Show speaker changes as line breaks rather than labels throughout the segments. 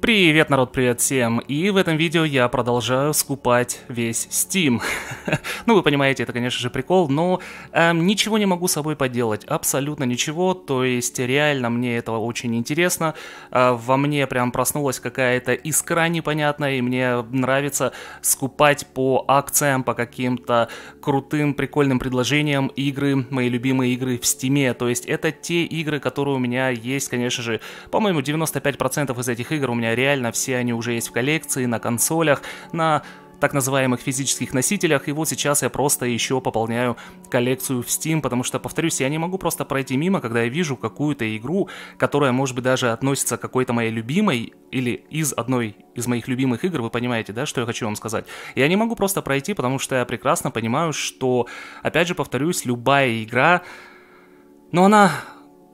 Привет, народ, привет всем! И в этом видео я продолжаю скупать весь Steam. ну, вы понимаете, это, конечно же, прикол, но эм, ничего не могу с собой поделать, абсолютно ничего, то есть реально мне это очень интересно, э, во мне прям проснулась какая-то искра непонятная, и мне нравится скупать по акциям, по каким-то крутым, прикольным предложениям игры, мои любимые игры в Steam, то есть это те игры, которые у меня есть, конечно же, по-моему, 95% из этих игр у меня реально все они уже есть в коллекции, на консолях, на так называемых физических носителях, и вот сейчас я просто еще пополняю коллекцию в Steam, потому что, повторюсь, я не могу просто пройти мимо, когда я вижу какую-то игру, которая, может быть, даже относится к какой-то моей любимой, или из одной из моих любимых игр, вы понимаете, да, что я хочу вам сказать. Я не могу просто пройти, потому что я прекрасно понимаю, что, опять же, повторюсь, любая игра, но она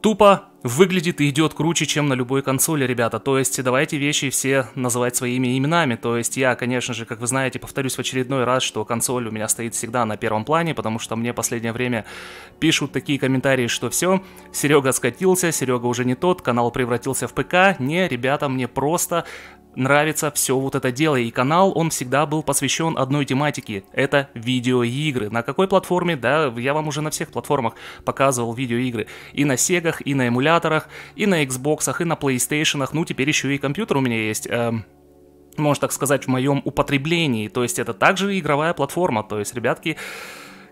тупо выглядит и идет круче, чем на любой консоли, ребята. То есть давайте вещи все называть своими именами. То есть я, конечно же, как вы знаете, повторюсь в очередной раз, что консоль у меня стоит всегда на первом плане, потому что мне последнее время пишут такие комментарии, что все, Серега скатился, Серега уже не тот, канал превратился в ПК. Не, ребята, мне просто нравится все вот это дело, и канал, он всегда был посвящен одной тематике, это видеоигры. На какой платформе? Да, я вам уже на всех платформах показывал видеоигры. И на Сегах, и на эмуляторах, и на Xbox, и на PlayStation, ну теперь еще и компьютер у меня есть. Эм, можно так сказать, в моем употреблении. То есть это также игровая платформа. То есть, ребятки,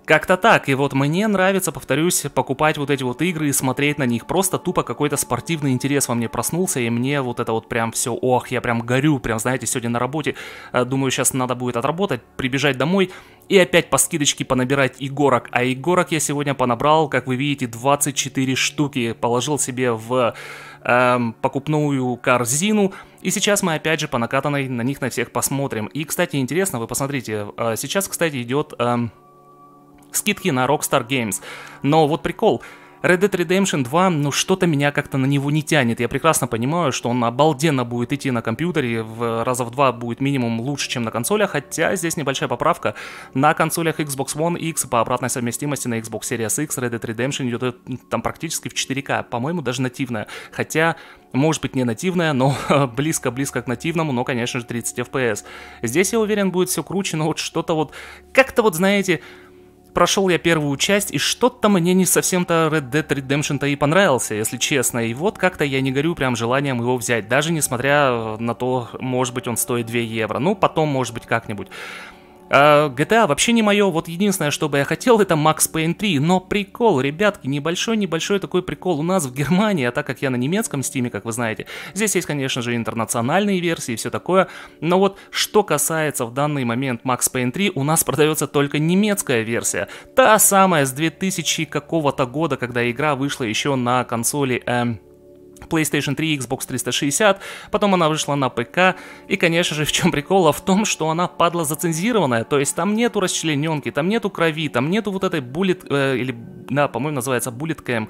как-то так, и вот мне нравится, повторюсь, покупать вот эти вот игры и смотреть на них. Просто тупо какой-то спортивный интерес во мне проснулся, и мне вот это вот прям все, ох, я прям горю, прям, знаете, сегодня на работе. Э, думаю, сейчас надо будет отработать, прибежать домой и опять по скидочке понабирать игорок. А игорок я сегодня понабрал, как вы видите, 24 штуки. Положил себе в эм, покупную корзину. И сейчас мы опять же по накатанной на них на всех посмотрим. И, кстати, интересно, вы посмотрите, э, сейчас, кстати, идет... Эм, скидки на Rockstar Games. Но вот прикол, Red Dead Redemption 2, ну что-то меня как-то на него не тянет. Я прекрасно понимаю, что он обалденно будет идти на компьютере, в раза в два будет минимум лучше, чем на консолях, хотя здесь небольшая поправка. На консолях Xbox One X по обратной совместимости на Xbox Series X Red Dead Redemption идет э, там практически в 4К, по-моему, даже нативная. Хотя может быть не нативная, но близко-близко к нативному, но, конечно же, 30 FPS. Здесь, я уверен, будет все круче, но вот что-то вот, как-то вот, знаете, прошел я первую часть, и что-то мне не совсем-то Red Dead Redemption-то и понравился, если честно. И вот как-то я не горю прям желанием его взять, даже несмотря на то, может быть, он стоит 2 евро. Ну, потом, может быть, как-нибудь. А, GTA вообще не мое, вот единственное, что бы я хотел, это Max Payne 3, но прикол, ребятки, небольшой-небольшой такой прикол у нас в Германии, а так как я на немецком стиме, как вы знаете, здесь есть, конечно же, интернациональные версии и все такое, но вот что касается в данный момент Max Payne 3, у нас продается только немецкая версия, та самая с 2000 какого-то года, когда игра вышла еще на консоли... Эм, PlayStation 3, Xbox 360, потом она вышла на ПК, и, конечно же, в чем прикол? А в том, что она падла зацензированная, то есть там нету расчлененки, там нету крови, там нету вот этой буллет, э, или, да, по-моему, называется bullet cam,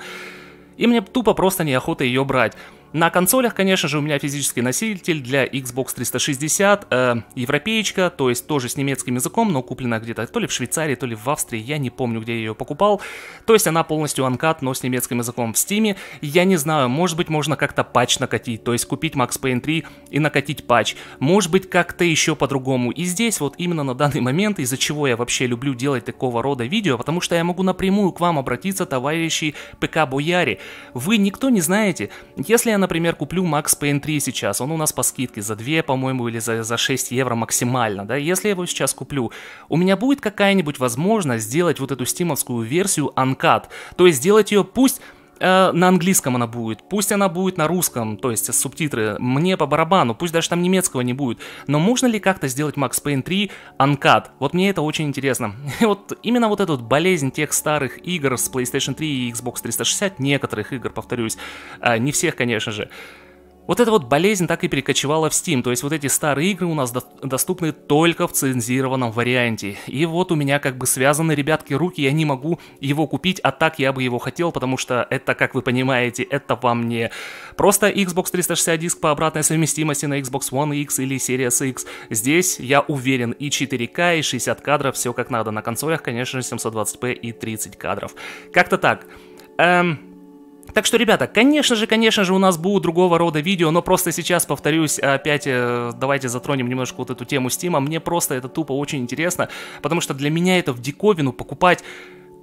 и мне тупо просто неохота ее брать. На консолях, конечно же, у меня физический носитель для Xbox 360, э, европеечка, то есть тоже с немецким языком, но куплена где-то то ли в Швейцарии, то ли в Австрии, я не помню, где я ее покупал. То есть она полностью анкат, но с немецким языком в Steam. Я не знаю, может быть, можно как-то патч накатить, то есть купить Max Payne 3 и накатить патч. Может быть, как-то еще по-другому. И здесь вот именно на данный момент, из-за чего я вообще люблю делать такого рода видео, потому что я могу напрямую к вам обратиться, товарищи ПК-бояре. Вы никто не знаете, если я например, куплю Max Payne 3 сейчас, он у нас по скидке за 2, по-моему, или за, за 6 евро максимально, да, если я его сейчас куплю, у меня будет какая-нибудь возможность сделать вот эту стимовскую версию Uncut, то есть сделать ее пусть э, на английском она будет, пусть она будет на русском, то есть субтитры, мне по барабану, пусть даже там немецкого не будет, но можно ли как-то сделать Max Payne 3 Uncut? Вот мне это очень интересно. И вот именно вот эта вот болезнь тех старых игр с PlayStation 3 и Xbox 360, некоторых игр, повторюсь, э, не всех, конечно же, вот эта вот болезнь так и перекочевала в Steam, то есть вот эти старые игры у нас до доступны только в цензированном варианте. И вот у меня как бы связаны, ребятки, руки, я не могу его купить, а так я бы его хотел, потому что это, как вы понимаете, это вам не просто Xbox 360 диск по обратной совместимости на Xbox One X или Series X. Здесь, я уверен, и 4К, и 60 кадров, все как надо. На консолях, конечно же, 720p и 30 кадров. Как-то так. Эм, Так что, ребята, конечно же, конечно же, у нас будут другого рода видео, но просто сейчас, повторюсь, опять э, давайте затронем немножко вот эту тему Стима. Мне просто это тупо очень интересно, потому что для меня это в диковину покупать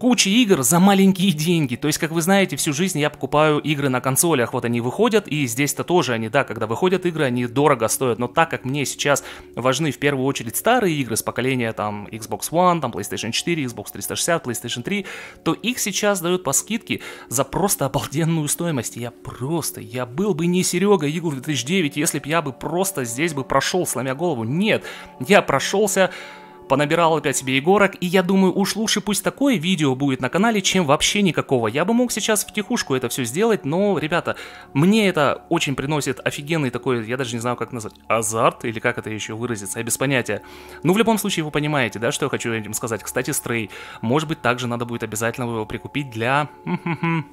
куча игр за маленькие деньги. То есть, как вы знаете, всю жизнь я покупаю игры на консолях. Вот они выходят, и здесь-то тоже они, да, когда выходят игры, они дорого стоят. Но так как мне сейчас важны в первую очередь старые игры с поколения там Xbox One, там PlayStation 4, Xbox 360, PlayStation 3, то их сейчас дают по скидке за просто обалденную стоимость. Я просто, я был бы не Серега Игл 2009, если бы я бы просто здесь бы прошел, сломя голову. Нет, я прошелся понабирал опять себе Егорок, и я думаю, уж лучше пусть такое видео будет на канале, чем вообще никакого. Я бы мог сейчас в тихушку это все сделать, но, ребята, мне это очень приносит офигенный такой, я даже не знаю, как назвать, азарт, или как это еще выразиться, я без понятия. Ну, в любом случае, вы понимаете, да, что я хочу этим сказать. Кстати, Стрей, может быть, также надо будет обязательно его прикупить для...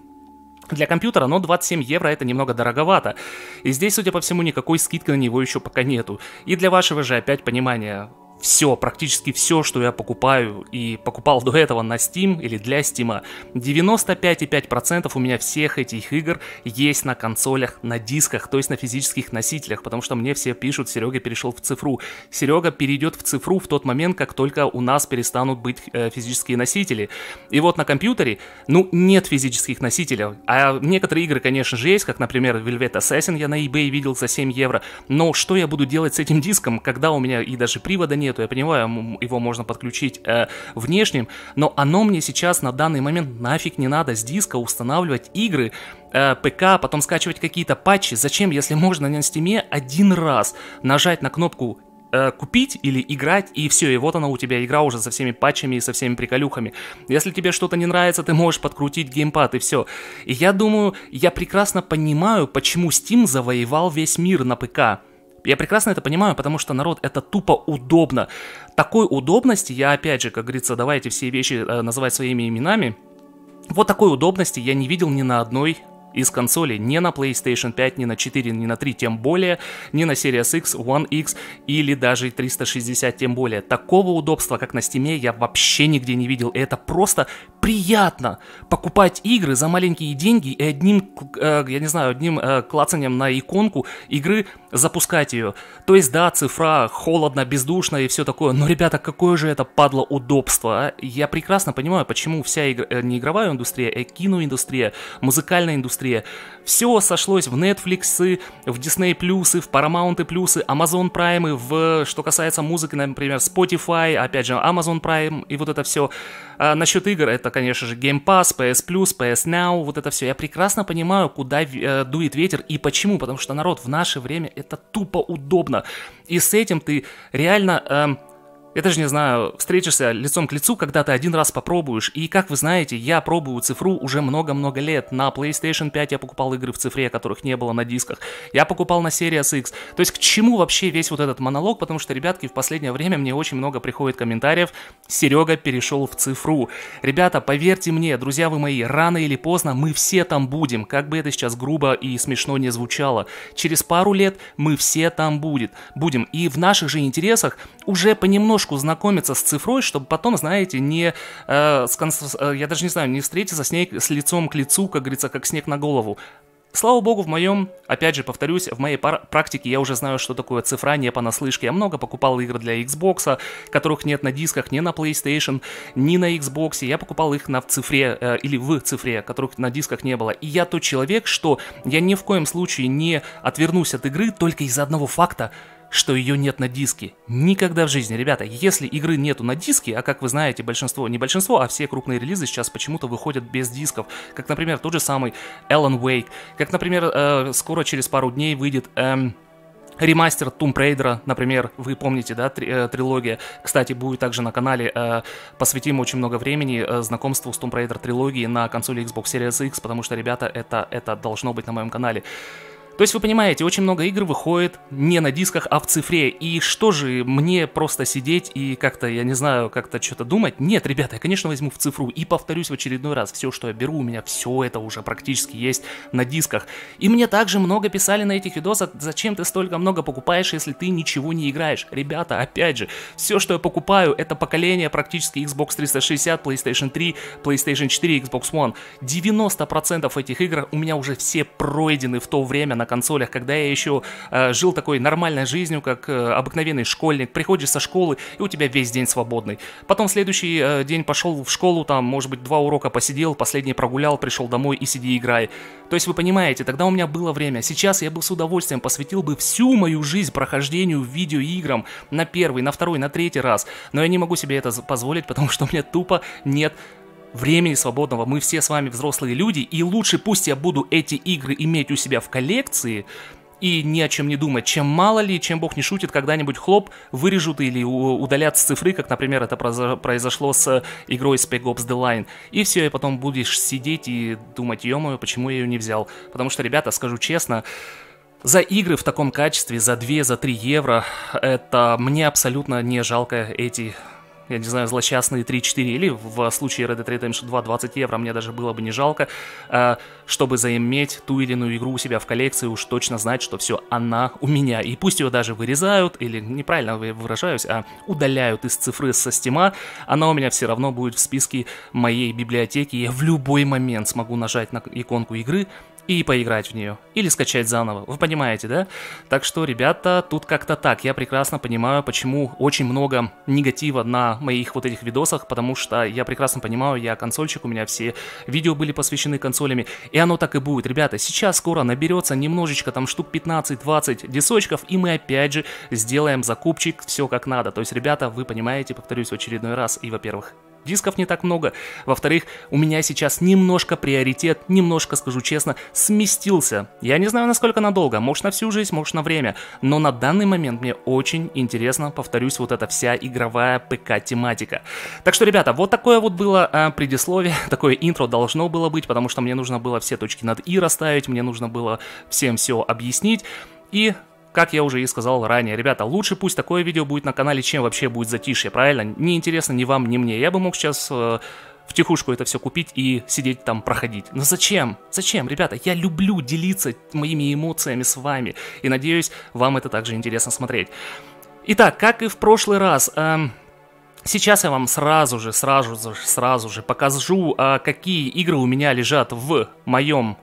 Для компьютера, но 27 евро это немного дороговато. И здесь, судя по всему, никакой скидки на него еще пока нету. И для вашего же опять понимания, все, практически все, что я покупаю и покупал до этого на Steam или для Steam, 95,5% у меня всех этих игр есть на консолях, на дисках, то есть на физических носителях, потому что мне все пишут, Серега перешел в цифру. Серега перейдет в цифру в тот момент, как только у нас перестанут быть э, физические носители. И вот на компьютере, ну, нет физических носителей. А некоторые игры, конечно же, есть, как, например, Velvet Assassin я на eBay видел за 7 евро. Но что я буду делать с этим диском, когда у меня и даже привода нет, нету, я понимаю, его можно подключить э, внешним, но оно мне сейчас на данный момент нафиг не надо с диска устанавливать игры, э, ПК, потом скачивать какие-то патчи. Зачем, если можно на Steam е один раз нажать на кнопку э, купить или играть, и все, и вот она у тебя игра уже со всеми патчами и со всеми приколюхами. Если тебе что-то не нравится, ты можешь подкрутить геймпад, и все. И я думаю, я прекрасно понимаю, почему Steam завоевал весь мир на ПК. Я прекрасно это понимаю, потому что народ это тупо удобно. Такой удобности, я опять же, как говорится, давайте все вещи э, называть своими именами. Вот такой удобности я не видел ни на одной из консолей ни на PlayStation 5, ни на 4, ни на 3, тем более, ни на Series X, One X или даже 360, тем более. Такого удобства, как на Steam, я вообще нигде не видел. И это просто приятно покупать игры за маленькие деньги и одним, э, я не знаю, одним э, клацанием на иконку игры запускать ее. То есть, да, цифра холодно, бездушно и все такое, но, ребята, какое же это падло удобство, а? Я прекрасно понимаю, почему вся игр... Э, не игровая индустрия, а киноиндустрия, музыкальная индустрия, все сошлось в Netflix, в Disney+, в Paramount+, Amazon Prime, в, что касается музыки, например, Spotify, опять же, Amazon Prime и вот это все. А насчет игр, это, конечно же, Game Pass, PS Plus, PS Now, вот это все. Я прекрасно понимаю, куда э, дует ветер и почему, потому что народ в наше время это тупо удобно. И с этим ты реально... Э, я даже не знаю, встретишься лицом к лицу, когда ты один раз попробуешь. И как вы знаете, я пробую цифру уже много-много лет. На PlayStation 5 я покупал игры в цифре, которых не было на дисках. Я покупал на Series X. То есть к чему вообще весь вот этот монолог? Потому что, ребятки, в последнее время мне очень много приходит комментариев. Серега перешел в цифру. Ребята, поверьте мне, друзья вы мои, рано или поздно мы все там будем. Как бы это сейчас грубо и смешно не звучало. Через пару лет мы все там будет, будем. И в наших же интересах уже понемножку понемножку знакомиться с цифрой, чтобы потом, знаете, не, э, с, э, я даже не знаю, не встретиться с ней с лицом к лицу, как говорится, как снег на голову. Слава богу, в моем, опять же, повторюсь, в моей практике я уже знаю, что такое цифра не понаслышке. Я много покупал игр для Xbox, которых нет на дисках, ни на PlayStation, ни на Xbox. Я покупал их на в цифре э, или в цифре, которых на дисках не было. И я тот человек, что я ни в коем случае не отвернусь от игры только из-за одного факта, что ее нет на диске. Никогда в жизни, ребята, если игры нету на диске, а как вы знаете, большинство, не большинство, а все крупные релизы сейчас почему-то выходят без дисков, как, например, тот же самый Alan Wake, как, например, э, скоро через пару дней выйдет... Эм, Ремастер Tomb Raider, например, вы помните, да, три, э, трилогия. Кстати, будет также на канале. Э, посвятим очень много времени э, знакомству с Tomb Raider трилогии на консоли Xbox Series X, потому что, ребята, это, это должно быть на моем канале. То есть вы понимаете, очень много игр выходит не на дисках, а в цифре. И что же, мне просто сидеть и как-то, я не знаю, как-то что-то думать? Нет, ребята, я, конечно, возьму в цифру. И повторюсь в очередной раз, все, что я беру, у меня все это уже практически есть на дисках. И мне также много писали на этих видосах, зачем ты столько много покупаешь, если ты ничего не играешь. Ребята, опять же, все, что я покупаю, это поколение практически Xbox 360, PlayStation 3, PlayStation 4, Xbox One. 90% этих игр у меня уже все пройдены в то время на консолях, когда я еще э, жил такой нормальной жизнью, как э, обыкновенный школьник. Приходишь со школы, и у тебя весь день свободный. Потом следующий э, день пошел в школу, там, может быть, два урока посидел, последний прогулял, пришел домой и сиди играй. То есть вы понимаете, тогда у меня было время. Сейчас я бы с удовольствием посвятил бы всю мою жизнь прохождению видеоиграм на первый, на второй, на третий раз. Но я не могу себе это позволить, потому что у меня тупо нет времени свободного. Мы все с вами взрослые люди, и лучше пусть я буду эти игры иметь у себя в коллекции, и ни о чем не думать, чем мало ли, чем бог не шутит, когда-нибудь хлоп вырежут или удалят с цифры, как, например, это произошло с игрой Spec Ops The Line. И все, и потом будешь сидеть и думать, ё почему я ее не взял? Потому что, ребята, скажу честно, за игры в таком качестве, за 2-3 за евро, это мне абсолютно не жалко эти я не знаю, злосчастные 3-4, или в случае Red Dead Redemption 2 20 евро, мне даже было бы не жалко, э, чтобы заиметь ту или иную игру у себя в коллекции, уж точно знать, что все, она у меня. И пусть ее даже вырезают, или неправильно выражаюсь, а удаляют из цифры со стима, она у меня все равно будет в списке моей библиотеки, я в любой момент смогу нажать на иконку игры, и поиграть в нее. Или скачать заново. Вы понимаете, да? Так что, ребята, тут как-то так. Я прекрасно понимаю, почему очень много негатива на моих вот этих видосах, потому что я прекрасно понимаю, я консольщик, у меня все видео были посвящены консолями, и оно так и будет. Ребята, сейчас скоро наберется немножечко, там штук 15-20 дисочков, и мы опять же сделаем закупчик, все как надо. То есть, ребята, вы понимаете, повторюсь в очередной раз, и, во-первых, дисков не так много. Во-вторых, у меня сейчас немножко приоритет, немножко, скажу честно, сместился. Я не знаю, насколько надолго, может на всю жизнь, может на время, но на данный момент мне очень интересно, повторюсь, вот эта вся игровая ПК-тематика. Так что, ребята, вот такое вот было э, предисловие, такое интро должно было быть, потому что мне нужно было все точки над «и» расставить, мне нужно было всем все объяснить. И как я уже и сказал ранее, ребята, лучше пусть такое видео будет на канале, чем вообще будет затишье, правильно? Не интересно ни вам, ни мне. Я бы мог сейчас э, в тихушку это все купить и сидеть там проходить. Но зачем? Зачем, ребята? Я люблю делиться моими эмоциями с вами. И надеюсь, вам это также интересно смотреть. Итак, как и в прошлый раз... Эм, Сейчас я вам сразу же, сразу же, сразу же покажу, а, какие игры у меня лежат в моем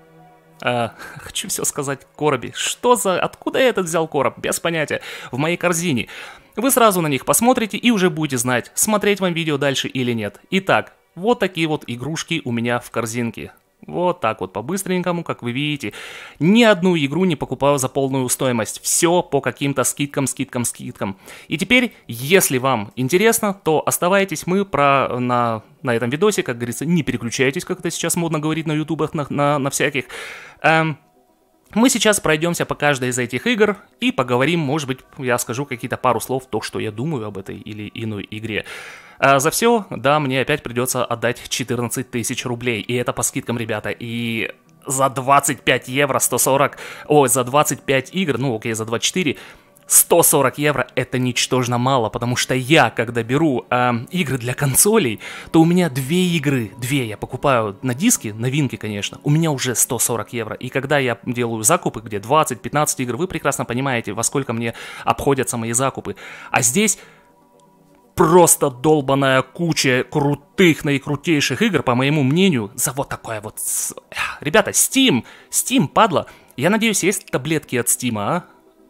Э, хочу все сказать коробе. Что за... Откуда я этот взял короб? Без понятия. В моей корзине. Вы сразу на них посмотрите и уже будете знать, смотреть вам видео дальше или нет. Итак, вот такие вот игрушки у меня в корзинке. Вот так вот по-быстренькому, как вы видите. Ни одну игру не покупаю за полную стоимость. Все по каким-то скидкам, скидкам, скидкам. И теперь, если вам интересно, то оставайтесь. Мы про, на, на этом видосе, как говорится, не переключайтесь, как это сейчас модно говорить на ютубах, на, на, на всяких. Эм, мы сейчас пройдемся по каждой из этих игр и поговорим, может быть, я скажу какие-то пару слов, то, что я думаю об этой или иной игре. А за все, да, мне опять придется отдать 14 тысяч рублей, и это по скидкам, ребята, и за 25 евро 140, ой, за 25 игр, ну окей, за 24, 140 евро это ничтожно мало, потому что я, когда беру э, игры для консолей, то у меня две игры, две я покупаю на диске, новинки, конечно, у меня уже 140 евро. И когда я делаю закупы, где 20-15 игр, вы прекрасно понимаете, во сколько мне обходятся мои закупы. А здесь просто долбаная куча крутых наикрутейших игр, по моему мнению, за вот такое вот... Ребята, Steam, Steam, падла, я надеюсь, есть таблетки от Steam, а?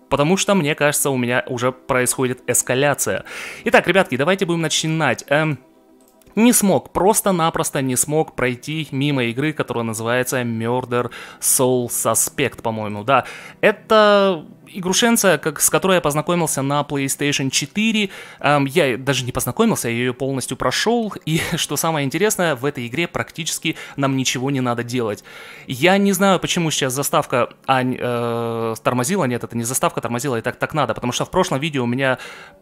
Потому что, мне кажется, у меня уже происходит эскаляция. Итак, ребятки, давайте будем начинать. Эм, не смог, просто-напросто не смог пройти мимо игры, которая называется Murder Soul Suspect, по-моему, да. Это игрушенца, как, с которой я познакомился на PlayStation 4. Эм, я даже не познакомился, я ее полностью прошел. И что самое интересное, в этой игре практически нам ничего не надо делать. Я не знаю, почему сейчас заставка а, э, тормозила. Нет, это не заставка тормозила, и так так надо. Потому что в прошлом видео у меня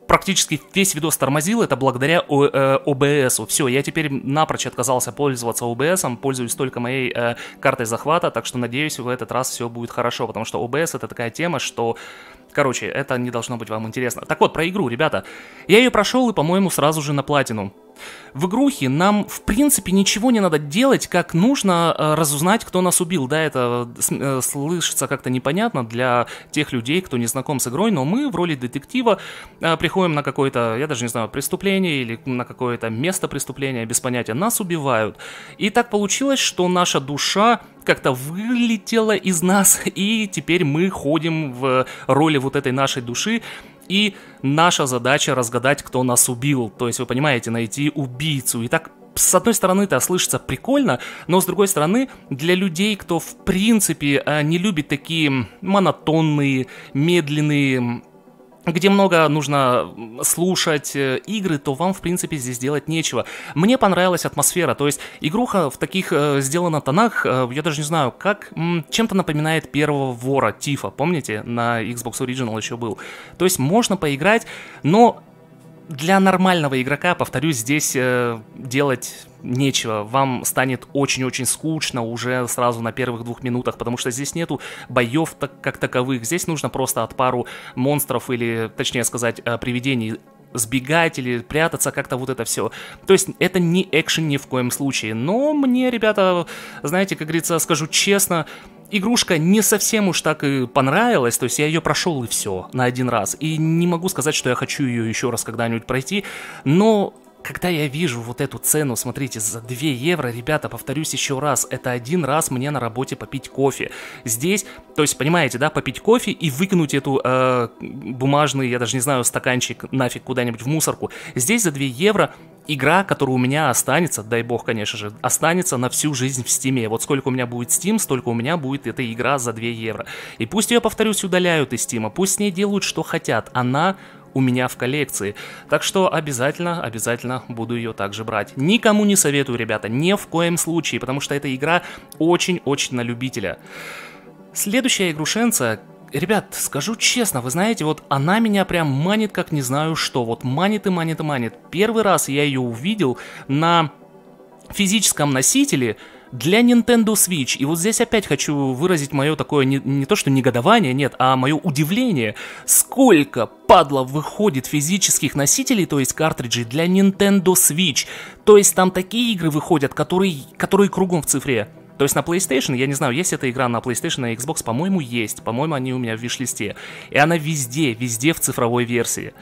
практически весь видос тормозил. Это благодаря о, э, OBS. Все, я теперь напрочь отказался пользоваться OBS. Пользуюсь только моей э, картой захвата. Так что надеюсь, в этот раз все будет хорошо. Потому что OBS это такая тема, что Короче, это не должно быть вам интересно. Так вот, про игру, ребята. Я ее прошел и, по-моему, сразу же на платину. В игрухе нам, в принципе, ничего не надо делать, как нужно э, разузнать, кто нас убил. Да, это э, слышится как-то непонятно для тех людей, кто не знаком с игрой, но мы в роли детектива э, приходим на какое-то, я даже не знаю, преступление или на какое-то место преступления, без понятия, нас убивают. И так получилось, что наша душа как-то вылетела из нас, и теперь мы ходим в роли вот этой нашей души, и наша задача разгадать, кто нас убил. То есть, вы понимаете, найти убийцу. И так с одной стороны, это слышится прикольно, но с другой стороны, для людей, кто в принципе э, не любит такие монотонные, медленные где много нужно слушать э, игры, то вам, в принципе, здесь делать нечего. Мне понравилась атмосфера, то есть игруха в таких э, сделана тонах, э, я даже не знаю, как, чем-то напоминает первого вора Тифа, помните, на Xbox Original еще был. То есть можно поиграть, но для нормального игрока, повторюсь, здесь э, делать нечего. Вам станет очень-очень скучно уже сразу на первых двух минутах, потому что здесь нету боев так, как таковых. Здесь нужно просто от пару монстров или, точнее сказать, э, привидений сбегать или прятаться, как-то вот это все. То есть это не экшен ни в коем случае. Но мне, ребята, знаете, как говорится, скажу честно, игрушка не совсем уж так и понравилась, то есть я ее прошел и все на один раз. И не могу сказать, что я хочу ее еще раз когда-нибудь пройти, но когда я вижу вот эту цену, смотрите, за 2 евро, ребята, повторюсь еще раз, это один раз мне на работе попить кофе. Здесь, то есть, понимаете, да, попить кофе и выкинуть эту э, бумажный, я даже не знаю, стаканчик нафиг куда-нибудь в мусорку. Здесь за 2 евро игра, которая у меня останется, дай бог, конечно же, останется на всю жизнь в стиме. Вот сколько у меня будет Steam, столько у меня будет эта игра за 2 евро. И пусть ее, повторюсь, удаляют из Стима, пусть с ней делают, что хотят, она у меня в коллекции. Так что обязательно, обязательно буду ее также брать. Никому не советую, ребята, ни в коем случае, потому что эта игра очень-очень на любителя. Следующая игрушенца, ребят, скажу честно, вы знаете, вот она меня прям манит как не знаю что. Вот манит и манит и манит. Первый раз я ее увидел на физическом носителе для Nintendo Switch. И вот здесь опять хочу выразить мое такое не, не то что негодование, нет, а мое удивление. Сколько, падла, выходит физических носителей, то есть картриджей для Nintendo Switch. То есть там такие игры выходят, которые, которые кругом в цифре. То есть на PlayStation, я не знаю, есть эта игра на PlayStation и Xbox, по-моему, есть. По-моему, они у меня в виш-листе. И она везде, везде в цифровой версии.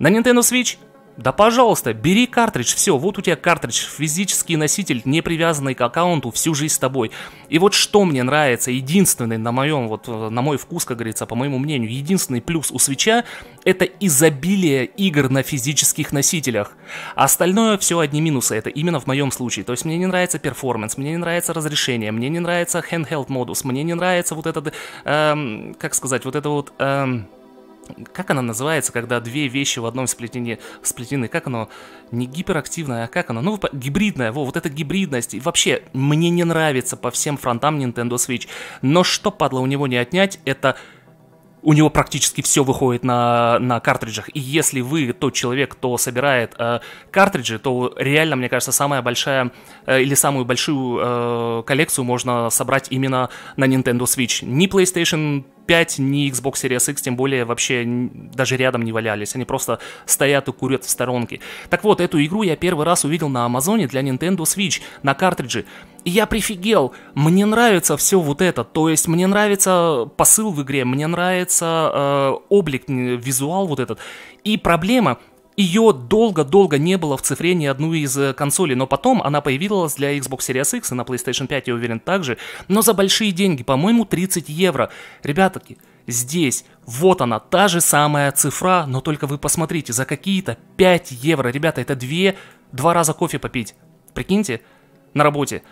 На Nintendo Switch да пожалуйста, бери картридж, все, вот у тебя картридж, физический носитель, не привязанный к аккаунту, всю жизнь с тобой. И вот что мне нравится, единственный на моем, вот на мой вкус, как говорится, по моему мнению, единственный плюс у свеча, это изобилие игр на физических носителях. Остальное все одни минусы, это именно в моем случае. То есть мне не нравится перформанс, мне не нравится разрешение, мне не нравится handheld модус, мне не нравится вот этот, эм, как сказать, вот это вот... Эм, как она называется, когда две вещи в одном сплетении сплетены, как оно, не гиперактивное, а как оно, ну, гибридное, во, вот эта гибридность, и вообще, мне не нравится по всем фронтам Nintendo Switch, но что, падла, у него не отнять, это у него практически все выходит на, на картриджах. И если вы тот человек, кто собирает э, картриджи, то реально, мне кажется, самая большая э, или самую большую э, коллекцию можно собрать именно на Nintendo Switch. Ни PlayStation 5, ни Xbox Series X, тем более вообще даже рядом не валялись. Они просто стоят и курят в сторонке. Так вот, эту игру я первый раз увидел на Амазоне для Nintendo Switch на картридже. И я прифигел. Мне нравится все вот это. То есть мне нравится посыл в игре, мне нравится э, облик, визуал вот этот. И проблема, ее долго-долго не было в цифре ни одной из э, консолей, но потом она появилась для Xbox Series X и на PlayStation 5, я уверен, также, но за большие деньги, по-моему, 30 евро. Ребятки, здесь, вот она, та же самая цифра, но только вы посмотрите, за какие-то 5 евро, ребята, это 2, два раза кофе попить. Прикиньте, на работе.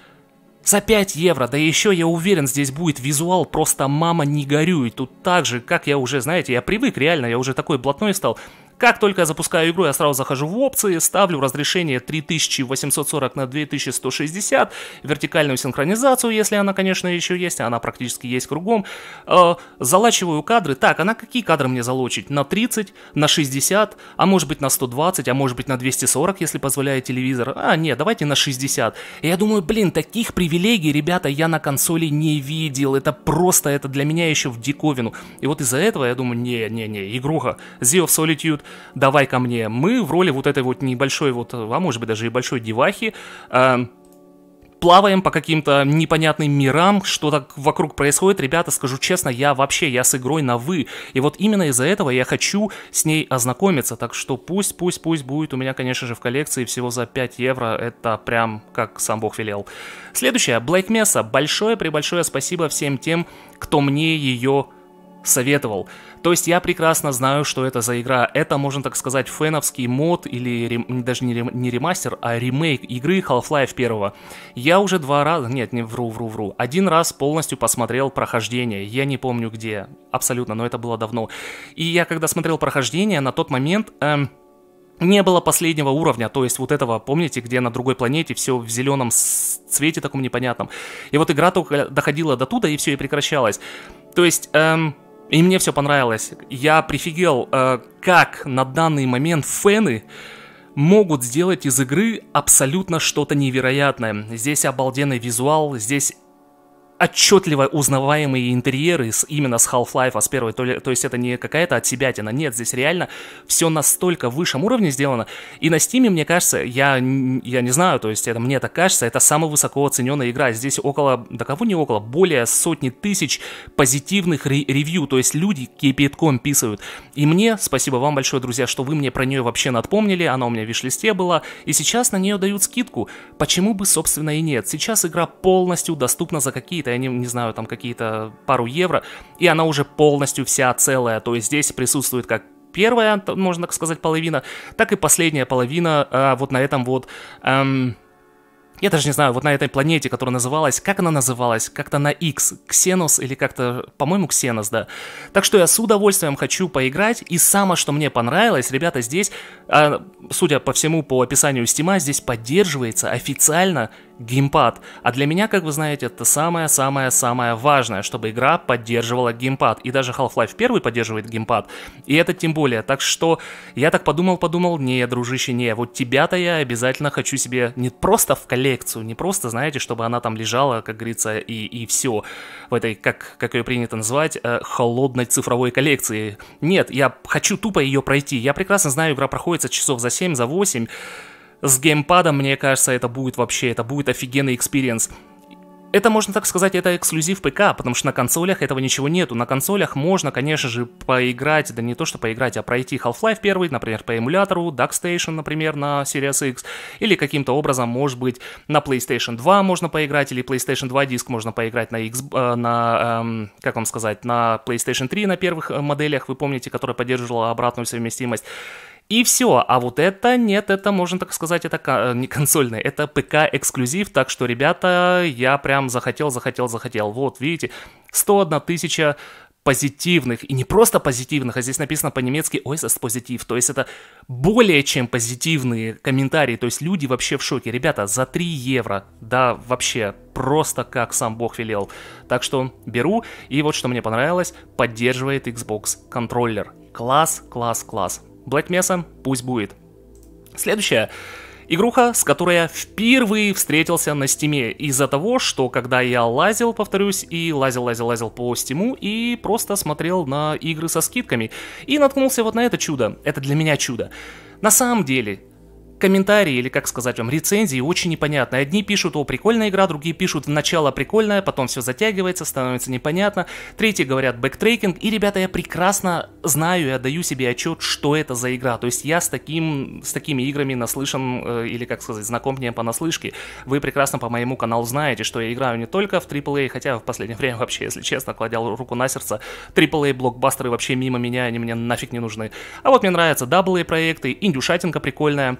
За 5 евро, да еще я уверен, здесь будет визуал просто мама не горюй. Тут так же, как я уже, знаете, я привык реально, я уже такой блатной стал. Как только я запускаю игру, я сразу захожу в опции, ставлю разрешение 3840 на 2160, вертикальную синхронизацию, если она, конечно, еще есть, а она практически есть кругом. Э, залачиваю кадры. Так, а на какие кадры мне залочить? На 30, на 60, а может быть на 120, а может быть на 240, если позволяет телевизор. А, нет, давайте на 60. И я думаю, блин, таких привилегий, ребята, я на консоли не видел. Это просто, это для меня еще в диковину. И вот из-за этого я думаю, не-не-не, игруха, Zio Solitude давай ко мне. Мы в роли вот этой вот небольшой вот, а может быть даже и большой девахи, э, плаваем по каким-то непонятным мирам, что так вокруг происходит, ребята, скажу честно, я вообще, я с игрой на «вы», и вот именно из-за этого я хочу с ней ознакомиться, так что пусть, пусть, пусть будет у меня, конечно же, в коллекции всего за 5 евро, это прям как сам бог велел. Следующее, Black Mesa, большое-пребольшое спасибо всем тем, кто мне ее советовал. То есть я прекрасно знаю, что это за игра. Это, можно так сказать, феновский мод или рем... даже не, рем... не ремастер, а ремейк игры Half-Life 1. Я уже два раза, нет, не вру, вру, вру, один раз полностью посмотрел прохождение. Я не помню где, абсолютно, но это было давно. И я когда смотрел прохождение, на тот момент... Эм, не было последнего уровня, то есть вот этого, помните, где на другой планете все в зеленом цвете таком непонятном. И вот игра только доходила до туда, и все, и прекращалось. То есть, эм, и мне все понравилось. Я прифигел, э, как на данный момент фэны могут сделать из игры абсолютно что-то невероятное. Здесь обалденный визуал, здесь отчетливо узнаваемые интерьеры с, именно с Half-Life с первой, то, ли, то есть это не какая-то от себя тина, нет, здесь реально все настолько высшем уровне сделано, и на Steam, мне кажется, я, я не знаю, то есть это мне так кажется, это самая высоко оцененная игра, здесь около, да кого не около, более сотни тысяч позитивных ре ревью, то есть люди кипятком писают, и мне, спасибо вам большое, друзья, что вы мне про нее вообще напомнили, она у меня в виш-листе была, и сейчас на нее дают скидку, почему бы, собственно, и нет, сейчас игра полностью доступна за какие-то я не, не знаю, там какие-то пару евро, и она уже полностью вся целая, то есть здесь присутствует как первая, можно так сказать, половина, так и последняя половина а, вот на этом вот... Эм, я даже не знаю, вот на этой планете, которая называлась, как она называлась, как-то на X, Ксенос или как-то, по-моему, Ксенос, да. Так что я с удовольствием хочу поиграть, и самое, что мне понравилось, ребята, здесь, а, судя по всему, по описанию Стима, здесь поддерживается официально геймпад. А для меня, как вы знаете, это самое-самое-самое важное, чтобы игра поддерживала геймпад. И даже Half-Life 1 поддерживает геймпад. И это тем более. Так что я так подумал-подумал, не, дружище, не, вот тебя-то я обязательно хочу себе не просто в коллекцию, не просто, знаете, чтобы она там лежала, как говорится, и, и все в этой, как, как ее принято называть, э, холодной цифровой коллекции. Нет, я хочу тупо ее пройти. Я прекрасно знаю, игра проходится часов за 7, за 8, с геймпадом, мне кажется, это будет вообще, это будет офигенный экспириенс. Это, можно так сказать, это эксклюзив ПК, потому что на консолях этого ничего нету. На консолях можно, конечно же, поиграть, да не то что поиграть, а пройти Half-Life 1, например, по эмулятору, DuckStation, например, на Series X, или каким-то образом, может быть, на PlayStation 2 можно поиграть, или PlayStation 2 диск можно поиграть на, X, э, на эм, как вам сказать, на PlayStation 3 на первых э, моделях, вы помните, которая поддерживала обратную совместимость. И все, а вот это нет, это можно так сказать, это э, не консольный, это ПК эксклюзив, так что, ребята, я прям захотел, захотел, захотел. Вот, видите, 101 тысяча позитивных, и не просто позитивных, а здесь написано по-немецки äußerst позитив, то есть это более чем позитивные комментарии, то есть люди вообще в шоке. Ребята, за 3 евро, да, вообще, просто как сам бог велел. Так что беру, и вот что мне понравилось, поддерживает Xbox контроллер. Класс, класс, класс. Black Mesa пусть будет. Следующая игруха, с которой я впервые встретился на стиме из-за того, что когда я лазил, повторюсь, и лазил, лазил, лазил по стиму и просто смотрел на игры со скидками и наткнулся вот на это чудо. Это для меня чудо. На самом деле, комментарии, или как сказать вам, рецензии очень непонятно. Одни пишут, о, прикольная игра, другие пишут, начало прикольное, потом все затягивается, становится непонятно. Третьи говорят, бэктрекинг. И, ребята, я прекрасно знаю и отдаю себе отчет, что это за игра. То есть я с, таким, с такими играми наслышан, э, или, как сказать, знаком мне понаслышке. Вы прекрасно по моему каналу знаете, что я играю не только в AAA, хотя в последнее время вообще, если честно, кладя руку на сердце, AAA-блокбастеры вообще мимо меня, они мне нафиг не нужны. А вот мне нравятся AA проекты, индюшатинка прикольная.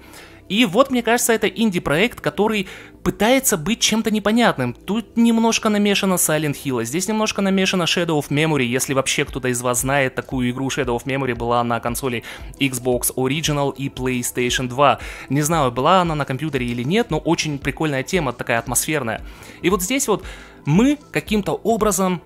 И вот, мне кажется, это инди-проект, который пытается быть чем-то непонятным. Тут немножко намешано Silent Hill, здесь немножко намешано Shadow of Memory, если вообще кто-то из вас знает такую игру. Shadow of Memory была на консоли Xbox Original и PlayStation 2. Не знаю, была она на компьютере или нет, но очень прикольная тема, такая атмосферная. И вот здесь вот мы каким-то образом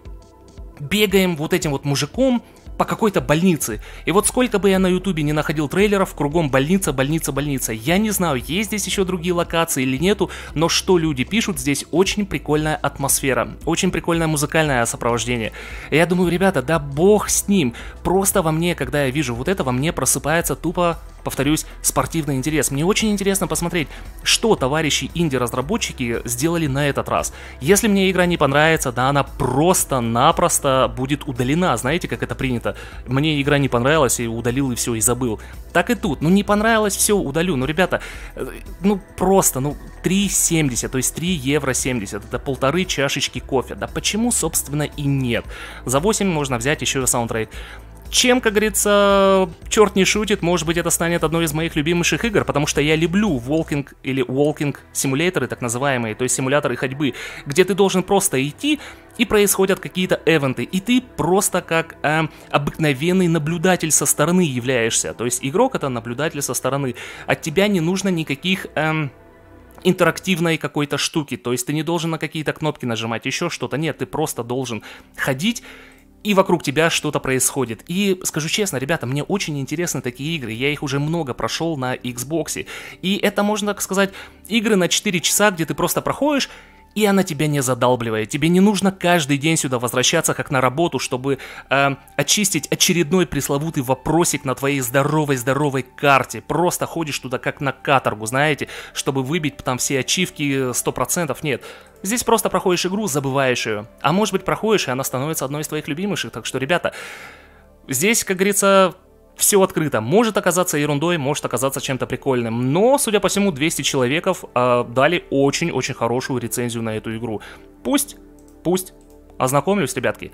бегаем вот этим вот мужиком, по какой-то больнице. И вот сколько бы я на ютубе не находил трейлеров, кругом больница, больница, больница. Я не знаю, есть здесь еще другие локации или нету, но что люди пишут, здесь очень прикольная атмосфера, очень прикольное музыкальное сопровождение. И я думаю, ребята, да бог с ним. Просто во мне, когда я вижу вот это, во мне просыпается тупо повторюсь, спортивный интерес. Мне очень интересно посмотреть, что товарищи инди-разработчики сделали на этот раз. Если мне игра не понравится, да она просто-напросто будет удалена. Знаете, как это принято? Мне игра не понравилась, и удалил, и все, и забыл. Так и тут. Ну, не понравилось, все, удалю. Ну, ребята, э, ну, просто, ну, 3,70, то есть 3 евро 70. Это полторы чашечки кофе. Да почему, собственно, и нет? За 8 можно взять еще саундтрек. Чем, как говорится, черт не шутит, может быть это станет одной из моих любимейших игр, потому что я люблю волкинг или walking симуляторы, так называемые, то есть симуляторы ходьбы, где ты должен просто идти, и происходят какие-то эвенты, и ты просто как э, обыкновенный наблюдатель со стороны являешься, то есть игрок это наблюдатель со стороны, от тебя не нужно никаких... Э, интерактивной какой-то штуки, то есть ты не должен на какие-то кнопки нажимать, еще что-то, нет, ты просто должен ходить и вокруг тебя что-то происходит. И скажу честно, ребята, мне очень интересны такие игры. Я их уже много прошел на Xbox. И это, можно так сказать, игры на 4 часа, где ты просто проходишь и она тебя не задалбливает. Тебе не нужно каждый день сюда возвращаться как на работу, чтобы э, очистить очередной пресловутый вопросик на твоей здоровой-здоровой карте. Просто ходишь туда как на каторгу, знаете, чтобы выбить там все ачивки 100%. Нет, здесь просто проходишь игру, забываешь ее. А может быть проходишь, и она становится одной из твоих любимых. Так что, ребята, здесь, как говорится, все открыто. Может оказаться ерундой, может оказаться чем-то прикольным. Но, судя по всему, 200 человеков э, дали очень-очень хорошую рецензию на эту игру. Пусть, пусть. Ознакомлюсь, ребятки.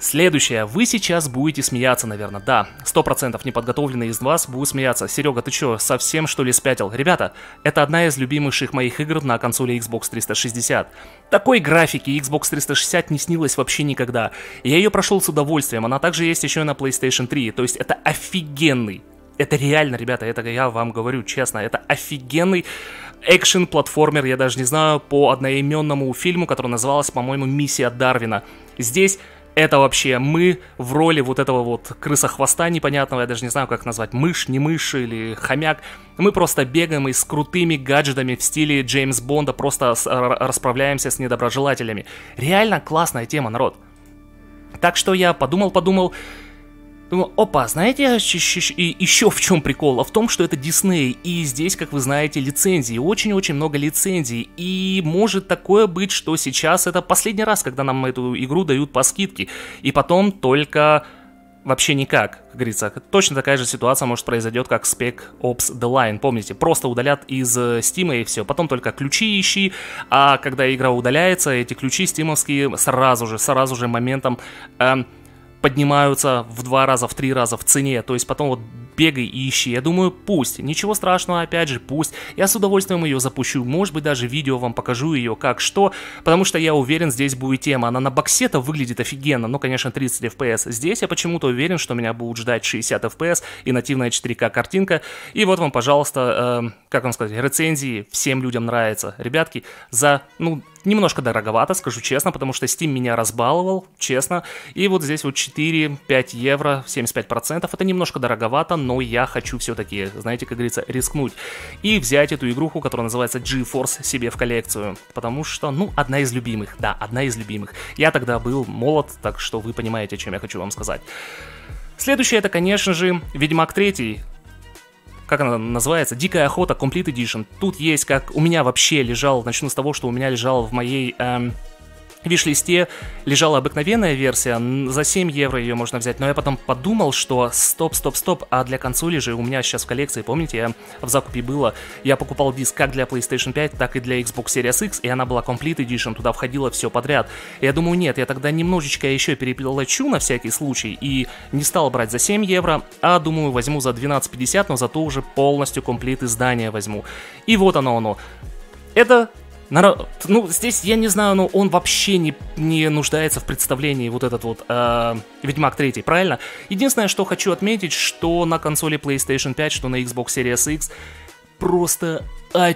Следующее. Вы сейчас будете смеяться, наверное. Да, сто процентов неподготовленные из вас будут смеяться. Серега, ты чё, совсем что ли спятил? Ребята, это одна из любимейших моих игр на консоли Xbox 360. Такой графики Xbox 360 не снилось вообще никогда. Я ее прошел с удовольствием, она также есть еще и на PlayStation 3. То есть это офигенный это реально, ребята, это я вам говорю честно, это офигенный экшен-платформер, я даже не знаю, по одноименному фильму, который назывался, по-моему, «Миссия Дарвина». Здесь это вообще мы в роли вот этого вот крыса-хвоста непонятного, я даже не знаю, как назвать, мышь, не мышь или хомяк. Мы просто бегаем и с крутыми гаджетами в стиле Джеймс Бонда просто расправляемся с недоброжелателями. Реально классная тема, народ. Так что я подумал-подумал, Думаю, опа, знаете, еще в чем прикол? А в том, что это Дисней, и здесь, как вы знаете, лицензии, очень-очень много лицензий, и может такое быть, что сейчас это последний раз, когда нам эту игру дают по скидке, и потом только вообще никак, как говорится. Точно такая же ситуация может произойдет, как Spec Ops The Line, помните, просто удалят из э, Steam и все, потом только ключи ищи, а когда игра удаляется, эти ключи стимовские сразу же, сразу же моментом... Эм, поднимаются в два раза, в три раза в цене, то есть потом вот бегай и ищи. Я думаю, пусть, ничего страшного, опять же, пусть. Я с удовольствием ее запущу, может быть даже видео вам покажу ее как что, потому что я уверен, здесь будет тема. Она на боксе-то выглядит офигенно, ну, конечно, 30 FPS. Здесь я почему-то уверен, что меня будут ждать 60 FPS и нативная 4К картинка. И вот вам, пожалуйста, э, как вам сказать, рецензии всем людям нравится. Ребятки, за, ну, Немножко дороговато, скажу честно, потому что Steam меня разбаловал, честно. И вот здесь вот 4-5 евро, 75%. Это немножко дороговато, но я хочу все-таки, знаете, как говорится, рискнуть. И взять эту игруху, которая называется GeForce, себе в коллекцию. Потому что, ну, одна из любимых. Да, одна из любимых. Я тогда был молод, так что вы понимаете, о чем я хочу вам сказать. Следующее это, конечно же, Ведьмак 3 как она называется, Дикая охота Complete Edition. Тут есть, как у меня вообще лежал, начну с того, что у меня лежал в моей эм, виш-листе лежала обыкновенная версия, за 7 евро ее можно взять, но я потом подумал, что стоп, стоп, стоп, а для консоли же у меня сейчас в коллекции, помните, я в закупе было, я покупал диск как для PlayStation 5, так и для Xbox Series X, и она была Complete Edition, туда входило все подряд. Я думаю, нет, я тогда немножечко еще переплачу на всякий случай, и не стал брать за 7 евро, а думаю, возьму за 12.50, но зато уже полностью комплит издания возьму. И вот оно оно. Это ну, здесь, я не знаю, но он вообще не, не нуждается в представлении вот этот вот э, Ведьмак 3, правильно? Единственное, что хочу отметить, что на консоли PlayStation 5, что на Xbox Series X просто а,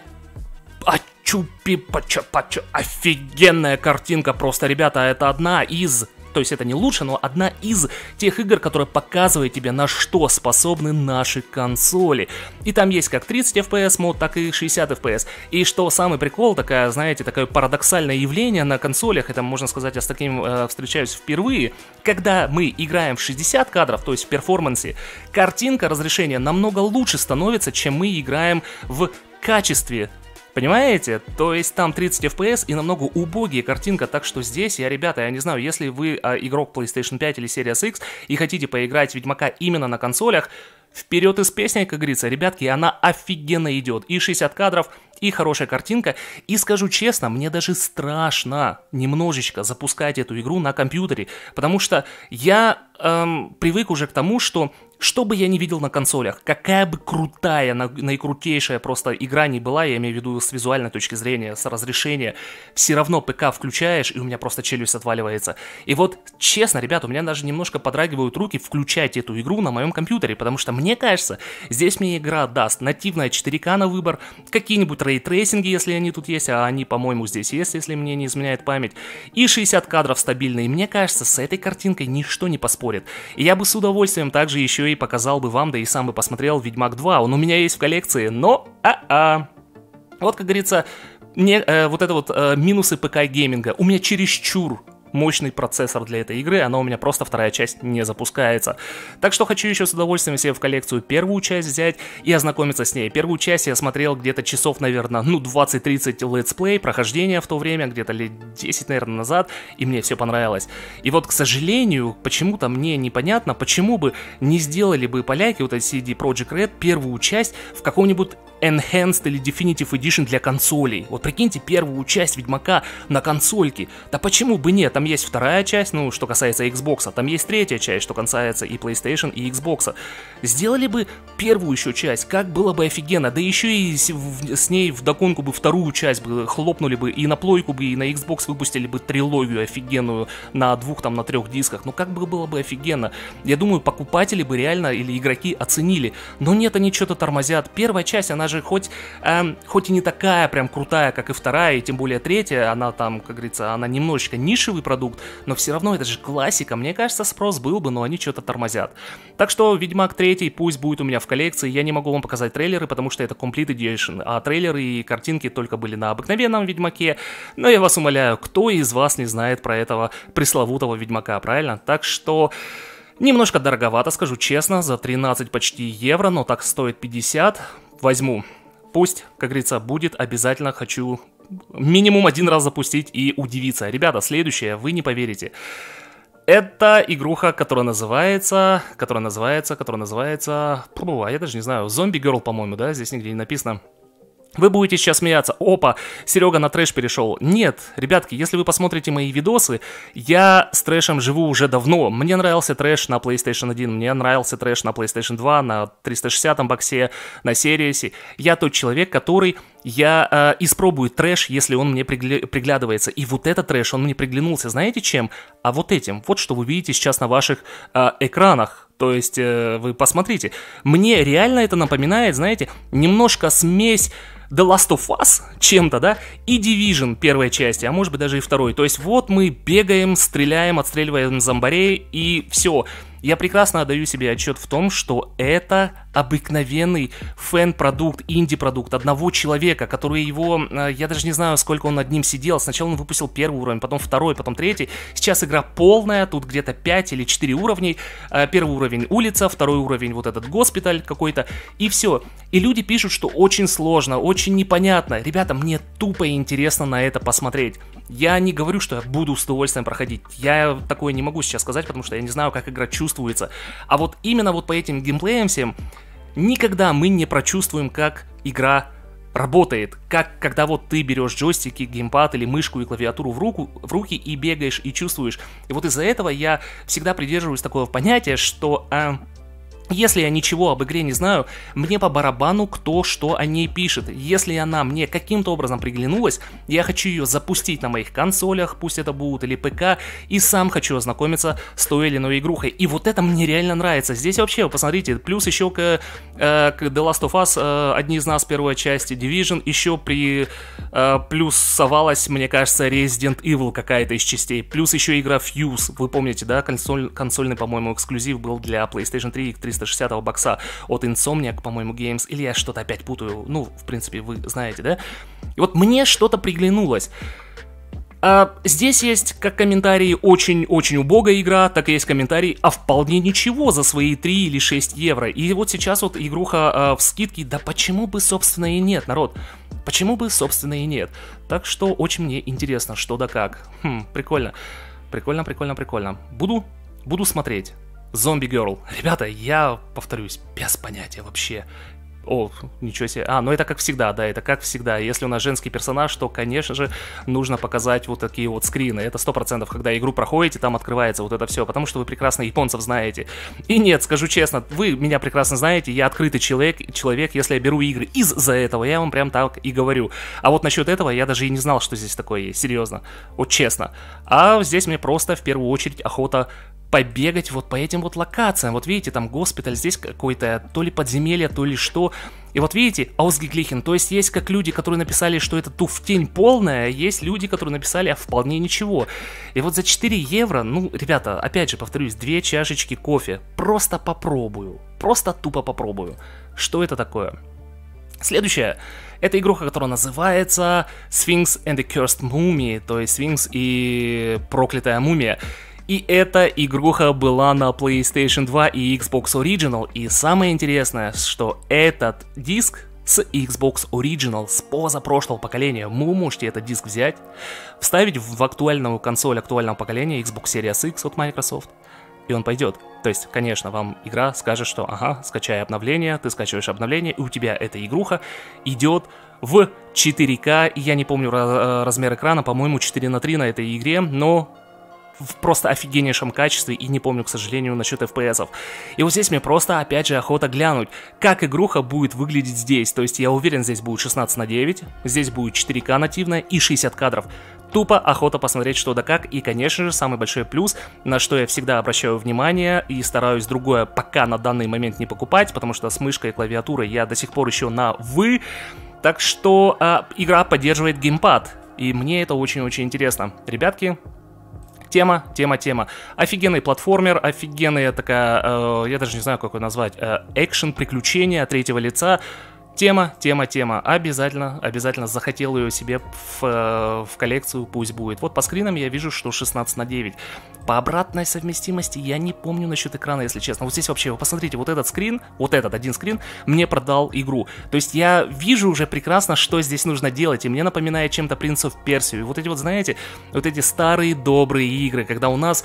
а чупи пача пача офигенная картинка просто, ребята, это одна из то есть это не лучше, но одна из тех игр, которая показывает тебе, на что способны наши консоли. И там есть как 30 FPS мод, так и 60 FPS. И что самый прикол, такая, знаете, такое парадоксальное явление на консолях, это можно сказать, я с таким э, встречаюсь впервые, когда мы играем в 60 кадров, то есть в перформансе, картинка разрешения намного лучше становится, чем мы играем в качестве Понимаете? То есть там 30 FPS и намного убогие картинка, так что здесь я, ребята, я не знаю, если вы а, игрок PlayStation 5 или Series X и хотите поиграть Ведьмака именно на консолях, Вперед из песней, как говорится, ребятки, она офигенно идет. И 60 кадров, и хорошая картинка. И скажу честно, мне даже страшно немножечко запускать эту игру на компьютере, потому что я эм, привык уже к тому, что что бы я не видел на консолях, какая бы крутая, наикрутейшая просто игра не была, я имею в виду с визуальной точки зрения, с разрешения, все равно ПК включаешь, и у меня просто челюсть отваливается. И вот, честно, ребята, у меня даже немножко подрагивают руки включать эту игру на моем компьютере, потому что мне кажется, здесь мне игра даст нативное 4К на выбор, какие-нибудь ray tracing и, если они тут есть, а они, по-моему, здесь есть, если мне не изменяет память, и 60 кадров стабильные. Мне кажется, с этой картинкой ничто не поспорит. И я бы с удовольствием также еще и показал бы вам, да и сам бы посмотрел Ведьмак 2. Он у меня есть в коллекции, но а-а. Вот, как говорится, не, э, вот это вот э, минусы ПК гейминга. У меня чересчур мощный процессор для этой игры, она у меня просто вторая часть не запускается. Так что хочу еще с удовольствием себе в коллекцию первую часть взять и ознакомиться с ней. Первую часть я смотрел где-то часов, наверное, ну 20-30 let's play, прохождения в то время, где-то лет 10, наверное, назад, и мне все понравилось. И вот, к сожалению, почему-то мне непонятно, почему бы не сделали бы поляки, вот эти CD Project Red, первую часть в каком-нибудь Enhanced или Definitive Edition для консолей. Вот прикиньте, первую часть Ведьмака на консольке. Да почему бы нет? Там есть вторая часть, ну, что касается Xbox, там есть третья часть, что касается и PlayStation, и Xbox. Сделали бы первую еще часть, как было бы офигенно. Да еще и с ней в догонку бы вторую часть бы хлопнули бы, и на плойку бы, и на Xbox выпустили бы трилогию офигенную на двух, там, на трех дисках. Ну, как бы было бы офигенно. Я думаю, покупатели бы реально или игроки оценили. Но нет, они что-то тормозят. Первая часть, она же же хоть, эм, хоть и не такая прям крутая, как и вторая, и тем более третья, она там, как говорится, она немножечко нишевый продукт, но все равно это же классика, мне кажется, спрос был бы, но они что-то тормозят. Так что Ведьмак 3 пусть будет у меня в коллекции, я не могу вам показать трейлеры, потому что это Complete Edition, а трейлеры и картинки только были на обыкновенном Ведьмаке, но я вас умоляю, кто из вас не знает про этого пресловутого Ведьмака, правильно? Так что... Немножко дороговато, скажу честно, за 13 почти евро, но так стоит 50 возьму. Пусть, как говорится, будет обязательно, хочу минимум один раз запустить и удивиться. Ребята, следующее, вы не поверите. Это игруха, которая называется, которая называется, которая называется, а я даже не знаю, Зомби Girl, по-моему, да, здесь нигде не написано. Вы будете сейчас смеяться, опа, Серега на трэш перешел. Нет, ребятки, если вы посмотрите мои видосы, я с трэшем живу уже давно. Мне нравился трэш на PlayStation 1, мне нравился трэш на PlayStation 2, на 360 боксе, на Series. Я тот человек, который я э, испробую трэш, если он мне пригля- приглядывается. И вот этот трэш, он мне приглянулся, знаете чем? А вот этим. Вот что вы видите сейчас на ваших э, экранах. То есть, э, вы посмотрите. Мне реально это напоминает, знаете, немножко смесь The Last of Us чем-то, да, и Division первой части, а может быть даже и второй. То есть вот мы бегаем, стреляем, отстреливаем зомбарей и все. Я прекрасно отдаю себе отчет в том, что это обыкновенный фэн-продукт, инди-продукт одного человека, который его, э, я даже не знаю, сколько он над ним сидел. Сначала он выпустил первый уровень, потом второй, потом третий. Сейчас игра полная, тут где-то 5 или 4 уровней. Э, первый уровень улица, второй уровень вот этот госпиталь какой-то, и все. И люди пишут, что очень сложно, очень непонятно. Ребята, мне тупо интересно на это посмотреть. Я не говорю, что я буду с удовольствием проходить. Я такое не могу сейчас сказать, потому что я не знаю, как игра чувствуется. А вот именно вот по этим геймплеям всем, никогда мы не прочувствуем, как игра работает, как когда вот ты берешь джойстики, геймпад или мышку и клавиатуру в, руку, в руки и бегаешь и чувствуешь. И вот из-за этого я всегда придерживаюсь такого понятия, что э, если я ничего об игре не знаю, мне по барабану кто что о ней пишет. Если она мне каким-то образом приглянулась, я хочу ее запустить на моих консолях, пусть это будут или ПК, и сам хочу ознакомиться с той или иной игрухой. И вот это мне реально нравится. Здесь вообще, посмотрите, плюс еще к, э, к The Last of Us, э, одни из нас первой части, Division, еще при э, плюсовалась, мне кажется, Resident Evil какая-то из частей. Плюс еще игра Fuse, вы помните, да, консоль, консольный, по-моему, эксклюзив был для PlayStation 3 и 360 бокса от Insomniac, по-моему, Games, или я что-то опять путаю, ну, в принципе, вы знаете, да? И вот мне что-то приглянулось. А, здесь есть как комментарии очень-очень убогая игра, так и есть комментарии, а вполне ничего за свои 3 или 6 евро. И вот сейчас вот игруха а, в скидке, да почему бы, собственно, и нет, народ? Почему бы, собственно, и нет? Так что очень мне интересно, что да как. Хм, прикольно. Прикольно, прикольно, прикольно. Буду, буду смотреть. Зомби Girl. Ребята, я повторюсь, без понятия вообще. О, ничего себе. А, ну это как всегда, да, это как всегда. Если у нас женский персонаж, то, конечно же, нужно показать вот такие вот скрины. Это сто процентов, когда игру проходите, там открывается вот это все, потому что вы прекрасно японцев знаете. И нет, скажу честно, вы меня прекрасно знаете, я открытый человек, человек, если я беру игры из-за этого, я вам прям так и говорю. А вот насчет этого я даже и не знал, что здесь такое есть, серьезно. Вот честно. А здесь мне просто в первую очередь охота побегать вот по этим вот локациям. Вот видите, там госпиталь, здесь какой-то то ли подземелье, то ли что. И вот видите, Аусгиглихен, то есть есть как люди, которые написали, что это туфтень полная, а есть люди, которые написали, а вполне ничего. И вот за 4 евро, ну, ребята, опять же, повторюсь, две чашечки кофе. Просто попробую. Просто тупо попробую. Что это такое? Следующее. Это игруха, которая называется Sphinx and the Cursed Mummy, то есть Sphinx и проклятая мумия. И эта игруха была на PlayStation 2 и Xbox Original. И самое интересное, что этот диск с Xbox Original с позапрошлого поколения. Вы можете этот диск взять, вставить в актуальную консоль актуального поколения Xbox Series X от Microsoft, и он пойдет. То есть, конечно, вам игра скажет, что ага, скачай обновление, ты скачиваешь обновление, и у тебя эта игруха идет в 4К, я не помню размер экрана, по-моему 4 на 3 на этой игре, но в просто офигеннейшем качестве, и не помню, к сожалению, насчет FPS. И вот здесь мне просто, опять же, охота глянуть, как игруха будет выглядеть здесь. То есть я уверен, здесь будет 16 на 9, здесь будет 4К нативная и 60 кадров. Тупо охота посмотреть что да как, и, конечно же, самый большой плюс, на что я всегда обращаю внимание и стараюсь другое пока на данный момент не покупать, потому что с мышкой и клавиатурой я до сих пор еще на «вы», так что э, игра поддерживает геймпад, и мне это очень-очень интересно. Ребятки, тема, тема, тема. Офигенный платформер, офигенная такая, э, я даже не знаю, как ее назвать, э, экшен, приключения третьего лица. Тема, тема, тема. Обязательно, обязательно захотел ее себе в, э, в коллекцию, пусть будет. Вот по скринам я вижу, что 16 на 9. По обратной совместимости я не помню насчет экрана, если честно. Вот здесь вообще, вы посмотрите, вот этот скрин, вот этот один скрин мне продал игру. То есть я вижу уже прекрасно, что здесь нужно делать, и мне напоминает чем-то Принцев Персию. И вот эти вот, знаете, вот эти старые добрые игры, когда у нас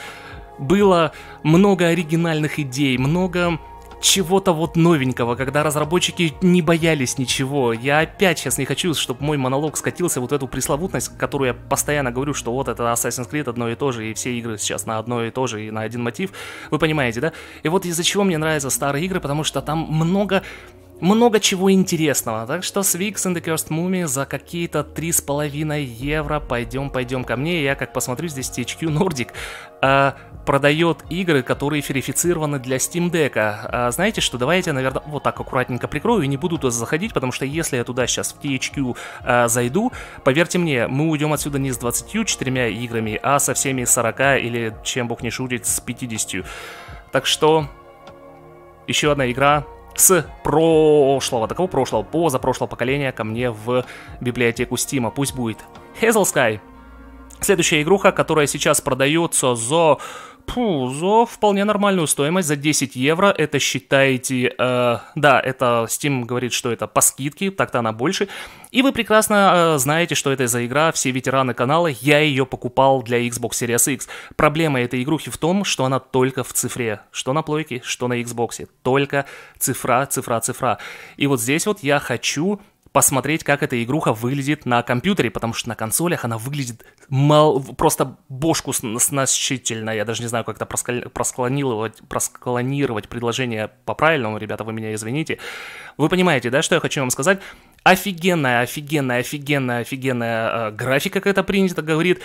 было много оригинальных идей, много чего-то вот новенького, когда разработчики не боялись ничего. Я опять сейчас не хочу, чтобы мой монолог скатился вот эту пресловутность, которую я постоянно говорю, что вот это Assassin's Creed одно и то же, и все игры сейчас на одно и то же, и на один мотив. Вы понимаете, да? И вот из-за чего мне нравятся старые игры, потому что там много много чего интересного. Так что Swix and the Cursed Mummy за какие-то 3,5 евро пойдем, пойдем ко мне. Я как посмотрю, здесь THQ Nordic э, продает игры, которые верифицированы для Steam Deck. А, знаете что, давайте наверное, вот так аккуратненько прикрою и не буду туда заходить, потому что если я туда сейчас в THQ э, зайду, поверьте мне, мы уйдем отсюда не с 24 играми, а со всеми 40 или, чем бог не шутит, с 50. Так что, еще одна игра, с прошлого, такого прошлого, позапрошлого поколения ко мне в библиотеку Стима. Пусть будет Hazel Sky. Следующая игруха, которая сейчас продается за Фу, за вполне нормальную стоимость, за 10 евро, это считаете, э, да, это Steam говорит, что это по скидке, так-то она больше, и вы прекрасно э, знаете, что это за игра, все ветераны канала, я ее покупал для Xbox Series X. Проблема этой игрухи в том, что она только в цифре, что на плойке, что на Xbox, только цифра, цифра, цифра. И вот здесь вот я хочу посмотреть, как эта игруха выглядит на компьютере, потому что на консолях она выглядит мал... просто бошку значительно. Я даже не знаю, как это просклонировать, просклонировать предложение по-правильному, ребята, вы меня извините. Вы понимаете, да, что я хочу вам сказать? Офигенная, офигенная, офигенная, офигенная э, графика, как это принято говорит.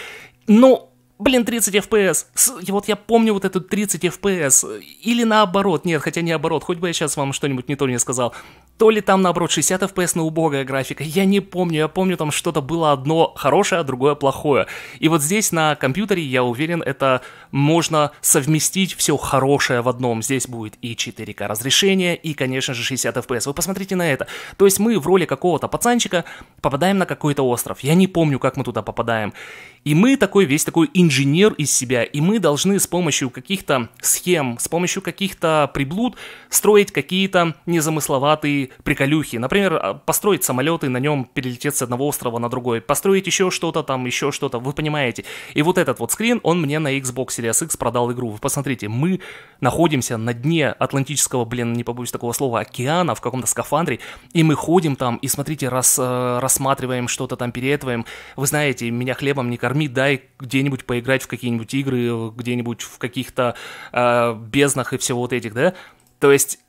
Но Блин, 30 FPS. И вот я помню вот эту 30 FPS. Или наоборот. Нет, хотя не наоборот. Хоть бы я сейчас вам что-нибудь не то не сказал. То ли там, наоборот, 60 FPS, но убогая графика. Я не помню. Я помню, там что-то было одно хорошее, а другое плохое. И вот здесь на компьютере, я уверен, это можно совместить все хорошее в одном. Здесь будет и 4К разрешение, и, конечно же, 60 FPS. Вы посмотрите на это. То есть мы в роли какого-то пацанчика попадаем на какой-то остров. Я не помню, как мы туда попадаем. И мы такой весь такой инженер из себя, и мы должны с помощью каких-то схем, с помощью каких-то приблуд строить какие-то незамысловатые приколюхи. Например, а, построить самолеты, на нем перелететь с одного острова на другой, построить еще что-то там, еще что-то, вы понимаете. И вот этот вот скрин, он мне на Xbox Series X продал игру. Вы посмотрите, мы находимся на дне Атлантического, блин, не побоюсь такого слова, океана в каком-то скафандре, и мы ходим там, и смотрите, рас, э, рассматриваем что-то там, переэтываем. Вы знаете, меня хлебом не корми, дай где-нибудь поиграть в какие-нибудь игры, где-нибудь в каких-то э, безднах и все вот этих, да? То есть,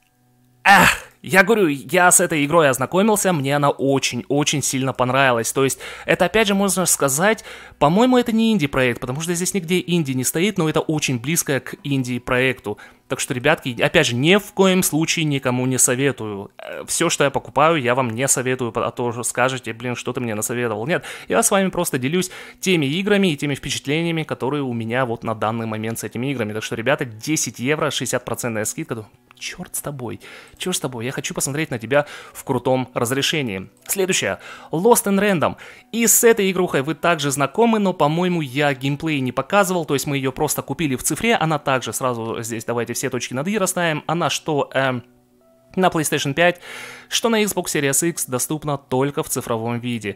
эх, я говорю, я с этой игрой ознакомился, мне она очень-очень сильно понравилась. То есть, это опять же можно сказать, по-моему, это не инди-проект, потому что здесь нигде инди не стоит, но это очень близко к инди-проекту. Так что, ребятки, опять же, ни в коем случае никому не советую. Э, Все, что я покупаю, я вам не советую, а то скажете, блин, что ты мне насоветовал. Нет, я с вами просто делюсь теми играми и теми впечатлениями, которые у меня вот на данный момент с этими играми. Так что, ребята, 10 евро, 60% скидка, черт с тобой, черт с тобой, я хочу посмотреть на тебя в крутом разрешении. Следующее, Lost in Random. И с этой игрухой вы также знакомы, но, по-моему, я геймплей не показывал, то есть мы ее просто купили в цифре, она также сразу здесь, давайте все точки над «и» расставим. Она что, э, на PlayStation 5, что на Xbox Series X доступна только в цифровом виде.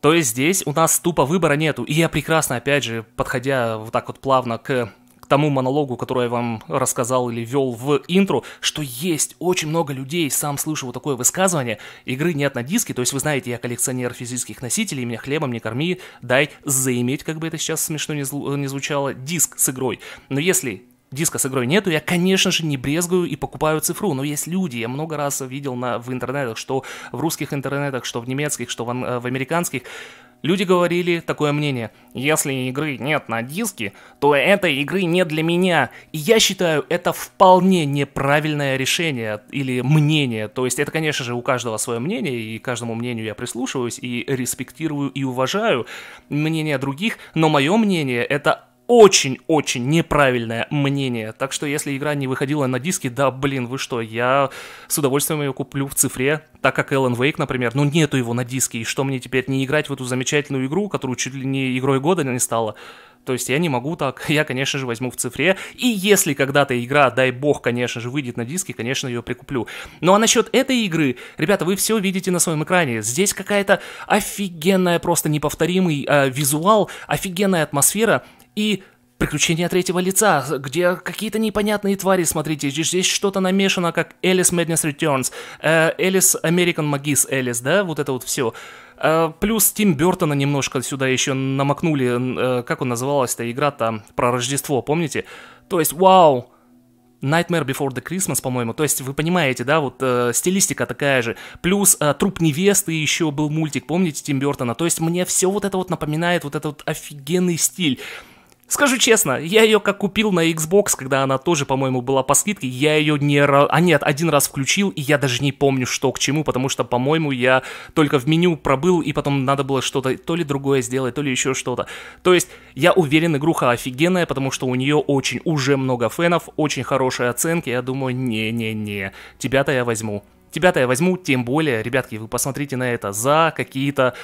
То есть здесь у нас тупо выбора нету. И я прекрасно, опять же, подходя вот так вот плавно к тому монологу, который я вам рассказал или вел в интро, что есть очень много людей, сам слышу вот такое высказывание, игры нет на диске, то есть вы знаете, я коллекционер физических носителей, меня хлебом не корми, дай заиметь, как бы это сейчас смешно не, не звучало, диск с игрой. Но если диска с игрой нету, я, конечно же, не брезгую и покупаю цифру, но есть люди, я много раз видел на, в интернетах, что в русских интернетах, что в немецких, что в, в американских, Люди говорили такое мнение, если игры нет на диске, то этой игры нет для меня. И я считаю, это вполне неправильное решение или мнение. То есть это, конечно же, у каждого свое мнение, и каждому мнению я прислушиваюсь и респектирую и уважаю мнение других, но мое мнение это очень-очень неправильное мнение. Так что если игра не выходила на диске, да, блин, вы что, я с удовольствием ее куплю в цифре, так как Alan Wake, например, ну нету его на диске, и что мне теперь не играть в эту замечательную игру, которую чуть ли не игрой года не стала? То есть я не могу так, я, конечно же, возьму в цифре, и если когда-то игра, дай бог, конечно же, выйдет на диске, конечно, ее прикуплю. Ну а насчет этой игры, ребята, вы все видите на своем экране, здесь какая-то офигенная, просто неповторимый э, визуал, офигенная атмосфера, и приключения третьего лица, где какие-то непонятные твари, смотрите, здесь, что-то намешано, как Alice Madness Returns, э, Alice American Magis Alice, да, вот это вот все. Э, плюс Тим Бертона немножко сюда еще намокнули, э, как он называлась-то игра-то про Рождество, помните? То есть, вау, Nightmare Before the Christmas, по-моему. То есть вы понимаете, да, вот э, стилистика такая же. Плюс э, Труп невесты еще был мультик, помните Тим Бертона? То есть мне все вот это вот напоминает вот этот вот офигенный стиль. Скажу честно, я ее как купил на Xbox, когда она тоже, по-моему, была по скидке, я ее не... А нет, один раз включил, и я даже не помню, что к чему, потому что, по-моему, я только в меню пробыл, и потом надо было что-то то ли другое сделать, то ли еще что-то. То есть, я уверен, игруха офигенная, потому что у нее очень уже много фенов, очень хорошие оценки, я думаю, не-не-не, тебя-то я возьму. Тебя-то я возьму, тем более, ребятки, вы посмотрите на это, за какие-то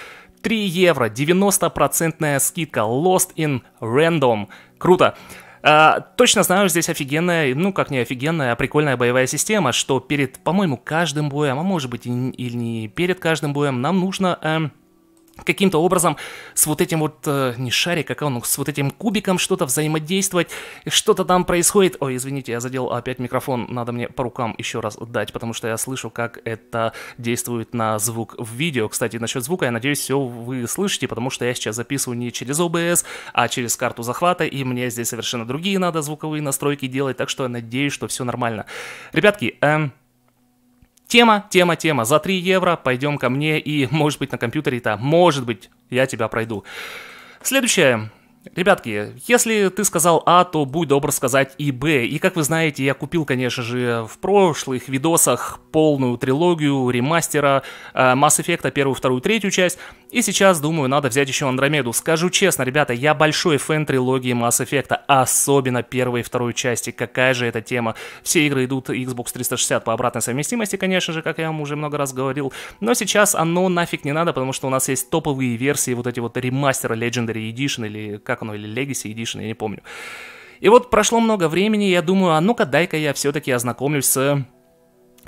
3 евро, 90% скидка, Lost in Random. Круто. А, точно знаю, здесь офигенная, ну как не офигенная, а прикольная боевая система, что перед, по-моему, каждым боем, а может быть и, или не перед каждым боем, нам нужно... Эм, каким-то образом с вот этим вот, э, не шарик, как он, с вот этим кубиком что-то взаимодействовать, что-то там происходит. Ой, извините, я задел опять микрофон, надо мне по рукам еще раз дать, потому что я слышу, как это действует на звук в видео. Кстати, насчет звука, я надеюсь, все вы слышите, потому что я сейчас записываю не через OBS, а через карту захвата, и мне здесь совершенно другие надо звуковые настройки делать, так что я надеюсь, что все нормально. Ребятки, эм, Тема, тема, тема. За 3 евро пойдем ко мне и, может быть, на компьютере-то, может быть, я тебя пройду. Следующее. Ребятки, если ты сказал А, то будь добр сказать и Б. И как вы знаете, я купил, конечно же, в прошлых видосах полную трилогию ремастера э, Mass Effect, первую, вторую, третью часть. И сейчас, думаю, надо взять еще Андромеду. Скажу честно, ребята, я большой фэн трилогии Mass Effect, особенно первой и второй части. Какая же эта тема? Все игры идут Xbox 360 по обратной совместимости, конечно же, как я вам уже много раз говорил. Но сейчас оно нафиг не надо, потому что у нас есть топовые версии, вот эти вот ремастеры Legendary Edition или как оно, или Legacy Edition, я не помню. И вот прошло много времени, я думаю, а ну-ка дай-ка я все-таки ознакомлюсь с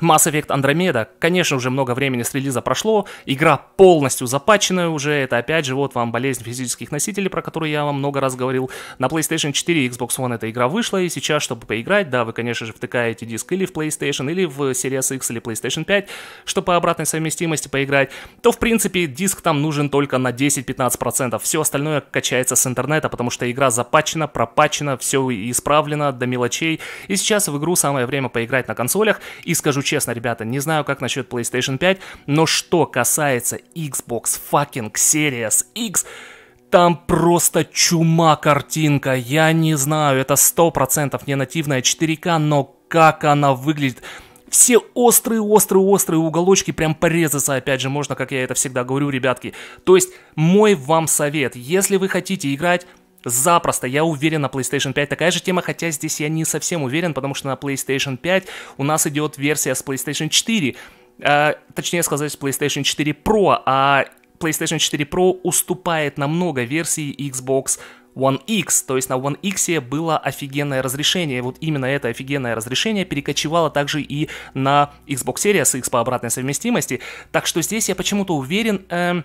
Mass Effect Andromeda, конечно, уже много времени с релиза прошло, игра полностью запаченная уже, это опять же вот вам болезнь физических носителей, про которую я вам много раз говорил. На PlayStation 4 и Xbox One эта игра вышла, и сейчас, чтобы поиграть, да, вы, конечно же, втыкаете диск или в PlayStation, или в Series X, или PlayStation 5, чтобы по обратной совместимости поиграть, то, в принципе, диск там нужен только на 10-15%, все остальное качается с интернета, потому что игра запачена, пропачена, все исправлено до мелочей, и сейчас в игру самое время поиграть на консолях, и скажу честно, ребята, не знаю, как насчет PlayStation 5, но что касается Xbox fucking Series X, там просто чума картинка, я не знаю, это 100% не нативная 4К, но как она выглядит... Все острые-острые-острые уголочки прям порезаться, опять же, можно, как я это всегда говорю, ребятки. То есть, мой вам совет, если вы хотите играть Запросто, я уверен, на PlayStation 5 такая же тема, хотя здесь я не совсем уверен, потому что на PlayStation 5 у нас идет версия с PlayStation 4, э, точнее сказать, с PlayStation 4 Pro, а PlayStation 4 Pro уступает намного версии Xbox One X, то есть на One X было офигенное разрешение, вот именно это офигенное разрешение перекочевало также и на Xbox Series X по обратной совместимости, так что здесь я почему-то уверен... Э,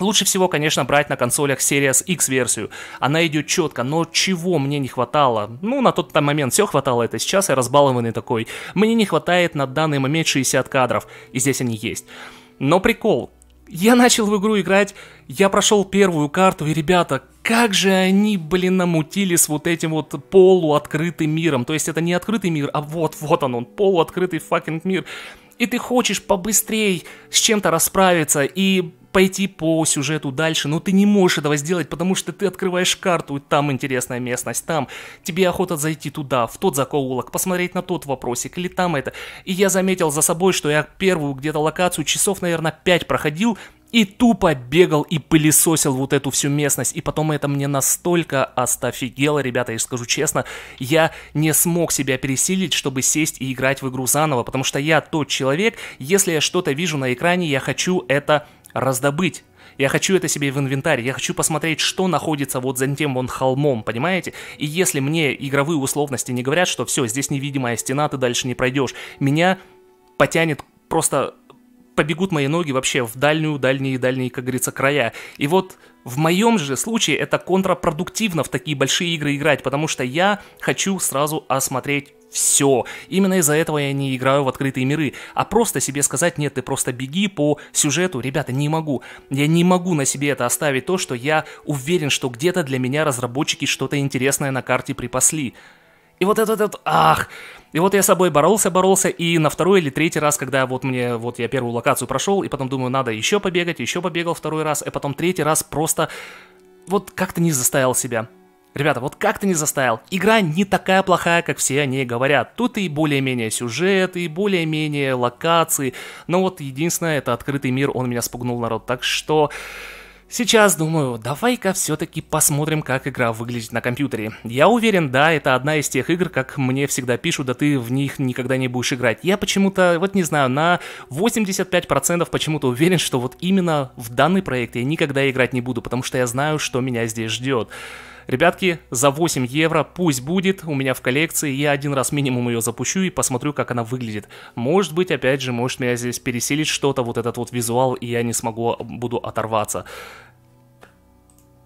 Лучше всего, конечно, брать на консолях Series X версию. Она идет четко, но чего мне не хватало? Ну, на тот момент все хватало, это сейчас я разбалованный такой. Мне не хватает на данный момент 60 кадров, и здесь они есть. Но прикол, я начал в игру играть, я прошел первую карту, и, ребята, как же они, блин, намутили с вот этим вот полуоткрытым миром. То есть это не открытый мир, а вот, вот он, он, полуоткрытый fucking мир. И ты хочешь побыстрее с чем-то расправиться, и пойти по сюжету дальше, но ты не можешь этого сделать, потому что ты открываешь карту, и там интересная местность, там тебе охота зайти туда, в тот закоулок, посмотреть на тот вопросик, или там это. И я заметил за собой, что я первую где-то локацию часов, наверное, 5 проходил, и тупо бегал и пылесосил вот эту всю местность. И потом это мне настолько оставигело, ребята, я скажу честно, я не смог себя пересилить, чтобы сесть и играть в игру заново, потому что я тот человек, если я что-то вижу на экране, я хочу это раздобыть. Я хочу это себе в инвентарь, я хочу посмотреть, что находится вот за тем вон холмом, понимаете? И если мне игровые условности не говорят, что все, здесь невидимая стена, ты дальше не пройдешь, меня потянет просто побегут мои ноги вообще в дальнюю, дальние, дальние, как говорится, края. И вот в моем же случае это контрпродуктивно в такие большие игры играть, потому что я хочу сразу осмотреть все. Именно из-за этого я не играю в открытые миры. А просто себе сказать, нет, ты просто беги по сюжету, ребята, не могу. Я не могу на себе это оставить то, что я уверен, что где-то для меня разработчики что-то интересное на карте припасли. И вот этот, этот, ах, и вот я с собой боролся, боролся, и на второй или третий раз, когда вот мне, вот я первую локацию прошел, и потом думаю, надо еще побегать, еще побегал второй раз, и потом третий раз просто вот как-то не заставил себя. Ребята, вот как ты не заставил? Игра не такая плохая, как все они говорят. Тут и более-менее сюжет, и более-менее локации. Но вот единственное, это открытый мир, он меня спугнул, народ. Так что... Сейчас думаю, давай-ка все-таки посмотрим, как игра выглядит на компьютере. Я уверен, да, это одна из тех игр, как мне всегда пишут, да ты в них никогда не будешь играть. Я почему-то, вот не знаю, на 85% почему-то уверен, что вот именно в данный проект я никогда играть не буду, потому что я знаю, что меня здесь ждет. Ребятки, за 8 евро пусть будет у меня в коллекции, я один раз минимум ее запущу и посмотрю, как она выглядит. Может быть, опять же, может меня здесь переселить что-то, вот этот вот визуал, и я не смогу, буду оторваться.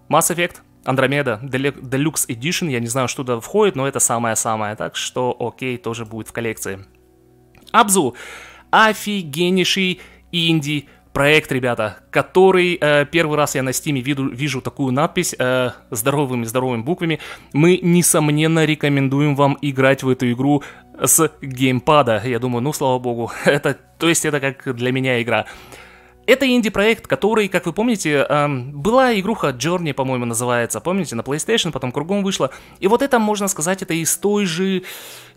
Mass Effect, Andromeda Deluxe Edition, я не знаю, что туда входит, но это самое-самое, так что окей, тоже будет в коллекции. Abzû, офигеннейший инди проект, ребята, который э, первый раз я на Steam е вижу, вижу такую надпись э, здоровыми-здоровыми буквами. Мы, несомненно, рекомендуем вам играть в эту игру с геймпада. Я думаю, ну, слава богу, это, то есть это как для меня игра. Это инди-проект, который, как вы помните, эм, была игруха Journey, по-моему, называется, помните, на PlayStation, потом кругом вышла. И вот это, можно сказать, это из той же,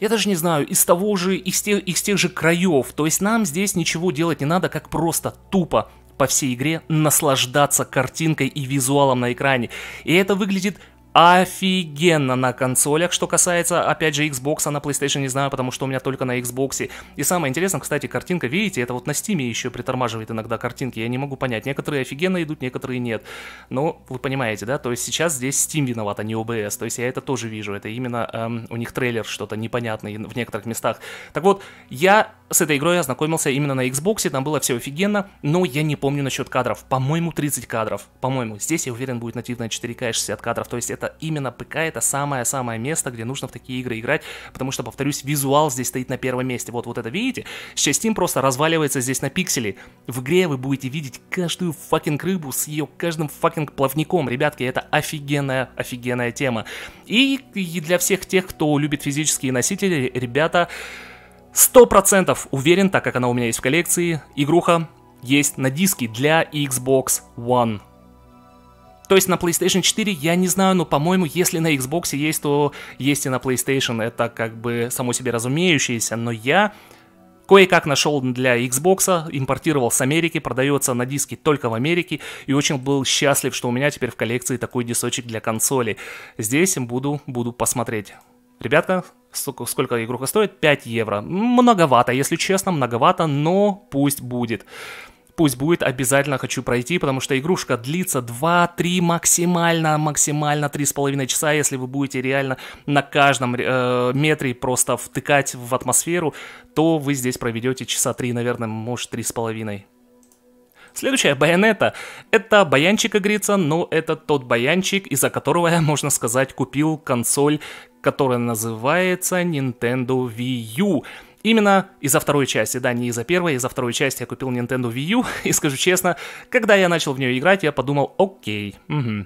я даже не знаю, из того же, из тех, из тех же краев. То есть нам здесь ничего делать не надо, как просто тупо по всей игре наслаждаться картинкой и визуалом на экране. И это выглядит офигенно на консолях, что касается, опять же, Xbox, а на PlayStation не знаю, потому что у меня только на Xbox. И самое интересное, кстати, картинка, видите, это вот на Steam еще притормаживает иногда картинки, я не могу понять, некоторые офигенно идут, некоторые нет. Но вы понимаете, да, то есть сейчас здесь Steam виноват, а не OBS, то есть я это тоже вижу, это именно эм, у них трейлер что-то непонятный в некоторых местах. Так вот, я с этой игрой ознакомился именно на Xbox, там было все офигенно, но я не помню насчет кадров. По-моему, 30 кадров. По-моему, здесь я уверен будет нативная 4К 60 кадров. То есть это именно ПК, это самое-самое место, где нужно в такие игры играть, потому что, повторюсь, визуал здесь стоит на первом месте. Вот, вот это видите? Сейчас Steam просто разваливается здесь на пиксели. В игре вы будете видеть каждую fucking рыбу с ее каждым fucking плавником. Ребятки, это офигенная, офигенная тема. И, и для всех тех, кто любит физические носители, ребята, Сто процентов уверен, так как она у меня есть в коллекции, игруха есть на диске для Xbox One. То есть на PlayStation 4 я не знаю, но по-моему, если на Xbox есть, то есть и на PlayStation. Это как бы само себе разумеющееся, но я кое-как нашел для Xbox, импортировал с Америки, продается на диске только в Америке, и очень был счастлив, что у меня теперь в коллекции такой дисочек для консоли. Здесь буду, буду посмотреть. Ребята, сколько, сколько игруха стоит? 5 евро. Многовато, если честно, многовато, но пусть будет. Пусть будет, обязательно хочу пройти, потому что игрушка длится 2-3 максимально, максимально 3,5 часа, если вы будете реально на каждом э, метре просто втыкать в атмосферу, то вы здесь проведете часа 3, наверное, может 3,5. Следующая баянета. Это баянчик, как говорится, но это тот баянчик, из-за которого я, можно сказать, купил консоль, которая называется Nintendo Wii U. Именно из-за второй части, да, не из-за первой, из-за второй части я купил Nintendo Wii U, и скажу честно, когда я начал в нее играть, я подумал, окей, угу,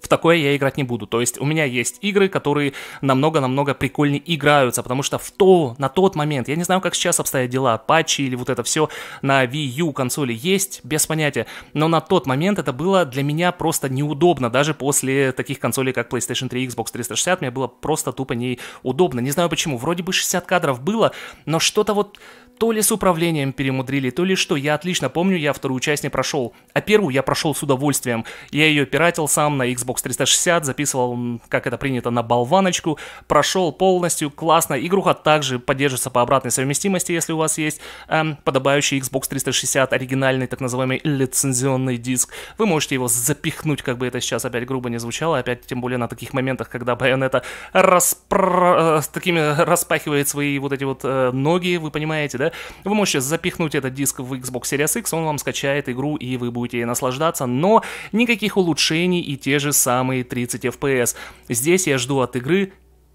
в такое я играть не буду. То есть у меня есть игры, которые намного-намного прикольнее играются, потому что в то, на тот момент, я не знаю, как сейчас обстоят дела, патчи или вот это все на Wii U консоли есть, без понятия, но на тот момент это было для меня просто неудобно, даже после таких консолей, как PlayStation 3, Xbox 360, мне было просто тупо неудобно. Не знаю почему, вроде бы 60 кадров было, но что-то вот то ли с управлением перемудрили, то ли что. Я отлично помню, я вторую часть не прошел. А первую я прошел с удовольствием. Я ее пиратил сам на Xbox 360, записывал, как это принято, на болваночку. Прошел полностью, классно. Игруха также поддерживается по обратной совместимости, если у вас есть эм, подобающий Xbox 360, оригинальный так называемый лицензионный диск. Вы можете его запихнуть, как бы это сейчас опять грубо не звучало, опять тем более на таких моментах, когда Байонета распро... Э, такими распахивает свои вот эти вот э, ноги, вы понимаете, Вы можете запихнуть этот диск в Xbox Series X, он вам скачает игру, и вы будете ей наслаждаться, но никаких улучшений и те же самые 30 FPS. Здесь я жду от игры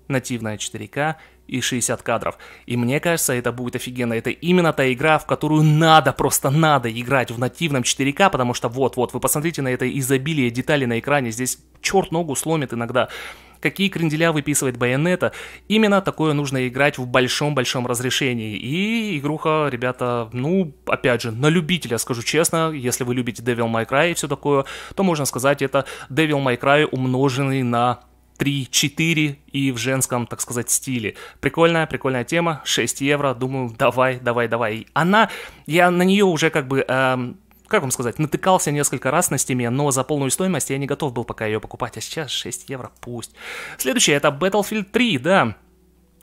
нативная 4К и 60 кадров. И мне кажется, это будет офигенно. Это именно та игра, в которую надо, просто надо играть в нативном 4К, потому что вот-вот, вы посмотрите на это изобилие деталей на экране, здесь черт ногу сломит иногда какие кренделя выписывает Байонета. Именно такое нужно играть в большом-большом разрешении. И игруха, ребята, ну, опять же, на любителя, скажу честно, если вы любите Devil May Cry и все такое, то можно сказать, это Devil May Cry умноженный на 3-4 и в женском, так сказать, стиле. Прикольная, прикольная тема, 6 евро, думаю, давай, давай, давай. Она, я на нее уже как бы... Эм, как вам сказать, натыкался несколько раз на стиме, но за полную стоимость я не готов был пока ее покупать, а сейчас 6 евро пусть. Следующее это Battlefield 3, да.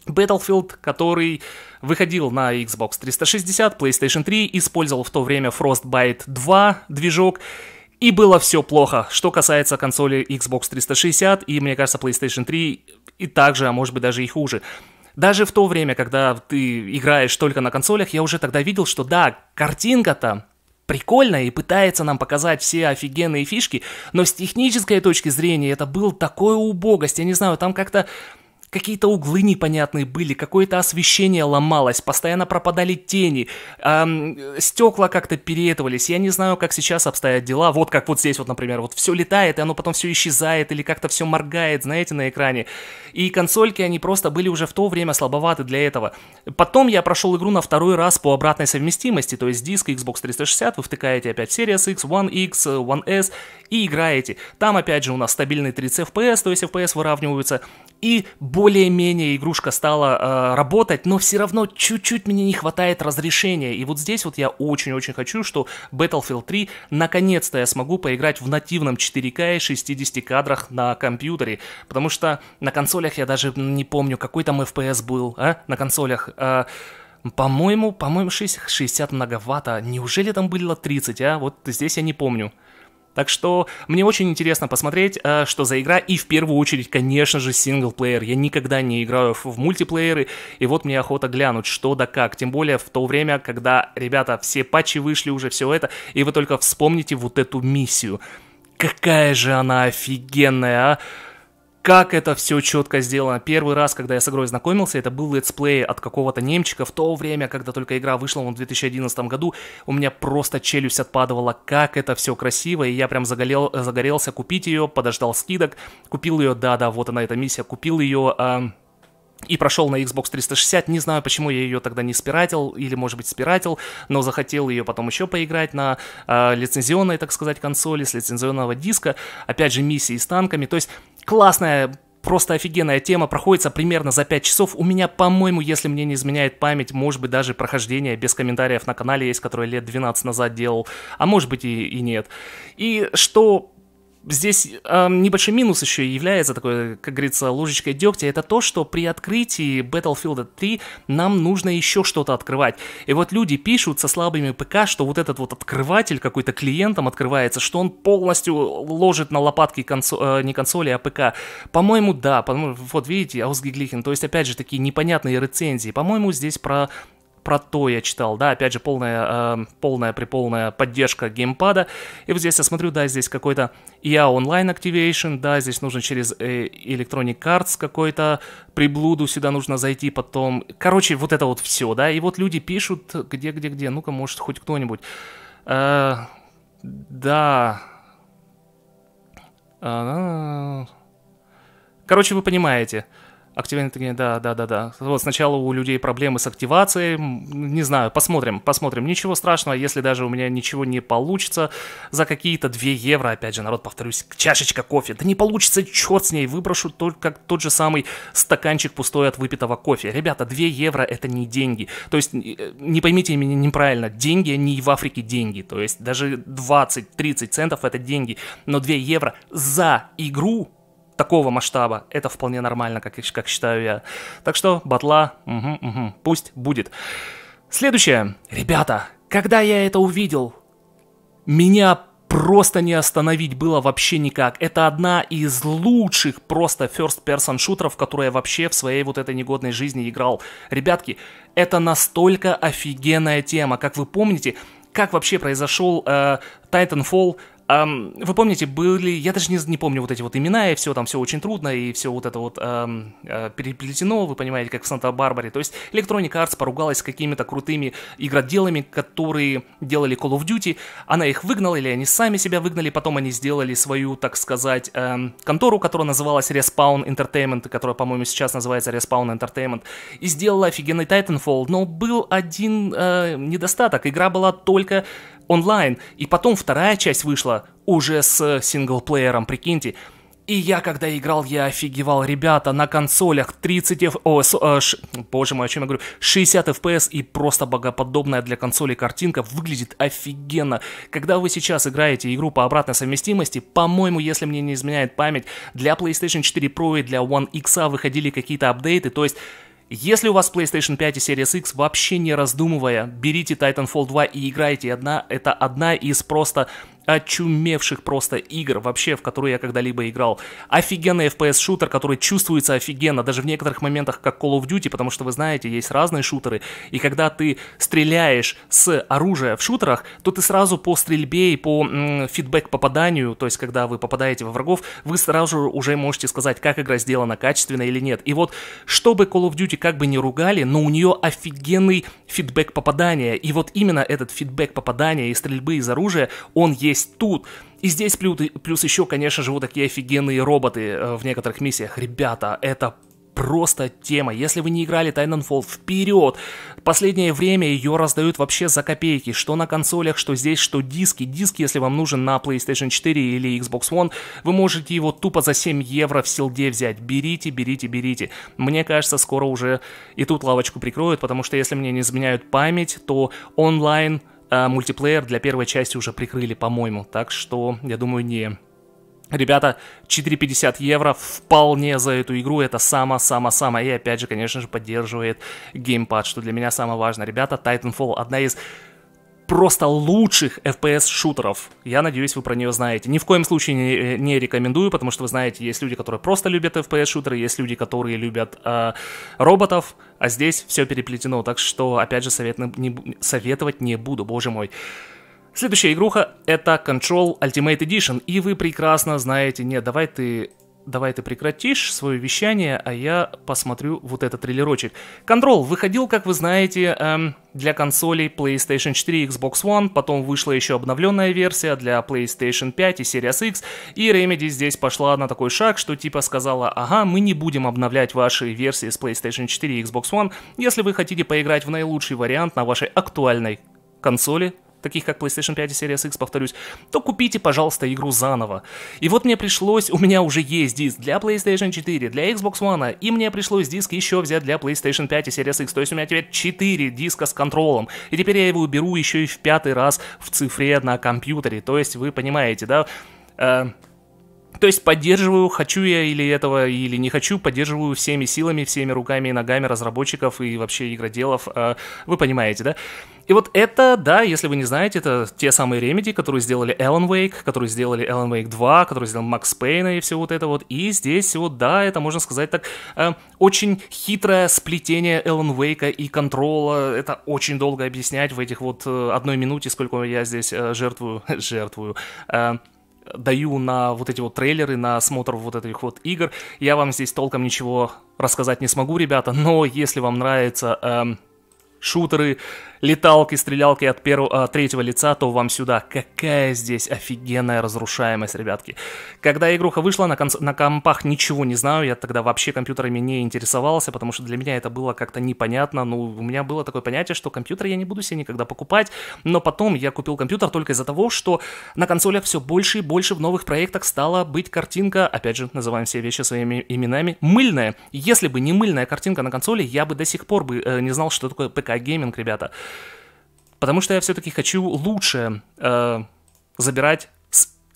Battlefield, который выходил на Xbox 360, PlayStation 3, использовал в то время Frostbite 2 движок, и было все плохо, что касается консоли Xbox 360 и, мне кажется, PlayStation 3 и также, а может быть даже и хуже. Даже в то время, когда ты играешь только на консолях, я уже тогда видел, что да, картинка-то прикольная и пытается нам показать все офигенные фишки, но с технической точки зрения это был такой убогость, я не знаю, там как-то Какие-то углы непонятные были, какое-то освещение ломалось, постоянно пропадали тени, эм, стекла как-то переэтывались. Я не знаю, как сейчас обстоят дела. Вот как вот здесь вот, например, вот все летает, и оно потом все исчезает или как-то все моргает, знаете, на экране. И консольки, они просто были уже в то время слабоваты для этого. Потом я прошел игру на второй раз по обратной совместимости, то есть диск Xbox 360, вы втыкаете опять Series X, One X, One S и играете. Там опять же у нас стабильный 30 FPS, то есть FPS выравниваются, и более-менее игрушка стала э, работать, но все равно чуть-чуть мне не хватает разрешения. И вот здесь вот я очень-очень хочу, что Battlefield 3 наконец-то я смогу поиграть в нативном 4К и 60 кадрах на компьютере, потому что на консолях я даже не помню, какой там FPS был, а, на консолях. Э, по-моему, по-моему, 60, 60 многовато. Неужели там было 30, а? Вот здесь я не помню. Так что мне очень интересно посмотреть, э, что за игра, и в первую очередь, конечно же, синглплеер. Я никогда не играю в мультиплееры, и вот мне охота глянуть, что да как. Тем более в то время, когда, ребята, все патчи вышли уже, все это, и вы только вспомните вот эту миссию. Какая же она офигенная, а! Как это все четко сделано. Первый раз, когда я с игрой знакомился, это был let's play от какого-то немчика. В то время, когда только игра вышла в 2011 году, у меня просто челюсть отпадывала, как это все красиво, и я прям загорел, загорелся купить ее, подождал скидок, купил ее, да-да, вот она эта миссия, купил ее... Э, и прошел на Xbox 360. Не знаю, почему я ее тогда не спиратил, или, может быть, спиратил, но захотел ее потом еще поиграть на э, лицензионной, так сказать, консоли, с лицензионного диска. Опять же, миссии с танками. То есть классная просто офигенная тема, проходится примерно за 5 часов. У меня, по-моему, если мне не изменяет память, может быть, даже прохождение без комментариев на канале есть, которое лет 12 назад делал, а может быть и, и нет. И что здесь э, небольшой минус еще является такой, как говорится, ложечкой дегтя, это то, что при открытии Battlefield 3 нам нужно еще что-то открывать. И вот люди пишут со слабыми ПК, что вот этот вот открыватель какой-то клиентом открывается, что он полностью ложит на лопатки консо э, не консоли, а ПК. По-моему, да, по вот видите, Аусгиглихен, то есть опять же такие непонятные рецензии. По-моему, здесь про про то я читал, да, опять же, полная, э, полная приполная поддержка геймпада. И вот здесь я смотрю, да, здесь какой-то EA Online Activation, да, здесь нужно через э, Electronic Arts какой-то приблуду сюда нужно зайти потом. Короче, вот это вот все, да, и вот люди пишут, где, где, где, ну-ка, может, хоть кто-нибудь. Э, да. Э, короче, вы понимаете. Активирование, да, да, да, да. Вот сначала у людей проблемы с активацией, не знаю, посмотрим, посмотрим. Ничего страшного, если даже у меня ничего не получится за какие-то 2 евро, опять же, народ, повторюсь, чашечка кофе. Да не получится, черт с ней, выброшу только как тот же самый стаканчик пустой от выпитого кофе. Ребята, 2 евро это не деньги. То есть, не поймите меня неправильно, деньги не в Африке деньги. То есть, даже 20-30 центов это деньги. Но 2 евро за игру такого масштаба, это вполне нормально, как, как считаю я. Так что, батла, угу, угу, пусть будет. Следующее. Ребята, когда я это увидел, меня просто не остановить было вообще никак. Это одна из лучших просто first-person шутеров, которые я вообще в своей вот этой негодной жизни играл. Ребятки, это настолько офигенная тема. Как вы помните, как вообще произошел э, Titanfall Um, вы помните, были, я даже не, не помню вот эти вот имена, и все там все очень трудно, и все вот это вот um, uh, переплетено, вы понимаете, как в Санта-Барбаре. То есть Electronic Arts поругалась с какими-то крутыми игроделами, которые делали Call of Duty, она их выгнала, или они сами себя выгнали, потом они сделали свою, так сказать, um, контору, которая называлась Respawn Entertainment, которая, по-моему, сейчас называется Respawn Entertainment, и сделала офигенный Titanfall, но был один uh, недостаток, игра была только онлайн. И потом вторая часть вышла уже с синглплеером, прикиньте. И я, когда играл, я офигевал. Ребята, на консолях 30 F... О, с, э, ш... Боже мой, о чем я говорю? 60 FPS и просто богоподобная для консоли картинка выглядит офигенно. Когда вы сейчас играете игру по обратной совместимости, по-моему, если мне не изменяет память, для PlayStation 4 Pro и для One X выходили какие-то апдейты, то есть если у вас PlayStation 5 и Series X, вообще не раздумывая, берите Titanfall 2 и играйте. Одна, это одна из просто очумевших просто игр вообще, в которые я когда-либо играл. Офигенный FPS-шутер, который чувствуется офигенно, даже в некоторых моментах, как Call of Duty, потому что вы знаете, есть разные шутеры, и когда ты стреляешь с оружия в шутерах, то ты сразу по стрельбе и по м, фидбэк попаданию, то есть когда вы попадаете во врагов, вы сразу уже можете сказать, как игра сделана, качественно или нет. И вот, чтобы Call of Duty как бы не ругали, но у нее офигенный фидбэк попадания, и вот именно этот фидбэк попадания и стрельбы из оружия, он есть есть тут. И здесь плюс, плюс еще, конечно же, вот такие офигенные роботы э, в некоторых миссиях. Ребята, это просто тема. Если вы не играли Titanfall, вперед! Последнее время ее раздают вообще за копейки, что на консолях, что здесь, что диски. Диски, если вам нужен на PlayStation 4 или Xbox One, вы можете его тупо за 7 евро в силде взять. Берите, берите, берите. Мне кажется, скоро уже и тут лавочку прикроют, потому что если мне не изменяют память, то онлайн а мультиплеер для первой части уже прикрыли, по-моему, так что, я думаю, не... Ребята, 4,50 евро вполне за эту игру, это само-само-само, и опять же, конечно же, поддерживает геймпад, что для меня самое важное. Ребята, Titanfall одна из просто лучших FPS-шутеров. Я надеюсь, вы про нее знаете. Ни в коем случае не, не рекомендую, потому что вы знаете, есть люди, которые просто любят FPS-шутеры, есть люди, которые любят э, роботов, а здесь все переплетено. Так что, опять же, совет, не, советовать не буду, боже мой. Следующая игруха это Control Ultimate Edition, и вы прекрасно знаете, нет, давай ты давай ты прекратишь свое вещание, а я посмотрю вот этот трейлерочек. Control выходил, как вы знаете, эм, для консолей PlayStation 4 и Xbox One, потом вышла еще обновленная версия для PlayStation 5 и Series X, и Remedy здесь пошла на такой шаг, что типа сказала, ага, мы не будем обновлять ваши версии с PlayStation 4 и Xbox One, если вы хотите поиграть в наилучший вариант на вашей актуальной консоли, таких как PlayStation 5 и Series X, повторюсь, то купите, пожалуйста, игру заново. И вот мне пришлось, у меня уже есть диск для PlayStation 4, для Xbox One, и мне пришлось диск еще взять для PlayStation 5 и Series X, то есть у меня теперь 4 диска с контролем, и теперь я его беру еще и в пятый раз в цифре на компьютере, то есть вы понимаете, да? Э, то есть поддерживаю, хочу я или этого, или не хочу, поддерживаю всеми силами, всеми руками и ногами разработчиков и вообще игроделов, э, вы понимаете, да? И вот это, да, если вы не знаете, это те самые Remedy, которые сделали Alan Wake, которые сделали Alan Wake 2, которые сделали Max Payne и все вот это вот. И здесь вот, да, это можно сказать так, э, очень хитрое сплетение Alan Wake и контрола. Это очень долго объяснять в этих вот э, одной минуте, сколько я здесь э, жертвую, жертвую. Э, даю на вот эти вот трейлеры, на осмотр вот этих вот игр. Я вам здесь толком ничего рассказать не смогу, ребята, но если вам нравится эм, шутеры, леталки, стрелялки от первого, от третьего лица, то вам сюда. Какая здесь офигенная разрушаемость, ребятки. Когда игруха вышла на, конс- на компах, ничего не знаю, я тогда вообще компьютерами не интересовался, потому что для меня это было как-то непонятно. Ну, у меня было такое понятие, что компьютер я не буду себе никогда покупать, но потом я купил компьютер только из-за того, что на консолях все больше и больше в новых проектах стала быть картинка, опять же, называем все вещи своими именами, мыльная. Если бы не мыльная картинка на консоли, я бы до сих пор бы э, не знал, что такое ПК-гейминг, ребята. Потому что я все-таки хочу лучше э, забирать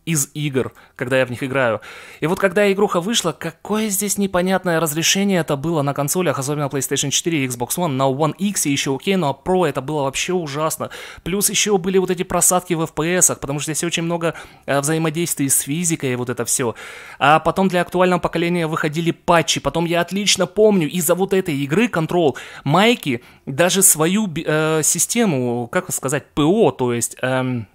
из игр, когда я в них играю. И вот когда игруха вышла, какое здесь непонятное разрешение это было на консолях, особенно PlayStation 4 и Xbox One, на One X еще окей, но Pro это было вообще ужасно. Плюс еще были вот эти просадки в FPS, потому что здесь очень много э, взаимодействий с физикой и вот это все. А потом для актуального поколения выходили патчи, потом я отлично помню из-за вот этой игры Control, Майки даже свою э, систему, как сказать, ПО, то есть... Эм,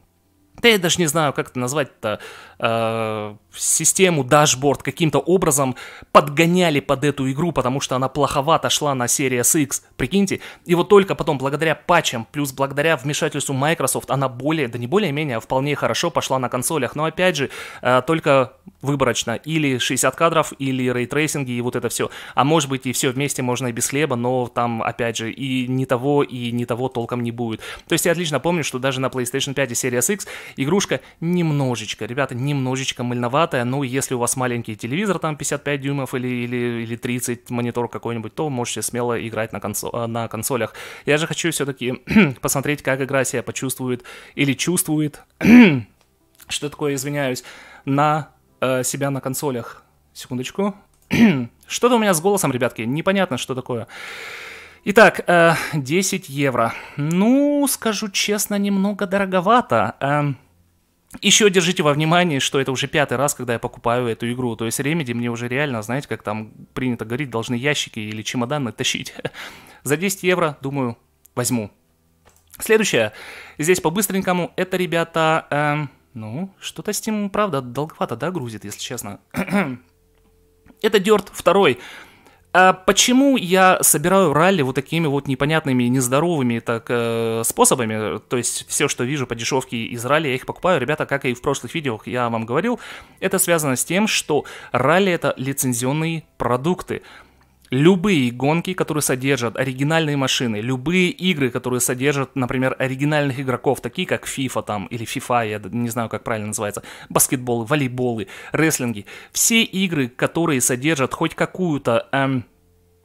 да я даже не знаю, как это назвать-то, э, систему дашборд каким-то образом подгоняли под эту игру, потому что она плоховато шла на Series X, прикиньте. И вот только потом, благодаря патчам, плюс благодаря вмешательству Microsoft, она более, да не более-менее, а вполне хорошо пошла на консолях. Но опять же, э, только выборочно. Или 60 кадров, или ray tracing и, и вот это все. А может быть и все вместе можно и без хлеба, но там, опять же, и не того, и не того толком не будет. То есть я отлично помню, что даже на PlayStation 5 и Series X игрушка немножечко, ребята, не немножечко мыльноватая, но если у вас маленький телевизор, там 55 дюймов или, или, или 30, монитор какой-нибудь, то можете смело играть на, консо- на консолях. Я же хочу все-таки посмотреть, как игра себя почувствует или чувствует, что такое, извиняюсь, на э, себя на консолях. Секундочку. Что-то у меня с голосом, ребятки, непонятно, что такое. Итак, э, 10 евро. Ну, скажу честно, немного дороговато. Еще держите во внимании, что это уже пятый раз, когда я покупаю эту игру. То есть Remedy мне уже реально, знаете, как там принято говорить, должны ящики или чемоданы тащить. За 10 евро, думаю, возьму. Следующее. Здесь по-быстренькому. Это, ребята... Э, ну, что-то Steam, правда, долговато, да, грузит, если честно. это Dirt 2. А почему я собираю ралли вот такими вот непонятными, нездоровыми так э, способами? То есть все, что вижу по дешевке из ралли, я их покупаю. Ребята, как и в прошлых видео я вам говорил, это связано с тем, что ралли это лицензионные продукты любые гонки, которые содержат оригинальные машины, любые игры, которые содержат, например, оригинальных игроков, такие как FIFA там, или FIFA, я не знаю, как правильно называется, баскетболы, волейболы, рестлинги, все игры, которые содержат хоть какую-то эм,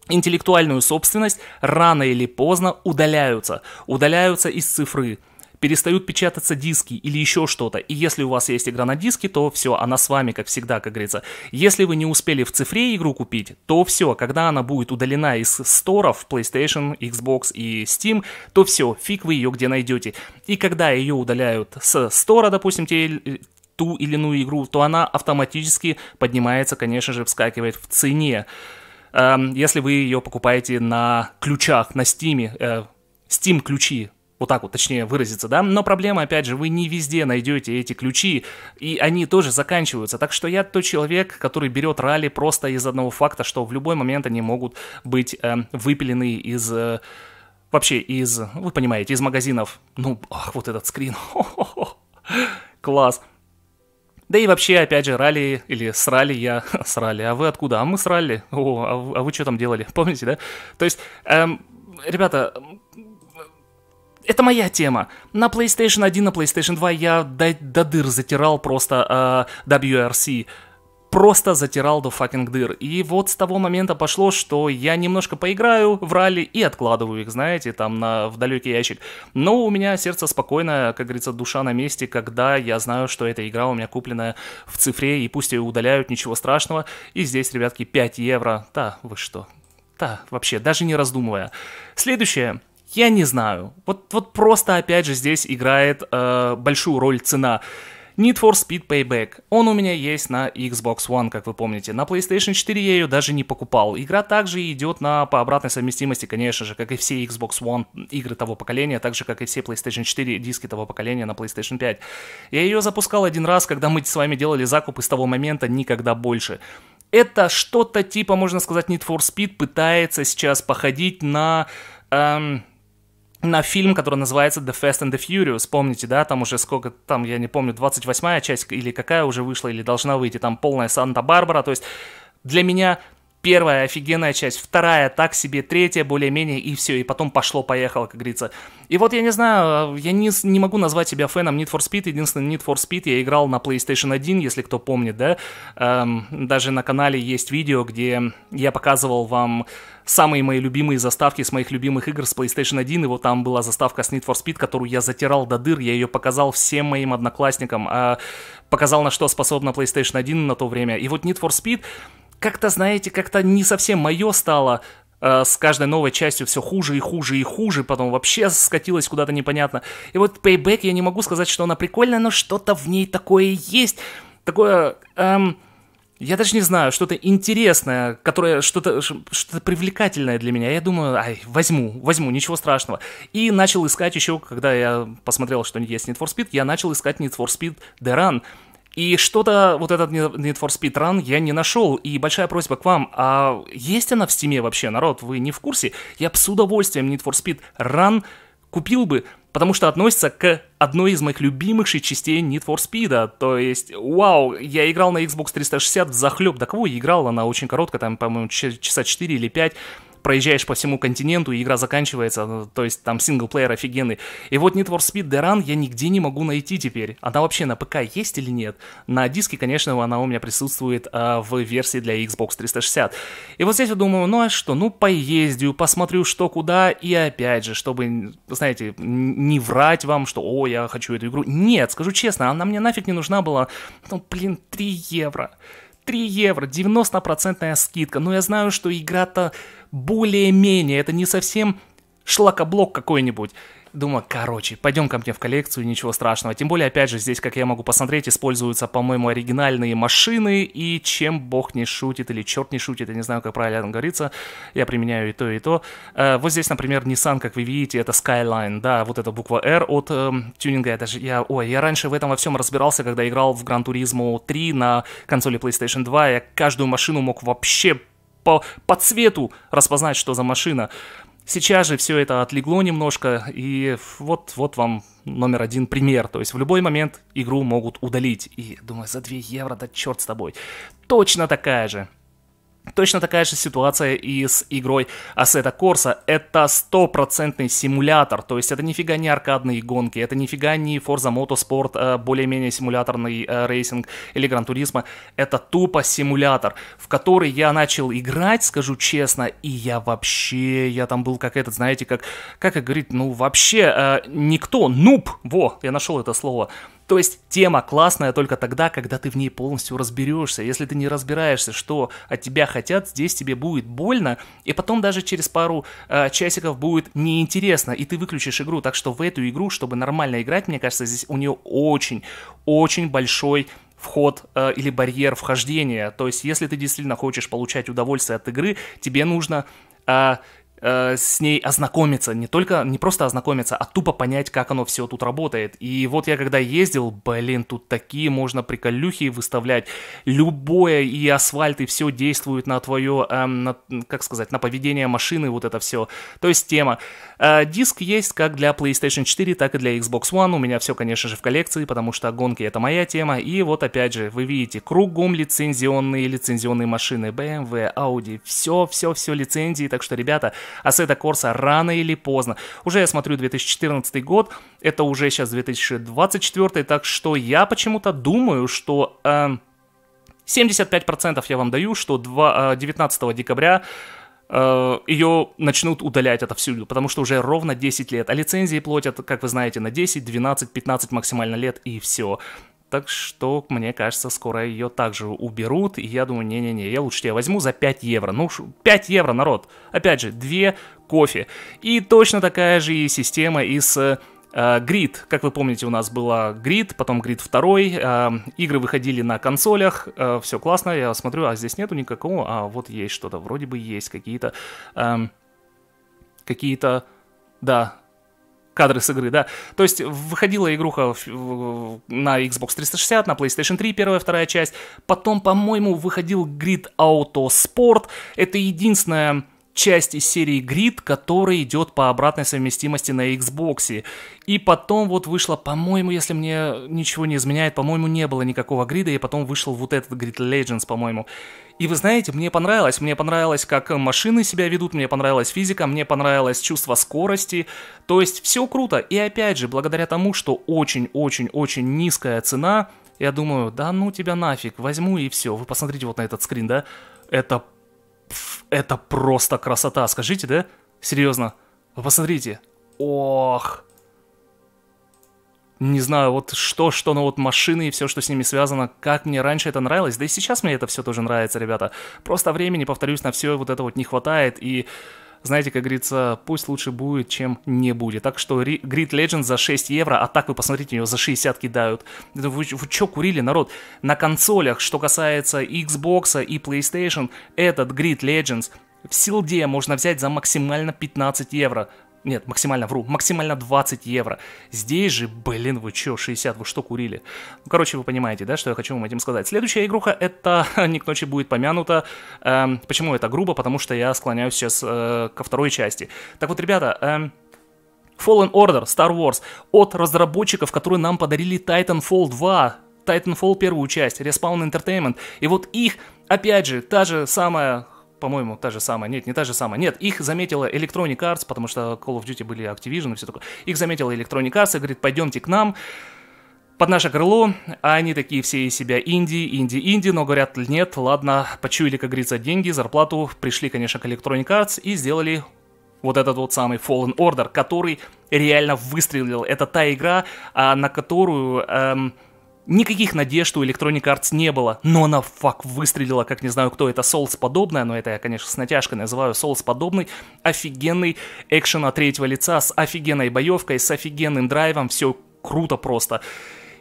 интеллектуальную собственность, рано или поздно удаляются, удаляются из цифры перестают печататься диски или еще что-то. И если у вас есть игра на диске, то все, она с вами, как всегда, как говорится. Если вы не успели в цифре игру купить, то все, когда она будет удалена из сторов PlayStation, Xbox и Steam, то все, фиг вы ее где найдете. И когда ее удаляют с стора, допустим, те ту или иную игру, то она автоматически поднимается, конечно же, вскакивает в цене. Эм, если вы ее покупаете на ключах, на Steam, э, Steam ключи, вот так вот, точнее выразиться, да, но проблема, опять же, вы не везде найдете эти ключи, и они тоже заканчиваются, так что я тот человек, который берет ралли просто из одного факта, что в любой момент они могут быть э, выпилены из... Э, вообще из, вы понимаете, из магазинов. Ну, ах, вот этот скрин. Класс. Да и вообще, опять же, ралли или срали я, срали, а вы откуда? А мы срали. О, а а вы что там делали? Помните, да? То есть, эм, ребята, это моя тема. На PlayStation 1, на PlayStation 2 я до, до дыр затирал просто э, WRC. Просто затирал до fucking дыр. И вот с того момента пошло, что я немножко поиграю в ралли и откладываю их, знаете, там на, в далекий ящик. Но у меня сердце спокойное, как говорится, душа на месте, когда я знаю, что эта игра у меня купленная в цифре, и пусть ее удаляют, ничего страшного. И здесь, ребятки, 5 евро. Да, вы что? Да, вообще, даже не раздумывая. Следующее. Я не знаю. Вот, вот просто, опять же, здесь играет э, большую роль цена. Need for Speed Payback. Он у меня есть на Xbox One, как вы помните. На PlayStation 4 я ее даже не покупал. Игра также идет на, по обратной совместимости, конечно же, как и все Xbox One игры того поколения, так же, как и все PlayStation 4 диски того поколения на PlayStation 5. Я ее запускал один раз, когда мы с вами делали закуп, и с того момента никогда больше. Это что-то типа, можно сказать, Need for Speed пытается сейчас походить на... Эм, на фильм, который называется The Fast and the Furious. Помните, да, там уже сколько, там, я не помню, 28-я часть или какая уже вышла, или должна выйти, там полная Санта-Барбара. То есть для меня первая офигенная часть, вторая так себе, третья более-менее, и все, и потом пошло-поехало, как говорится. И вот я не знаю, я не, не могу назвать себя феном Need for Speed, единственный Need for Speed я играл на PlayStation 1, если кто помнит, да, эм, даже на канале есть видео, где я показывал вам самые мои любимые заставки с моих любимых игр с PlayStation 1, и вот там была заставка с Need for Speed, которую я затирал до дыр, я ее показал всем моим одноклассникам, а показал, на что способна PlayStation 1 на то время. И вот Need for Speed, как-то, знаете, как-то не совсем мое стало, э, с каждой новой частью все хуже и хуже и хуже, потом вообще скатилось куда-то непонятно. И вот Payback, я не могу сказать, что она прикольная, но что-то в ней такое есть. Такое, эм, я даже не знаю, что-то интересное, которое что-то что привлекательное для меня. Я думаю, ай, возьму, возьму, ничего страшного. И начал искать еще, когда я посмотрел, что есть Need for Speed, я начал искать Need for Speed The Run. И что-то, вот этот Need for Speed Run я не нашел. И большая просьба к вам, а есть она в стиме вообще, народ? Вы не в курсе? Я бы с удовольствием Need for Speed Run купил бы, потому что относится к одной из моих любимых частей Need for Speed. То есть, вау, я играл на Xbox 360 в захлеб. Да кого играл? Она очень короткая, там, по-моему, часа 4 или 5 проезжаешь по всему континенту, и игра заканчивается, ну, то есть там синглплеер офигенный. И вот Need for Speed The Run я нигде не могу найти теперь. Она вообще на ПК есть или нет? На диске, конечно, она у меня присутствует а, в версии для Xbox 360. И вот здесь я думаю, ну а что, ну поездю, посмотрю что куда, и опять же, чтобы, знаете, не врать вам, что, о, я хочу эту игру. Нет, скажу честно, она мне нафиг не нужна была. Ну, блин, 3 евро. 3 евро, 90% скидка. Но я знаю, что игра-то более-менее, это не совсем шлакоблок какой-нибудь. Думаю, короче, пойдем ко мне в коллекцию, ничего страшного. Тем более, опять же, здесь, как я могу посмотреть, используются, по-моему, оригинальные машины, и чем бог не шутит, или черт не шутит, я не знаю, как правильно говорится, я применяю и то, и то. Э, вот здесь, например, Nissan, как вы видите, это Skyline, да, вот эта буква R от э, тюнинга, это же я, ой, я раньше в этом во всем разбирался, когда играл в Gran Turismo 3 на консоли PlayStation 2, я каждую машину мог вообще по, по цвету распознать, что за машина. Сейчас же все это отлегло немножко, и вот, вот вам номер один пример. То есть в любой момент игру могут удалить. И думаю, за 2 евро, да черт с тобой. Точно такая же. Точно такая же ситуация и с игрой Assetto Corsa. Это стопроцентный симулятор, то есть это нифига не аркадные гонки, это нифига не Forza Motorsport, э, более-менее симуляторный э, racing или Gran Turismo. Это тупо симулятор, в который я начал играть, скажу честно, и я вообще, я там был как этот, знаете, как, как говорит, ну вообще э, никто, нуб, во, я нашел это слово, то есть тема классная только тогда, когда ты в ней полностью разберешься. Если ты не разбираешься, что от тебя хотят, здесь тебе будет больно, и потом даже через пару э, часиков будет неинтересно, и ты выключишь игру. Так что в эту игру, чтобы нормально играть, мне кажется, здесь у нее очень, очень большой вход э, или барьер вхождения. То есть, если ты действительно хочешь получать удовольствие от игры, тебе нужно э, Э, с ней ознакомиться, не только, не просто ознакомиться, а тупо понять, как оно все тут работает. И вот я когда ездил, блин, тут такие можно приколюхи выставлять. Любое и асфальт, и все действует на твое, эм, на, как сказать, на поведение машины, вот это все. То есть тема. Э, диск есть как для PlayStation 4, так и для Xbox One. У меня все, конечно же, в коллекции, потому что гонки это моя тема. И вот опять же, вы видите, кругом лицензионные, лицензионные машины. BMW, Audi, все, все, все лицензии. Так что, ребята, Ассета Корса рано или поздно. Уже я смотрю 2014 год, это уже сейчас 2024, так что я почему-то думаю, что... Э, 75% я вам даю, что 2, 19 э, декабря э, ее начнут удалять отовсюду, потому что уже ровно 10 лет, а лицензии платят, как вы знаете, на 10, 12, 15 максимально лет и все. Так что, мне кажется, скоро ее также уберут. И я думаю, не-не-не, я лучше тебя возьму за 5 евро. Ну, 5 евро, народ. Опять же, 2 кофе. И точно такая же и система из э, Grid, как вы помните, у нас была Grid, потом Grid 2, э, игры выходили на консолях, э, все классно, я смотрю, а здесь нету никакого, а вот есть что-то, вроде бы есть какие-то, э, какие-то, да, кадры с игры, да. То есть выходила игруха на Xbox 360, на PlayStation 3, первая, вторая часть. Потом, по-моему, выходил Grid Auto Sport. Это единственная часть из серии Grid, которая идет по обратной совместимости на Xbox. И потом вот вышло, по-моему, если мне ничего не изменяет, по-моему, не было никакого грида, и потом вышел вот этот Grid Legends, по-моему. И вы знаете, мне понравилось, мне понравилось, как машины себя ведут, мне понравилась физика, мне понравилось чувство скорости, то есть все круто. И опять же, благодаря тому, что очень-очень-очень низкая цена, я думаю, да ну тебя нафиг, возьму и все. Вы посмотрите вот на этот скрин, да? Это это просто красота, скажите, да? Серьезно. Вы посмотрите. Ох. Не знаю, вот что, что, но вот машины и все, что с ними связано, как мне раньше это нравилось, да и сейчас мне это все тоже нравится, ребята. Просто времени, повторюсь, на все вот это вот не хватает, и знаете, как говорится, пусть лучше будет, чем не будет. Так что Grid Legends за 6 евро, а так вы посмотрите, ее за 60 кидают. Вы, вы что курили, народ? На консолях, что касается Xbox и PlayStation, этот Grid Legends в силде можно взять за максимально 15 евро. Нет, максимально вру, максимально 20 евро. Здесь же, блин, вы чё, 60, вы что курили? Ну, короче, вы понимаете, да, что я хочу вам этим сказать. Следующая игруха, это не к ночи будет помянута. Эм, почему это грубо? Потому что я склоняюсь сейчас э, ко второй части. Так вот, ребята, эм, Fallen Order, Star Wars, от разработчиков, которые нам подарили Titanfall 2, Titanfall первую часть, Respawn Entertainment. И вот их, опять же, та же самая по-моему, та же самая. Нет, не та же самая. Нет, их заметила Electronic Arts, потому что Call of Duty были Activision и все такое. Их заметила Electronic Arts и говорит, пойдемте к нам под наше крыло, а они такие все из себя инди, инди, инди, но говорят, нет, ладно, почуяли, как говорится, деньги, зарплату, пришли, конечно, к Electronic Arts и сделали вот этот вот самый Fallen Order, который реально выстрелил. Это та игра, а, на которую эм, никаких надежд у Electronic Arts не было, но она фак выстрелила, как не знаю кто, это Souls подобная, но это я, конечно, с натяжкой называю. Souls подобный, офигенный экшен от третьего лица с офигенной боевкой, с офигенным драйвом, все круто просто.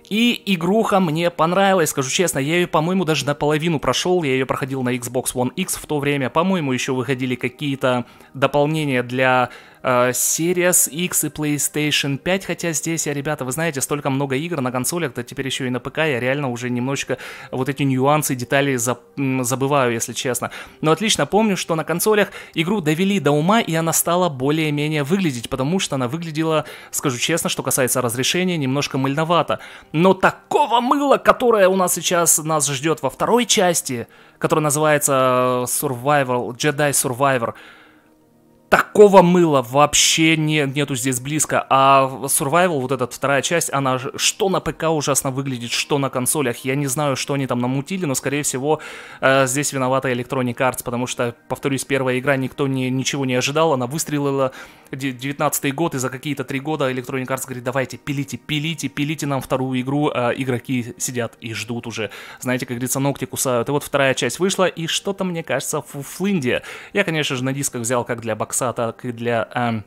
И игруха мне понравилась, скажу честно, я ее, по-моему, даже наполовину прошел, я ее проходил на Xbox One X в то время, по-моему, еще выходили какие-то дополнения для Series X и PlayStation 5, хотя здесь, я, ребята, вы знаете, столько много игр на консолях, да теперь еще и на ПК, я реально уже немножечко вот эти нюансы, детали за, забываю, если честно. Но отлично помню, что на консолях игру довели до ума, и она стала более-менее выглядеть, потому что она выглядела, скажу честно, что касается разрешения, немножко мыльновато. Но такого мыла, которое у нас сейчас нас ждет во второй части, которая называется Survival, Jedi Survivor, такого мыла вообще не, нету здесь близко. А Survival, вот эта вторая часть, она что на ПК ужасно выглядит, что на консолях. Я не знаю, что они там намутили, но, скорее всего, э, здесь виновата Electronic Arts, потому что, повторюсь, первая игра никто не, ничего не ожидал, она выстрелила 19 год, и за какие-то три года Electronic Arts говорит, давайте, пилите, пилите, пилите нам вторую игру, а игроки сидят и ждут уже. Знаете, как говорится, ногти кусают. И вот вторая часть вышла, и что-то, мне кажется, в флинде. Я, конечно же, на дисках взял как для бокса, так и для... Эм,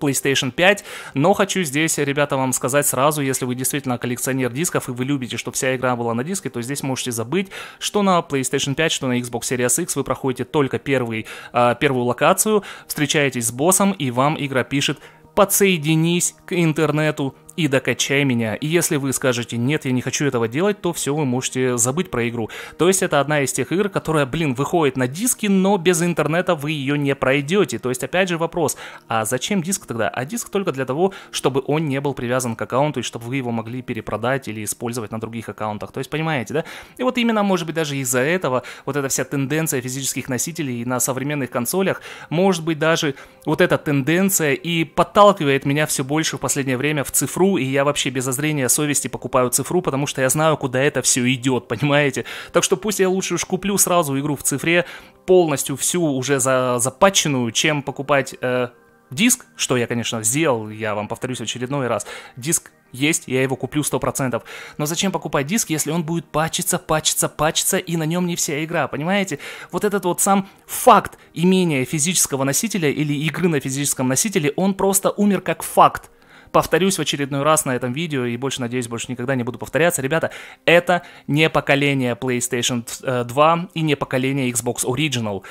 PlayStation 5, но хочу здесь, ребята, вам сказать сразу, если вы действительно коллекционер дисков и вы любите, чтобы вся игра была на диске, то здесь можете забыть, что на PlayStation 5, что на Xbox Series X вы проходите только первый, э, первую локацию, встречаетесь с боссом, и вам игра пишет «подсоединись к интернету и докачай меня. И если вы скажете, нет, я не хочу этого делать, то все, вы можете забыть про игру. То есть это одна из тех игр, которая, блин, выходит на диски, но без интернета вы ее не пройдете. То есть опять же вопрос, а зачем диск тогда? А диск только для того, чтобы он не был привязан к аккаунту и чтобы вы его могли перепродать или использовать на других аккаунтах. То есть понимаете, да? И вот именно, может быть, даже из-за этого вот эта вся тенденция физических носителей на современных консолях, может быть, даже вот эта тенденция и подталкивает меня все больше в последнее время в цифру цифру, и я вообще без озрения совести покупаю цифру, потому что я знаю, куда это все идет, понимаете? Так что пусть я лучше уж куплю сразу игру в цифре, полностью всю уже за, запатченную, чем покупать э, диск, что я, конечно, сделал, я вам повторюсь очередной раз. Диск есть, я его куплю 100%. Но зачем покупать диск, если он будет пачиться, пачиться, пачиться, и на нем не вся игра, понимаете? Вот этот вот сам факт имения физического носителя или игры на физическом носителе, он просто умер как факт повторюсь в очередной раз на этом видео и больше, надеюсь, больше никогда не буду повторяться. Ребята, это не поколение PlayStation 2 э, и не поколение Xbox Original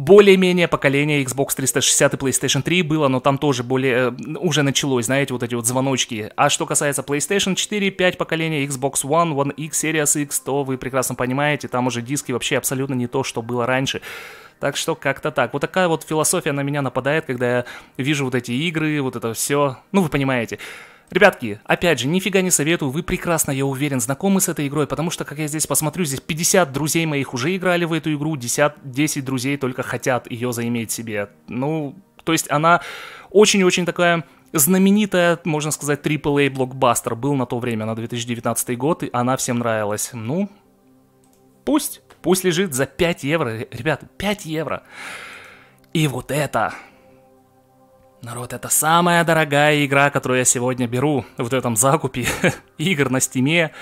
более-менее поколение Xbox 360 и PlayStation 3 было, но там тоже более, э, уже началось, знаете, вот эти вот звоночки. А что касается PlayStation 4, 5 поколения Xbox One, One X, Series X, то вы прекрасно понимаете, там уже диски вообще абсолютно не то, что было раньше. Так что как-то так. Вот такая вот философия на меня нападает, когда я вижу вот эти игры, вот это все. Ну, вы понимаете. Ребятки, опять же, нифига не советую, вы прекрасно, я уверен, знакомы с этой игрой, потому что, как я здесь посмотрю, здесь 50 друзей моих уже играли в эту игру, 10, 10 друзей только хотят ее заиметь себе. Ну, то есть она очень-очень такая знаменитая, можно сказать, AAA блокбастер был на то время, на 2019 год, и она всем нравилась. Ну, пусть. Пусть лежит за 5 евро. Ребята, 5 евро. И вот это... Народ, это самая дорогая игра, которую я сегодня беру в этом закупе игр на стиме.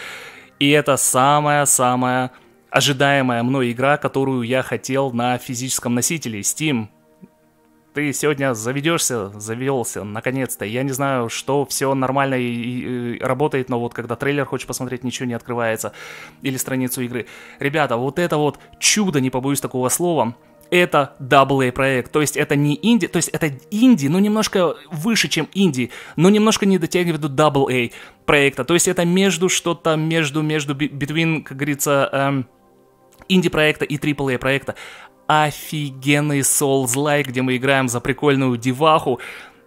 И это самая-самая ожидаемая мной игра, которую я хотел на физическом носителе Steam ты сегодня заведешься, завелся, наконец-то. Я не знаю, что все нормально и, и, и работает, но вот когда трейлер хочешь посмотреть, ничего не открывается. Или страницу игры. Ребята, вот это вот чудо, не побоюсь такого слова, это AA проект, то есть это не инди, то есть это инди, но немножко выше, чем инди, но немножко не дотягивает до AA проекта, то есть это между что-то, между, между, between, как говорится, эм, инди-проекта и AAA проекта офигенный Souls-like, где мы играем за прикольную деваху,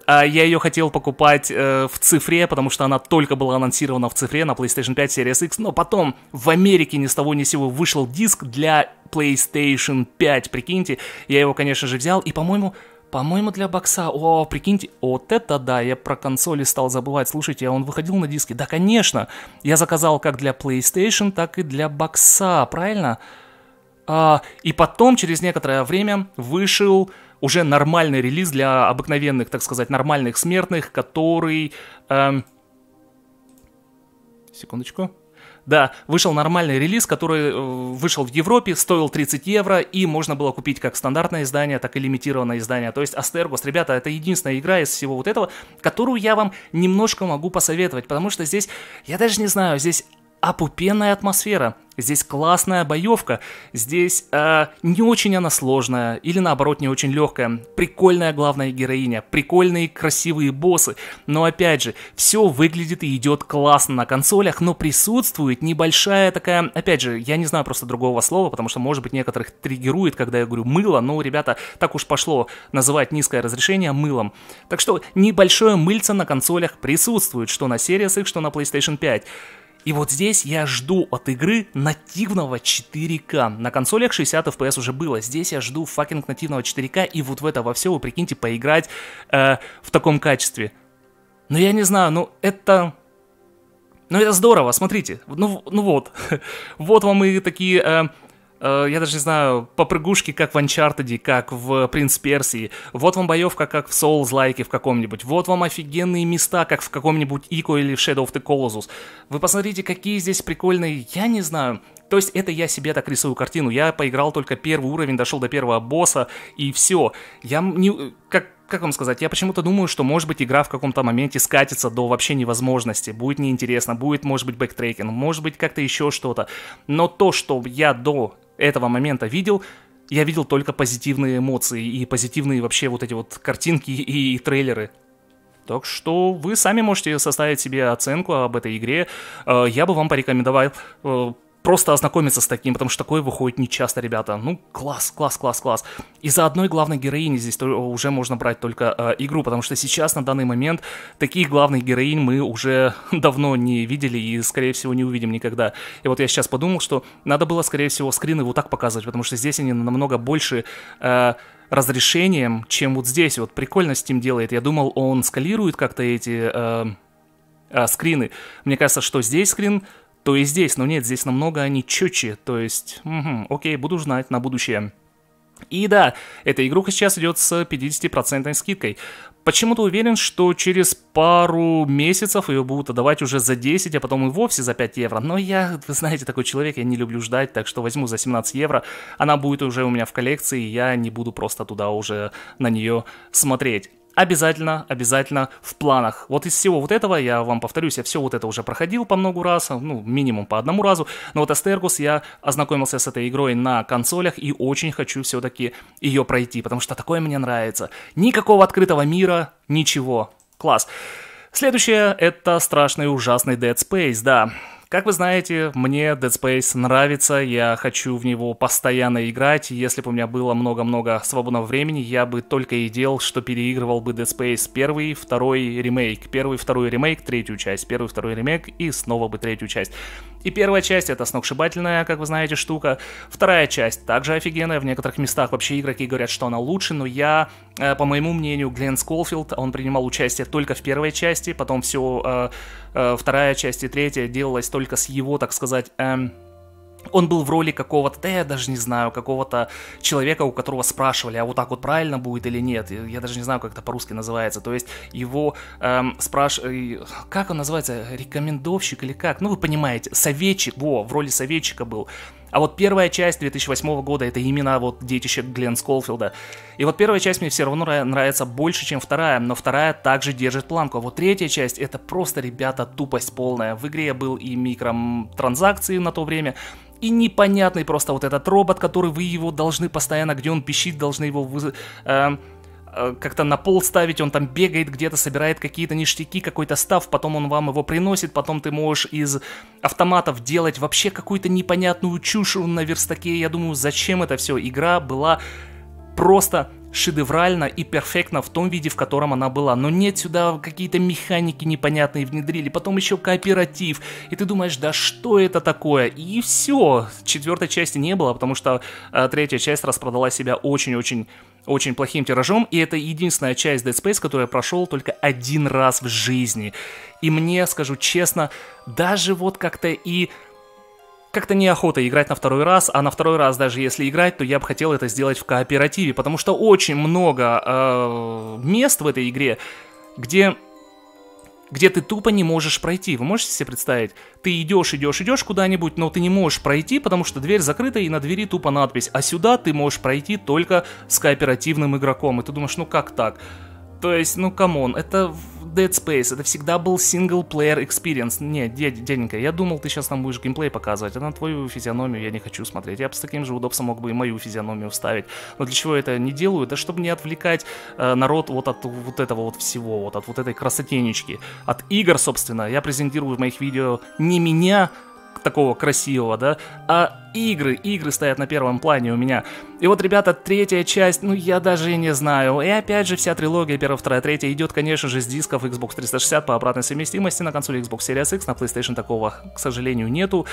А, я ее хотел покупать э, в цифре, потому что она только была анонсирована в цифре на PlayStation 5 Series X, но потом в Америке ни с того ни с сего вышел диск для PlayStation 5, прикиньте. Я его, конечно же, взял, и, по-моему, по-моему, для бокса. О, прикиньте, вот это да, я про консоли стал забывать. Слушайте, а он выходил на диске? Да, конечно. Я заказал как для PlayStation, так и для бокса, правильно? А, и потом, через некоторое время, вышел уже нормальный релиз для обыкновенных, так сказать, нормальных смертных, который... Эм... Секундочку. Да, вышел нормальный релиз, который э, вышел в Европе, стоил 30 евро, и можно было купить как стандартное издание, так и лимитированное издание. То есть Asterigos, ребята, это единственная игра из всего вот этого, которую я вам немножко могу посоветовать, потому что здесь, я даже не знаю, здесь опупенная атмосфера. Здесь классная боевка, здесь э, не очень она сложная, или наоборот не очень легкая. Прикольная главная героиня, прикольные красивые боссы. Но опять же, все выглядит и идет классно на консолях, но присутствует небольшая такая, опять же, я не знаю просто другого слова, потому что может быть некоторых триггерует, когда я говорю мыло, но, ребята, так уж пошло называть низкое разрешение мылом. Так что небольшое мыльце на консолях присутствует, что на Series X, что на PlayStation 5. И вот здесь я жду от игры нативного 4К. На консолях 60 FPS уже было. Здесь я жду fucking нативного 4К. И вот в это во все вы прикиньте поиграть э, в таком качестве. Но я не знаю, ну это... Ну это здорово, смотрите. Ну, ну вот. вот вам и такие... Э, Э, я даже не знаю, попрыгушки, как в Uncharted, как в Принц Персии. Вот вам боевка, как в Souls-like в каком-нибудь. Вот вам офигенные места, как в каком-нибудь Ico или Shadow of the Colossus. Вы посмотрите, какие здесь прикольные, я не знаю. То есть это я себе так рисую картину. Я поиграл только первый уровень, дошел до первого босса, и все. Я не... Как, как вам сказать, я почему-то думаю, что, может быть, игра в каком-то моменте скатится до вообще невозможности, будет неинтересно, будет, может быть, backtracking, может быть, как-то еще что-то. Но то, что я до этого момента видел, я видел только позитивные эмоции и позитивные вообще вот эти вот картинки и трейлеры. Так что вы сами можете составить себе оценку об этой игре. Э, я бы вам порекомендовал э, просто ознакомиться с таким, потому что такое выходит нечасто, ребята. Ну, класс, класс, класс, класс. Из-за одной главной героини здесь уже можно брать только э, игру, потому что сейчас, на данный момент, таких главных героинь мы уже давно не видели и, скорее всего, не увидим никогда. И вот я сейчас подумал, что надо было, скорее всего, скрины вот так показывать, потому что здесь они намного больше... Э, разрешением, чем вот здесь. Вот прикольно Steam делает. Я думал, он скалирует как-то эти э, э, скрины. Мне кажется, что здесь скрин то и здесь, но нет, здесь намного они четче, то есть, угу, окей, буду знать на будущее. И да, эта игруха сейчас идет с 50% скидкой. Почему-то уверен, что через пару месяцев ее будут отдавать уже за 10, а потом и вовсе за 5 евро. Но я, вы знаете, такой человек, я не люблю ждать, так что возьму за 17 евро. Она будет уже у меня в коллекции, я не буду просто туда уже на нее смотреть обязательно, обязательно в планах. Вот из всего вот этого, я вам повторюсь, я все вот это уже проходил по много раз, ну, минимум по одному разу, но вот Астергус я ознакомился с этой игрой на консолях и очень хочу все-таки ее пройти, потому что такое мне нравится. Никакого открытого мира, ничего. Класс. Следующее — это страшный ужасный Dead Space, да. Как вы знаете, мне Dead Space нравится, я хочу в него постоянно играть. Если бы у меня было много-много свободного времени, я бы только и делал, что переигрывал бы Dead Space первый, второй ремейк, первый, второй ремейк, третью часть, первый, второй ремейк и снова бы третью часть. И первая часть это сногсшибательная, как вы знаете, штука. Вторая часть также офигенная, в некоторых местах вообще игроки говорят, что она лучше, но я, э, по моему мнению, Глен Сколфилд, он принимал участие только в первой части, потом все, э, э, вторая часть и третья делалась только с его, так сказать, эм, он был в роли какого-то, да я даже не знаю, какого-то человека, у которого спрашивали, а вот так вот правильно будет или нет. Я даже не знаю, как это по-русски называется. То есть его эм, спрашивали, как он называется, рекомендовщик или как? Ну вы понимаете, советчик, во, в роли советчика был. А вот первая часть 2008 года это именно вот детище Глен Сколфилда. И вот первая часть мне все равно нравится больше, чем вторая, но вторая также держит планку. А вот третья часть это просто, ребята, тупость полная. В игре был и микротранзакции на то время, и непонятный просто вот этот робот, который вы его должны постоянно, где он пищит, должны его вы, э, э, как-то на пол ставить, он там бегает где-то, собирает какие-то ништяки, какой-то став, потом он вам его приносит, потом ты можешь из автоматов делать вообще какую-то непонятную чушь на верстаке. Я думаю, зачем это все? Игра была просто шедеврально и перфектно в том виде, в котором она была. Но нет сюда какие-то механики непонятные внедрили, потом еще кооператив. И ты думаешь, да что это такое? И все. Четвертой части не было, потому что э, третья часть распродала себя очень-очень очень плохим тиражом, и это единственная часть Dead Space, которую я прошел только один раз в жизни. И мне, скажу честно, даже вот как-то и как-то неохота играть на второй раз, а на второй раз даже если играть, то я бы хотел это сделать в кооперативе, потому что очень много э, мест в этой игре, где где ты тупо не можешь пройти. Вы можете себе представить? Ты идешь, идешь, идешь куда-нибудь, но ты не можешь пройти, потому что дверь закрыта и на двери тупо надпись. А сюда ты можешь пройти только с кооперативным игроком. И ты думаешь, ну как так? То есть, ну come on, это Dead Space, это всегда был single-player experience. Нет, дядь, дяденька, я думал, ты сейчас нам будешь геймплей показывать, а на твою физиономию я не хочу смотреть. Я бы с таким же удобством мог бы и мою физиономию вставить. Но для чего я это не делаю? Да чтобы не отвлекать э, народ вот от вот этого вот всего, вот от вот этой красотенечки. От игр, собственно, я презентирую в моих видео не меня, такого красивого, да, а игры, игры стоят на первом плане у меня. И вот, ребята, третья часть, ну я даже и не знаю. И опять же, вся трилогия, первая, вторая, третья, идет, конечно же, с дисков Xbox 360 по обратной совместимости на консоли Xbox Series X, на PlayStation такого, к сожалению, нету.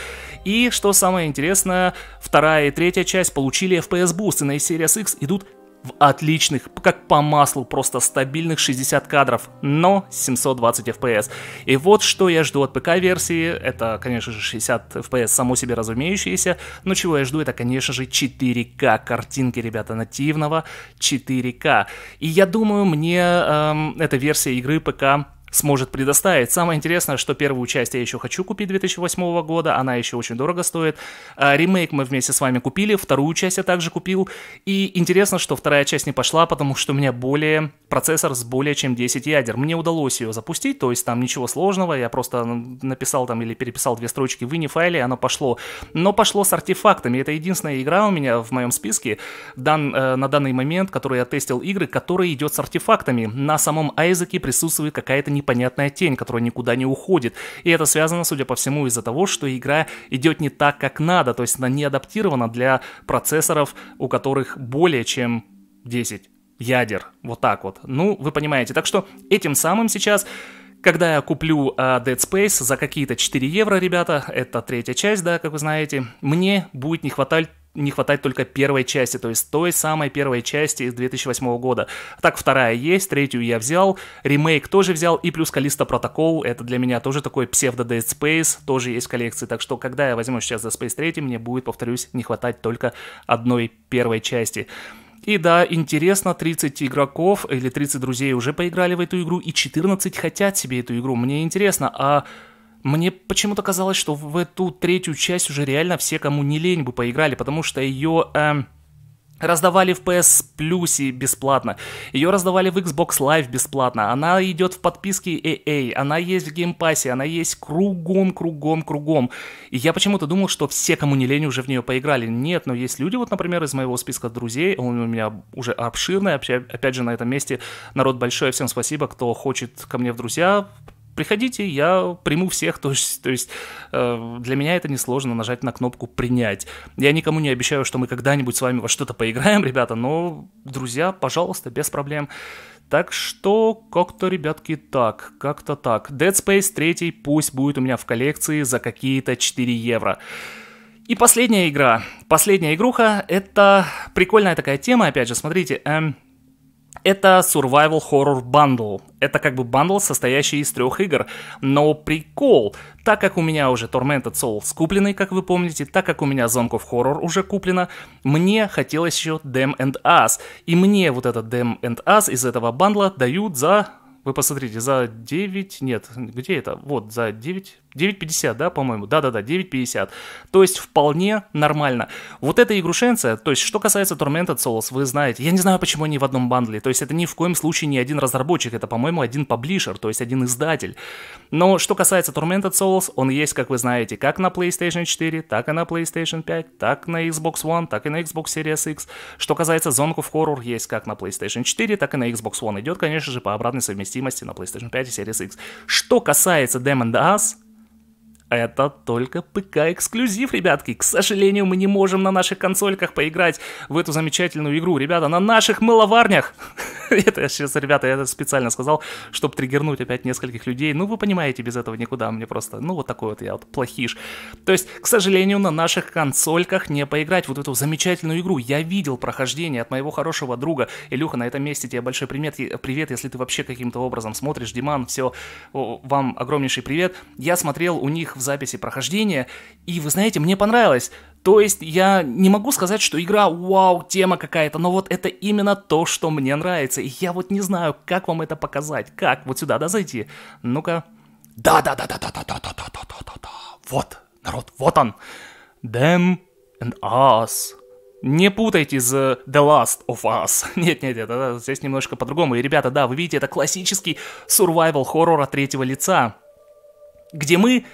И, что самое интересное, вторая и третья часть получили FPS Boost, и на Series X идут в отличных, как по маслу, просто стабильных 60 кадров, но 720 FPS. И вот что я жду от ПК-версии, это, конечно же, 60 FPS само себе разумеющееся, но чего я жду, это, конечно же, 4К картинки, ребята, нативного 4К. И я думаю, мне эм, эта версия игры ПК сможет предоставить. Самое интересное, что первую часть я еще хочу купить 2008 года, она еще очень дорого стоит. А, ремейк мы вместе с вами купили, вторую часть я также купил. И интересно, что вторая часть не пошла, потому что у меня более процессор с более чем 10 ядер. Мне удалось ее запустить, то есть там ничего сложного, я просто написал там или переписал две строчки в ini файле, оно пошло. Но пошло с артефактами. Это единственная игра у меня в моем списке дан, э, на данный момент, который я тестил игры, которая идет с артефактами. На самом Айзеке присутствует какая-то непонятная тень, которая никуда не уходит. И это связано, судя по всему, из-за того, что игра идет не так, как надо, то есть она не адаптирована для процессоров, у которых более чем 10 ядер. Вот так вот. Ну, вы понимаете. Так что этим самым сейчас когда я куплю uh, Dead Space за какие-то 4 евро, ребята, это третья часть, да, как вы знаете, мне будет не хватать не хватает только первой части, то есть той самой первой части из 2008 года. Так, вторая есть, третью я взял, ремейк тоже взял, и плюс Калиста Протокол, это для меня тоже такой псевдо Dead Space, тоже есть в коллекции, так что, когда я возьму сейчас Dead Space 3, мне будет, повторюсь, не хватать только одной первой части. И да, интересно, 30 игроков или 30 друзей уже поиграли в эту игру, и 14 хотят себе эту игру. Мне интересно, а мне почему-то казалось, что в эту третью часть уже реально все, кому не лень, бы поиграли, потому что ее... Эм, Раздавали в PS Plus бесплатно, ее раздавали в Xbox Live бесплатно, она идет в подписке AA, она есть в геймпассе, она есть кругом, кругом, кругом. И я почему-то думал, что все, кому не лень, уже в нее поиграли. Нет, но есть люди, вот, например, из моего списка друзей, он у меня уже обширный, опять же, на этом месте народ большой, всем спасибо, кто хочет ко мне в друзья, приходите, я приму всех, то есть, то есть э, для меня это несложно нажать на кнопку «принять». Я никому не обещаю, что мы когда-нибудь с вами во что-то поиграем, ребята, но, друзья, пожалуйста, без проблем. Так что как-то, ребятки, так, как-то так. Dead Space 3 пусть будет у меня в коллекции за какие-то 4 евро. И последняя игра. Последняя игруха, это прикольная такая тема, опять же, смотрите, эм, это Survival Horror Bundle. Это как бы бандл, состоящий из трех игр. Но прикол, так как у меня уже Tormented Souls купленный, как вы помните, так как у меня Zone of Horror уже куплено, мне хотелось еще Dem and Us. И мне вот этот Dem and Us из этого бандла дают за... Вы посмотрите, за 9... Нет, где это? Вот, за 9... 9.50, да, по-моему? Да-да-да, 9.50. То есть вполне нормально. Вот эта игрушенция, то есть что касается Tormented Souls, вы знаете, я не знаю, почему они в одном бандле, то есть это ни в коем случае не один разработчик, это, по-моему, один паблишер, то есть один издатель. Но что касается Tormented Souls, он есть, как вы знаете, как на PlayStation 4, так и на PlayStation 5, так на Xbox One, так и на Xbox Series X. Что касается Zone of Horror, есть как на PlayStation 4, так и на Xbox One. Идет, конечно же, по обратной совместимости на PlayStation 5 и Series X. Что касается Demon Us, это только ПК-эксклюзив, ребятки. К сожалению, мы не можем на наших консольках поиграть в эту замечательную игру. Ребята, на наших мыловарнях. это я сейчас, ребята, я это специально сказал, чтобы триггернуть опять нескольких людей. Ну, вы понимаете, без этого никуда. Мне просто, ну, вот такой вот я вот плохиш. То есть, к сожалению, на наших консольках не поиграть вот эту замечательную игру. Я видел прохождение от моего хорошего друга. Илюха, на этом месте тебе большой привет, привет если ты вообще каким-то образом смотришь. Диман, все, вам огромнейший привет. Я смотрел у них в записи прохождения, и вы знаете, мне понравилось. То есть я не могу сказать, что игра вау, тема какая-то, но вот это именно то, что мне нравится. И я вот не знаю, как вам это показать. Как? Вот сюда, да, зайти? Ну-ка. Да-да-да-да-да-да-да-да-да-да-да. Вот, народ, вот он. Them and us. Не путайте с The Last of Us. Нет, нет, здесь немножко по-другому. И, ребята, да, вы видите, это классический survival хоррор от третьего лица, где мы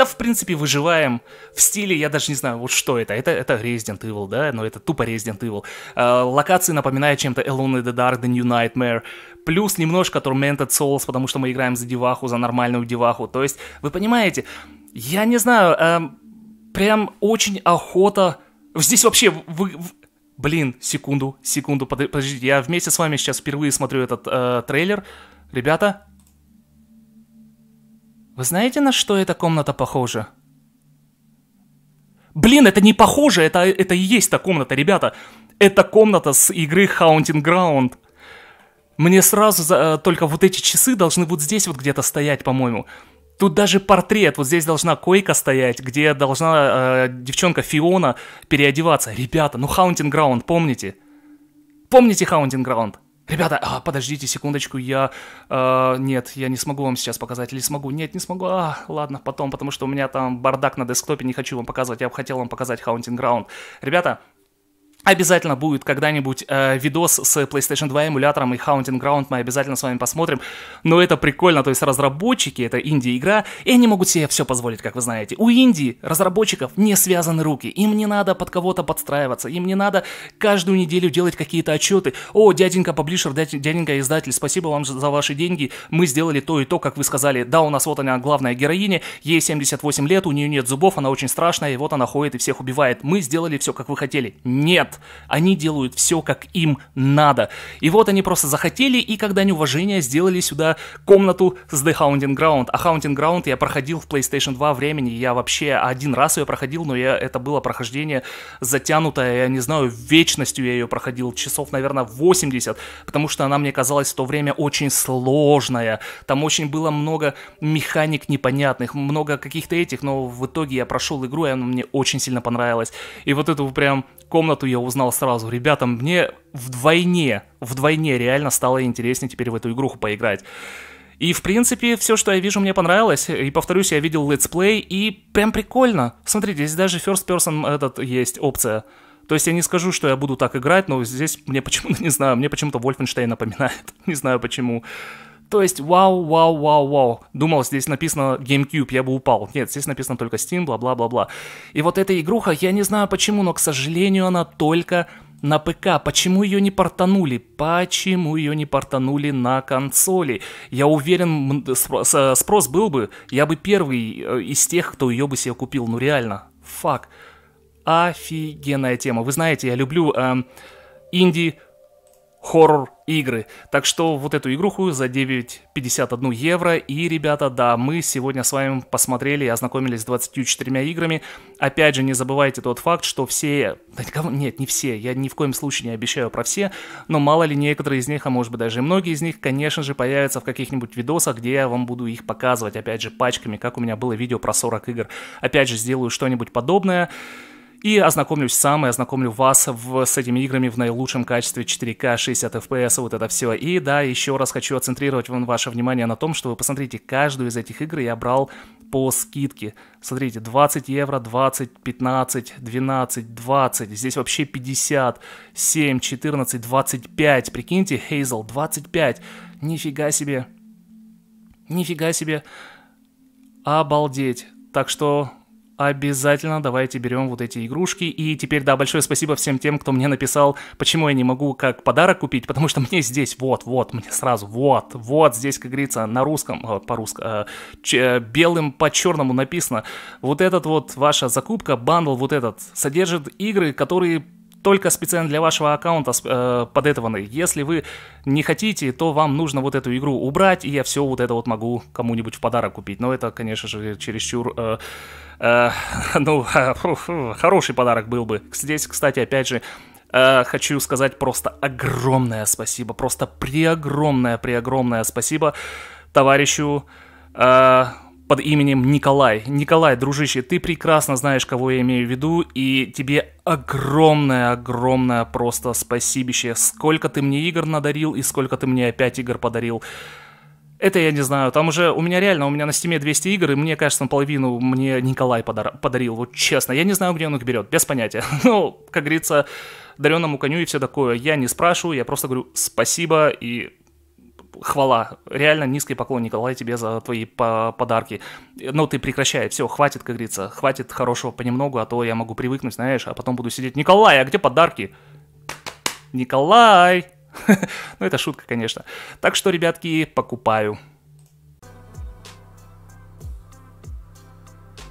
да, в принципе, выживаем в стиле, я даже не знаю, вот что это. Это, это Resident Evil, да, но это тупо Resident Evil. Э, локации напоминают чем-то Alone in the Dark, The New Nightmare. Плюс немножко Tormented Souls, потому что мы играем за деваху, за нормальную деваху. То есть, вы понимаете, я не знаю, э, прям очень охота... Здесь вообще вы, Блин, секунду, секунду, подождите, я вместе с вами сейчас впервые смотрю этот э, трейлер. Ребята, вы знаете, на что эта комната похожа? Блин, это не похоже, это, это и есть та комната, ребята. Это комната с игры Haunting Ground. Мне сразу за, э, только вот эти часы должны вот здесь вот где-то стоять, по-моему. Тут даже портрет, вот здесь должна койка стоять, где должна э, девчонка Фиона переодеваться. Ребята, ну Haunting Ground, помните? Помните Haunting Ground? Ребята, а, подождите секундочку, я... Э, нет, я не смогу вам сейчас показать, или смогу? Нет, не смогу. А, ладно, потом, потому что у меня там бардак на десктопе, не хочу вам показывать. Я бы хотел вам показать Haunting Ground. Ребята, Обязательно будет когда-нибудь э, видос с PlayStation 2 эмулятором и Haunting Ground, мы обязательно с вами посмотрим. Но это прикольно, то есть разработчики, это инди-игра, и они могут себе все позволить, как вы знаете. У инди разработчиков не связаны руки, им не надо под кого-то подстраиваться, им не надо каждую неделю делать какие-то отчеты. О, дяденька паблишер, дяденька издатель, спасибо вам за ваши деньги, мы сделали то и то, как вы сказали. Да, у нас вот она главная героиня, ей 78 лет, у нее нет зубов, она очень страшная, и вот она ходит и всех убивает. Мы сделали все, как вы хотели. Нет! Нет. Они делают все, как им надо. И вот они просто захотели, и когда неуважение, сделали сюда комнату с The Haunting Ground. А Haunting Ground я проходил в PlayStation 2 времени, я вообще один раз ее проходил, но я, это было прохождение затянутое, я не знаю, вечностью я ее проходил, часов, наверное, 80, потому что она мне казалась в то время очень сложная. Там очень было много механик непонятных, много каких-то этих, но в итоге я прошел игру, и она мне очень сильно понравилась. И вот эту прям комнату я узнал сразу. Ребята, мне вдвойне, вдвойне реально стало интереснее теперь в эту игруху поиграть. И, в принципе, все, что я вижу, мне понравилось. И, повторюсь, я видел летсплей, и прям прикольно. Смотрите, здесь даже first person этот есть опция. То есть я не скажу, что я буду так играть, но здесь мне почему-то, не знаю, мне почему-то Wolfenstein напоминает. не знаю почему. То есть, вау, вау, вау, вау. Думал, здесь написано GameCube, я бы упал. Нет, здесь написано только Steam, бла-бла-бла-бла. И вот эта игруха, я не знаю почему, но, к сожалению, она только на ПК. Почему ее не портанули? Почему ее не портанули на консоли? Я уверен, спрос был бы, я бы первый э, из тех, кто ее бы себе купил. Ну реально, фак. Офигенная тема. Вы знаете, я люблю эм, инди хоррор игры. Так что вот эту игруху за 9,51 евро. И, ребята, да, мы сегодня с вами посмотрели и ознакомились с 24 играми. Опять же, не забывайте тот факт, что все... Нет, не все, я ни в коем случае не обещаю про все, но мало ли некоторые из них, а может быть даже и многие из них, конечно же, появятся в каких-нибудь видосах, где я вам буду их показывать, опять же, пачками, как у меня было видео про 40 игр. Опять же, сделаю что-нибудь подобное. И ознакомлюсь сам, и ознакомлю вас в, с этими играми в наилучшем качестве 4К, 60 FPS, вот это все. И да, еще раз хочу акцентрировать ваше внимание на том, что вы посмотрите, каждую из этих игр я брал по скидке. Смотрите, 20 евро, 20, 15, 12, 20, здесь вообще 50, 7, 14, 25. Прикиньте, Хейзел, 25. Нифига себе. Нифига себе. Обалдеть. Так что обязательно давайте берем вот эти игрушки. И теперь, да, большое спасибо всем тем, кто мне написал, почему я не могу как подарок купить, потому что мне здесь, вот, вот, мне сразу, вот, вот, здесь, как говорится, на русском, э, по-русски, э, э, белым по черному написано, вот этот вот ваша закупка, бандл вот этот, содержит игры, которые только специально для вашего аккаунта э, подэтованы. Если вы не хотите, то вам нужно вот эту игру убрать, и я все вот это вот могу кому-нибудь в подарок купить. Но это, конечно же, чересчур... Э, э, ну, хороший подарок был бы. Здесь, кстати, опять же, Uh, хочу сказать просто огромное спасибо, просто преогромное, преогромное спасибо товарищу uh, под именем Николай. Николай, дружище, ты прекрасно знаешь, кого я имею в виду, и тебе огромное-огромное просто спасибище. Сколько ты мне игр надарил, и сколько ты мне опять игр подарил. Это я не знаю, там уже у меня реально, у меня на стиме 200 игр, и мне кажется, наполовину мне Николай подар подарил, вот честно. Я не знаю, где он их берет, без понятия. Ну, как говорится, дареному коню и все такое. Я не спрашиваю, я просто говорю спасибо и хвала. Реально низкий поклон, Николай, тебе за твои по подарки. Ну, ты прекращай, все, хватит, как говорится, хватит хорошего понемногу, а то я могу привыкнуть, знаешь, а потом буду сидеть, Николай, а где подарки? Николай! ну, это шутка, конечно. Так что, ребятки, покупаю.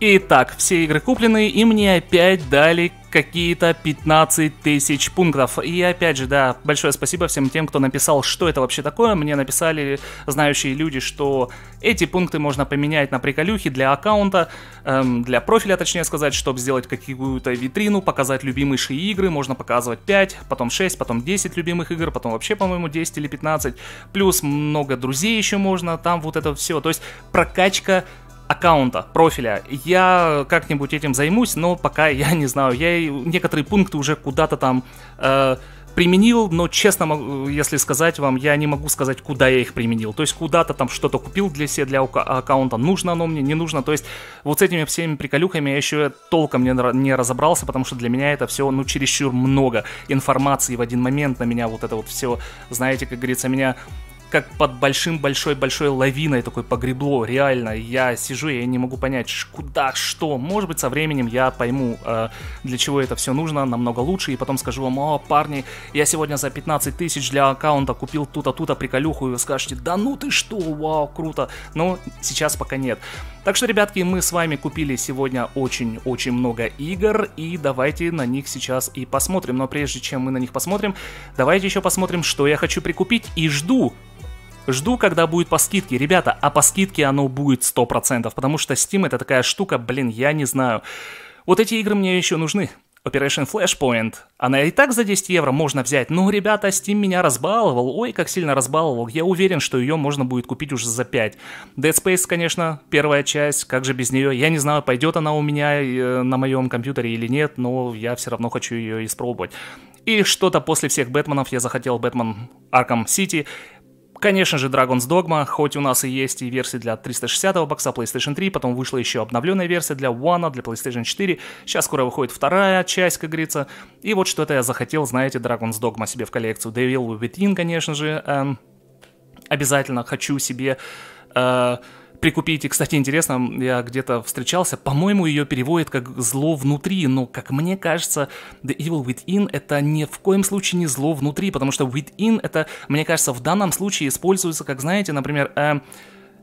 Итак, все игры куплены, и мне опять дали какие-то 15 тысяч пунктов. И опять же, да, большое спасибо всем тем, кто написал, что это вообще такое. Мне написали знающие люди, что эти пункты можно поменять на приколюхи для аккаунта, эм, для профиля, точнее сказать, чтобы сделать какую-то витрину, показать любимые игры. Можно показывать 5, потом 6, потом 10 любимых игр, потом вообще, по-моему, 10 или 15. Плюс много друзей еще можно, там вот это все. То есть прокачка аккаунта, профиля. Я как-нибудь этим займусь, но пока я не знаю. Я некоторые пункты уже куда-то там э, применил, но честно, если сказать вам, я не могу сказать, куда я их применил. То есть куда-то там что-то купил для себя, для аккаунта, нужно оно мне, не нужно. То есть вот с этими всеми приколюхами я еще толком не, не разобрался, потому что для меня это все, ну, чересчур много информации в один момент на меня вот это вот все, знаете, как говорится, меня как под большим-большой-большой лавиной такой погребло, реально. Я сижу, я не могу понять, куда, что. Может быть, со временем я пойму, э, для чего это все нужно, намного лучше, и потом скажу вам, о, парни, я сегодня за 15 тысяч для аккаунта купил тут-то, тут-то приколюху, и вы скажете, да ну ты что, вау, круто. Но сейчас пока нет. Так что, ребятки, мы с вами купили сегодня очень-очень много игр, и давайте на них сейчас и посмотрим. Но прежде чем мы на них посмотрим, давайте еще посмотрим, что я хочу прикупить, и жду Жду, когда будет по скидке. Ребята, а по скидке оно будет 100%, потому что Steam это такая штука, блин, я не знаю. Вот эти игры мне еще нужны. Operation Flashpoint. Она и так за 10 евро можно взять. Но, ребята, Steam меня разбаловал. Ой, как сильно разбаловал. Я уверен, что ее можно будет купить уже за 5. Dead Space, конечно, первая часть. Как же без нее? Я не знаю, пойдет она у меня э, на моем компьютере или нет, но я все равно хочу ее испробовать. И что-то после всех Бэтменов я захотел Бэтмен Arkham City. Конечно же, Dragon's Dogma, хоть у нас и есть и версии для 360 бокса, PlayStation 3, потом вышла еще обновленная версия для One, для PlayStation 4, сейчас скоро выходит вторая часть, как говорится, и вот что-то я захотел, знаете, Dragon's Dogma себе в коллекцию, Devil Within, конечно же, эм, обязательно хочу себе... Э, прикупите. Кстати, интересно, я где-то встречался, по-моему, ее переводят как «зло внутри», но, как мне кажется, «the evil within» — это ни в коем случае не зло внутри, потому что «within» — это, мне кажется, в данном случае используется, как, знаете, например, э,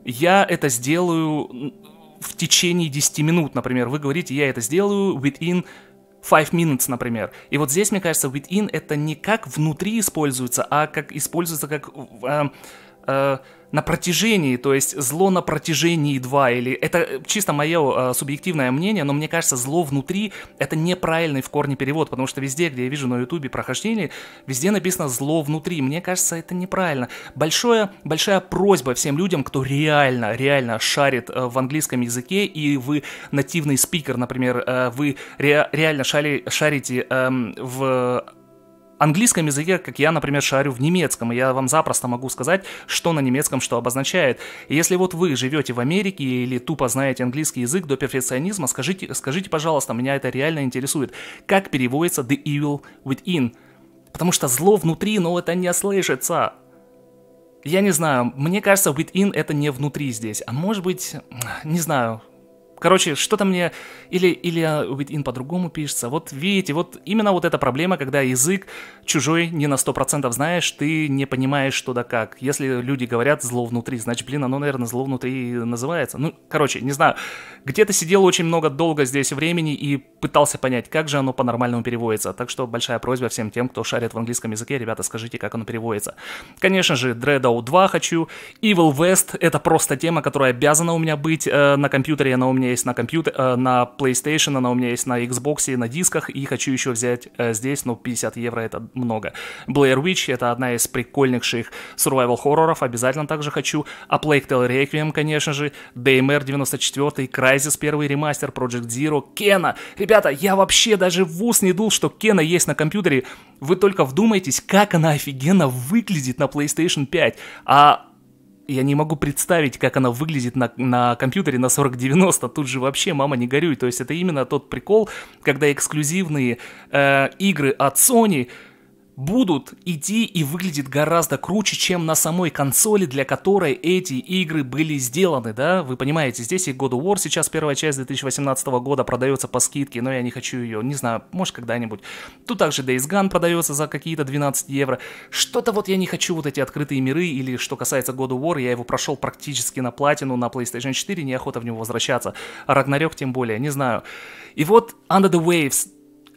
«я это сделаю в течение 10 минут», например, вы говорите «я это сделаю within 5 minutes, например. И вот здесь, мне кажется, within это не как внутри используется, а как используется как... Э, э, на протяжении, то есть зло на протяжении 2, или это чисто мое э, субъективное мнение, но мне кажется, зло внутри это неправильный в корне перевод, потому что везде, где я вижу на ютубе прохождение, везде написано зло внутри, мне кажется, это неправильно. Большое, большая просьба всем людям, кто реально, реально шарит э, в английском языке, и вы нативный спикер, например, э, вы ре, реально шари, шарите э, в английском языке, как я, например, шарю в немецком, и я вам запросто могу сказать, что на немецком что обозначает. И если вот вы живете в Америке или тупо знаете английский язык до перфекционизма, скажите, скажите, пожалуйста, меня это реально интересует, как переводится the evil within? Потому что зло внутри, но это не слышится. Я не знаю, мне кажется, within это не внутри здесь, а может быть, не знаю, Короче, что-то мне... Или, или within по-другому пишется. Вот видите, вот именно вот эта проблема, когда язык чужой не на 100% знаешь, ты не понимаешь, что да как. Если люди говорят «зло внутри», значит, блин, оно, наверное, «зло внутри» называется. Ну, короче, не знаю. Где-то сидел очень много долго здесь времени и пытался понять, как же оно по-нормальному переводится. Так что большая просьба всем тем, кто шарит в английском языке, ребята, скажите, как оно переводится. Конечно же, Dreadout 2 хочу. Evil West — это просто тема, которая обязана у меня быть э, на компьютере, она у меня есть на компьютере, э, на PlayStation, она у меня есть на Xbox, на дисках, и хочу еще взять э, здесь, но 50 евро это много. Blair Witch — это одна из прикольнейших survival хорроров, обязательно также хочу. A Plague Tale Requiem, конечно же, DMR 94, Crysis первый ремастер, Project Zero, Кена. Ребята, я вообще даже в ус не дул, что Кена есть на компьютере. Вы только вдумайтесь, как она офигенно выглядит на PlayStation 5. А я не могу представить, как она выглядит на, на компьютере на 4090. Тут же вообще мама не горюй. То есть это именно тот прикол, когда эксклюзивные э, игры от Sony будут идти и выглядит гораздо круче, чем на самой консоли, для которой эти игры были сделаны, да? Вы понимаете, здесь и God of War сейчас первая часть 2018 года продается по скидке, но я не хочу ее, не знаю, может когда-нибудь. Тут также Days Gone продается за какие-то 12 евро. Что-то вот я не хочу вот эти открытые миры, или что касается God of War, я его прошел практически на платину на PlayStation 4, неохота в него возвращаться. А Рагнарёк тем более, не знаю. И вот Under the Waves,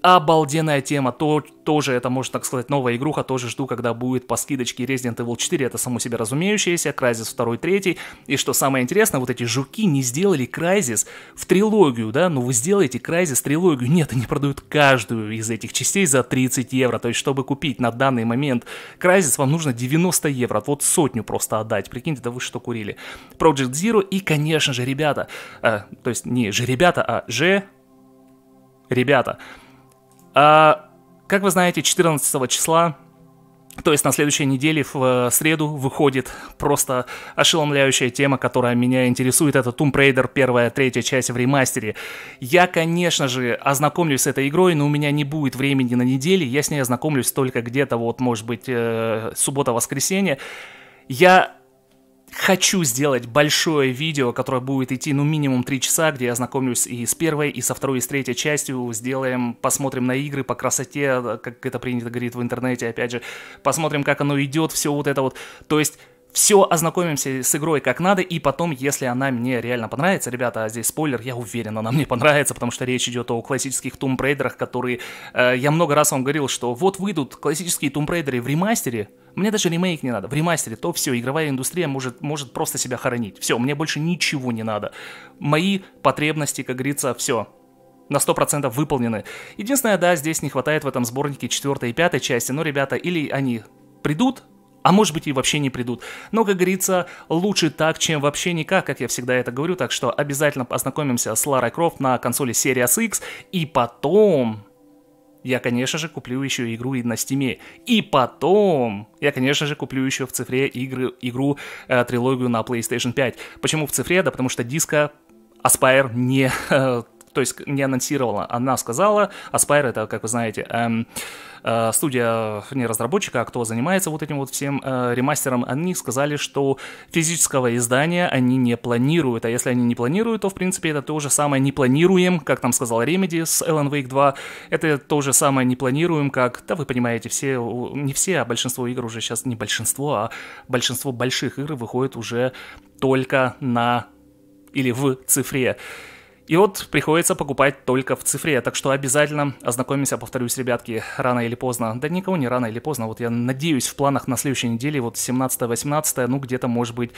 Обалденная тема, то, тоже это, можно так сказать, новая игруха, тоже жду, когда будет по скидочке Resident Evil 4, это само себе разумеющееся, Crysis 2, 3, и что самое интересное, вот эти жуки не сделали Crysis в трилогию, да, ну вы сделаете Crysis трилогию, нет, они продают каждую из этих частей за 30 евро, то есть чтобы купить на данный момент Crysis, вам нужно 90 евро, вот сотню просто отдать, прикиньте, да вы что курили. Project Zero и, конечно же, ребята, э, то есть не же ребята, а же ребята, а, как вы знаете, 14 числа то есть на следующей неделе в э, среду выходит просто ошеломляющая тема, которая меня интересует. Это Tomb Raider первая, третья часть в ремастере. Я, конечно же, ознакомлюсь с этой игрой, но у меня не будет времени на неделе. Я с ней ознакомлюсь только где-то вот, может быть, э, суббота-воскресенье. Я хочу сделать большое видео, которое будет идти, ну, минимум 3 часа, где я знакомлюсь и с первой, и со второй, и с третьей частью, сделаем, посмотрим на игры по красоте, как это принято говорить в интернете, опять же, посмотрим, как оно идет, все вот это вот, то есть все ознакомимся с игрой как надо, и потом, если она мне реально понравится, ребята, а здесь спойлер, я уверен, она мне понравится, потому что речь идет о классических Tomb Raider, которые, э, я много раз вам говорил, что вот выйдут классические Tomb Raider в ремастере, мне даже ремейк не надо, в ремастере, то все, игровая индустрия может, может просто себя хоронить, все, мне больше ничего не надо, мои потребности, как говорится, все, на 100% выполнены. Единственное, да, здесь не хватает в этом сборнике 4 и 5 части, но, ребята, или они придут а может быть и вообще не придут. Но, как говорится, лучше так, чем вообще никак, как я всегда это говорю, так что обязательно познакомимся с Ларой Крофт на консоли Series X, и потом я, конечно же, куплю еще игру и на Steam е. И потом я, конечно же, куплю еще в цифре игры, игру э, трилогию на PlayStation 5. Почему в цифре? Да потому что диска Aspire не э, то есть не анонсировала, она сказала, Aspire это, как вы знаете, эм, студия не разработчика, а кто занимается вот этим вот всем э, ремастером, они сказали, что физического издания они не планируют, а если они не планируют, то в принципе это то же самое не планируем, как там сказал Remedy с Alan Wake 2, это то же самое не планируем, как, да вы понимаете, все, не все, а большинство игр уже сейчас, не большинство, а большинство больших игр выходит уже только на или в цифре. И вот приходится покупать только в цифре, так что обязательно ознакомимся, повторюсь, ребятки, рано или поздно. Да никого не рано или поздно, вот я надеюсь в планах на следующей неделе, вот 17-18, ну где-то может быть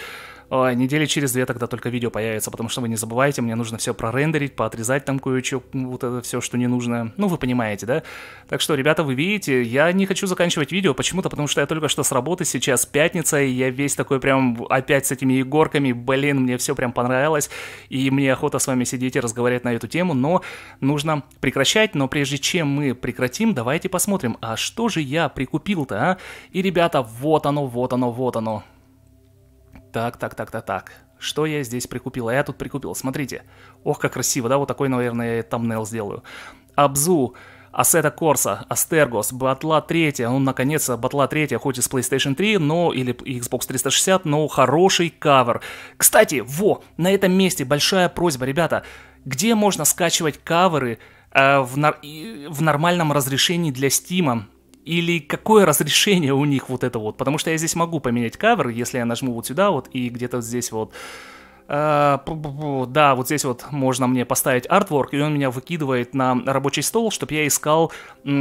Ой, недели через две тогда только видео появится, потому что вы не забывайте, мне нужно все прорендерить, поотрезать там кое-что, вот это все, что не нужно. Ну, вы понимаете, да? Так что, ребята, вы видите, я не хочу заканчивать видео, почему-то, потому что я только что с работы, сейчас пятница, и я весь такой прям опять с этими егорками, блин, мне все прям понравилось, и мне охота с вами сидеть и разговаривать на эту тему, но нужно прекращать, но прежде чем мы прекратим, давайте посмотрим, а что же я прикупил-то, а? И, ребята, вот оно, вот оно, вот оно. Так, так, так, так, так. Что я здесь прикупил? А я тут прикупил, смотрите. Ох, как красиво, да? Вот такой, наверное, я thumbnail сделаю. Abzu, Assetto Corsa, Asterigos, Батла 3, ну, наконец, Батла 3, хоть и с PlayStation 3, но, или Xbox 360, но хороший cover. Кстати, во, на этом месте большая просьба, ребята, где можно скачивать каверы э, в, нар- в нормальном разрешении для Стима? Или какое разрешение у них вот это вот? Потому что я здесь могу поменять кавер, если я нажму вот сюда вот и где-то здесь вот Uh, да, вот здесь вот можно мне поставить артворк, и он меня выкидывает на рабочий стол, чтобы я искал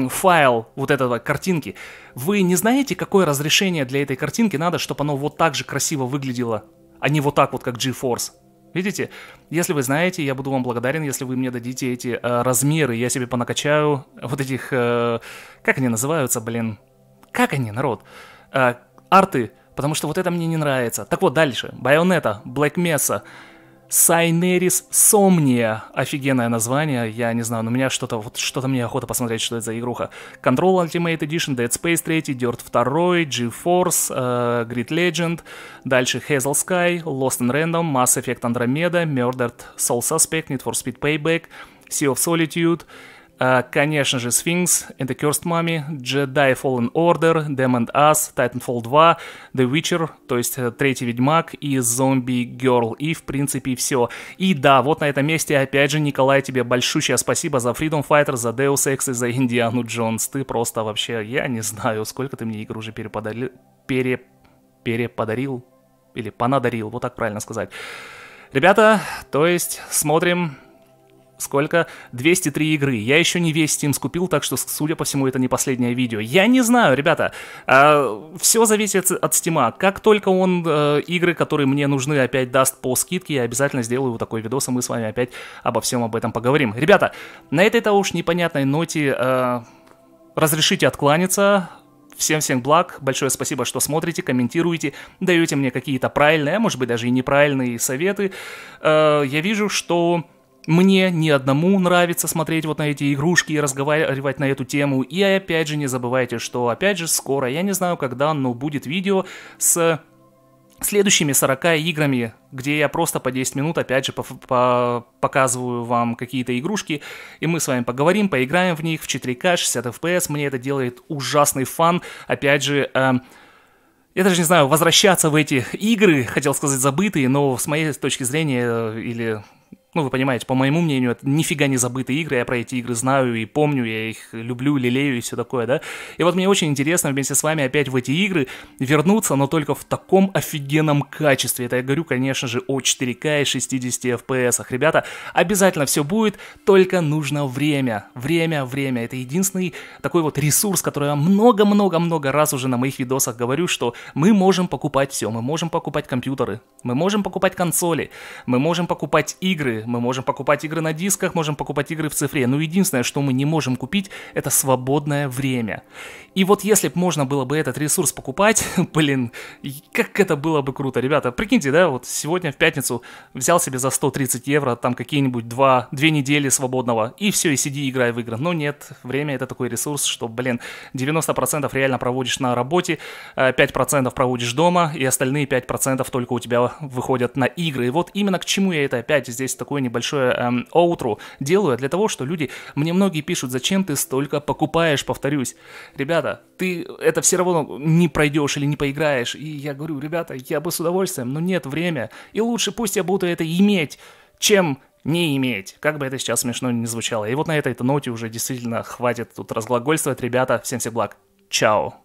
файл вот этого картинки. Вы не знаете, какое разрешение для этой картинки надо, чтобы оно вот так же красиво выглядело, а не вот так вот, как GeForce? Видите? Если вы знаете, я буду вам благодарен, если вы мне дадите эти э, размеры. Я себе понакачаю вот этих... Э, как они называются, блин? Как они, народ? Э, арты. Потому что вот это мне не нравится. Так вот, дальше. Байонета, Black Mesa. Сайнерис Сомния. Офигенное название, я не знаю, но у меня что-то, вот что-то мне охота посмотреть, что это за игруха. Control Ultimate Edition, Dead Space 3, Dirt 2, GeForce, э, Grid Legend, дальше Hazel Sky, Lost in Random, Mass Effect Andromeda, Murdered Soul Suspect, Need for Speed Payback, Sea of Solitude, Uh, конечно же, Sphinx, And the Cursed Mummy, Jedi Fallen Order, Them and Us, Titanfall 2, The Witcher, то есть э, Третий Ведьмак и Zombie Girl, и в принципе все. И да, вот на этом месте опять же, Николай, тебе большущее спасибо за Freedom Fighter, за Deus Ex и за Индиану Джонс. Ты просто вообще, я не знаю, сколько ты мне игр уже переподарил, пере, переподарил, или понадарил, вот так правильно сказать. Ребята, то есть смотрим Сколько? 203 игры. Я еще не весь Steam скупил, так что, судя по всему, это не последнее видео. Я не знаю, ребята. Э, все зависит от Steam. Как только он э, игры, которые мне нужны, опять даст по скидке, я обязательно сделаю вот такой видос, и мы с вами опять обо всем об этом поговорим. Ребята, на этой-то уж непонятной ноте э, разрешите откланяться. Всем-всем благ, большое спасибо, что смотрите, комментируете, даете мне какие-то правильные, а может быть даже и неправильные советы. Э, я вижу, что мне ни одному нравится смотреть вот на эти игрушки и разговаривать на эту тему. И опять же не забывайте, что опять же скоро, я не знаю когда, но будет видео с следующими 40 играми, где я просто по 10 минут, опять же, по по показываю вам какие-то игрушки, и мы с вами поговорим, поиграем в них в 4К, 60 FPS, мне это делает ужасный фан, опять же, э, я даже не знаю, возвращаться в эти игры, хотел сказать забытые, но с моей точки зрения, э, или ну, вы понимаете, по моему мнению, это нифига не забытые игры, я про эти игры знаю и помню, я их люблю, лелею и все такое, да. И вот мне очень интересно вместе с вами опять в эти игры вернуться, но только в таком офигенном качестве. Это я говорю, конечно же, о 4К и 60 FPS. Ребята, обязательно все будет, только нужно время. Время, время. Это единственный такой вот ресурс, который я много-много-много раз уже на моих видосах говорю, что мы можем покупать все. Мы можем покупать компьютеры, мы можем покупать консоли, мы можем покупать игры, мы можем покупать игры на дисках, можем покупать игры в цифре. Но единственное, что мы не можем купить, это свободное время. И вот если бы можно было бы этот ресурс покупать, блин, как это было бы круто. Ребята, прикиньте, да, вот сегодня в пятницу взял себе за 130 евро там какие-нибудь два, две недели свободного, и все, и сиди играй в игры. Но нет, время это такой ресурс, что, блин, 90% реально проводишь на работе, 5% э, проводишь дома, и остальные 5% только у тебя выходят на игры. И вот именно к чему я это опять здесь такой такое небольшое эм, оутру делаю для того, что люди, мне многие пишут, зачем ты столько покупаешь, повторюсь. Ребята, ты это все равно не пройдешь или не поиграешь. И я говорю, ребята, я бы с удовольствием, но нет время. И лучше пусть я буду это иметь, чем не иметь. Как бы это сейчас смешно не звучало. И вот на этой ноте уже действительно хватит тут разглагольствовать. Ребята, всем всех благ. Чао.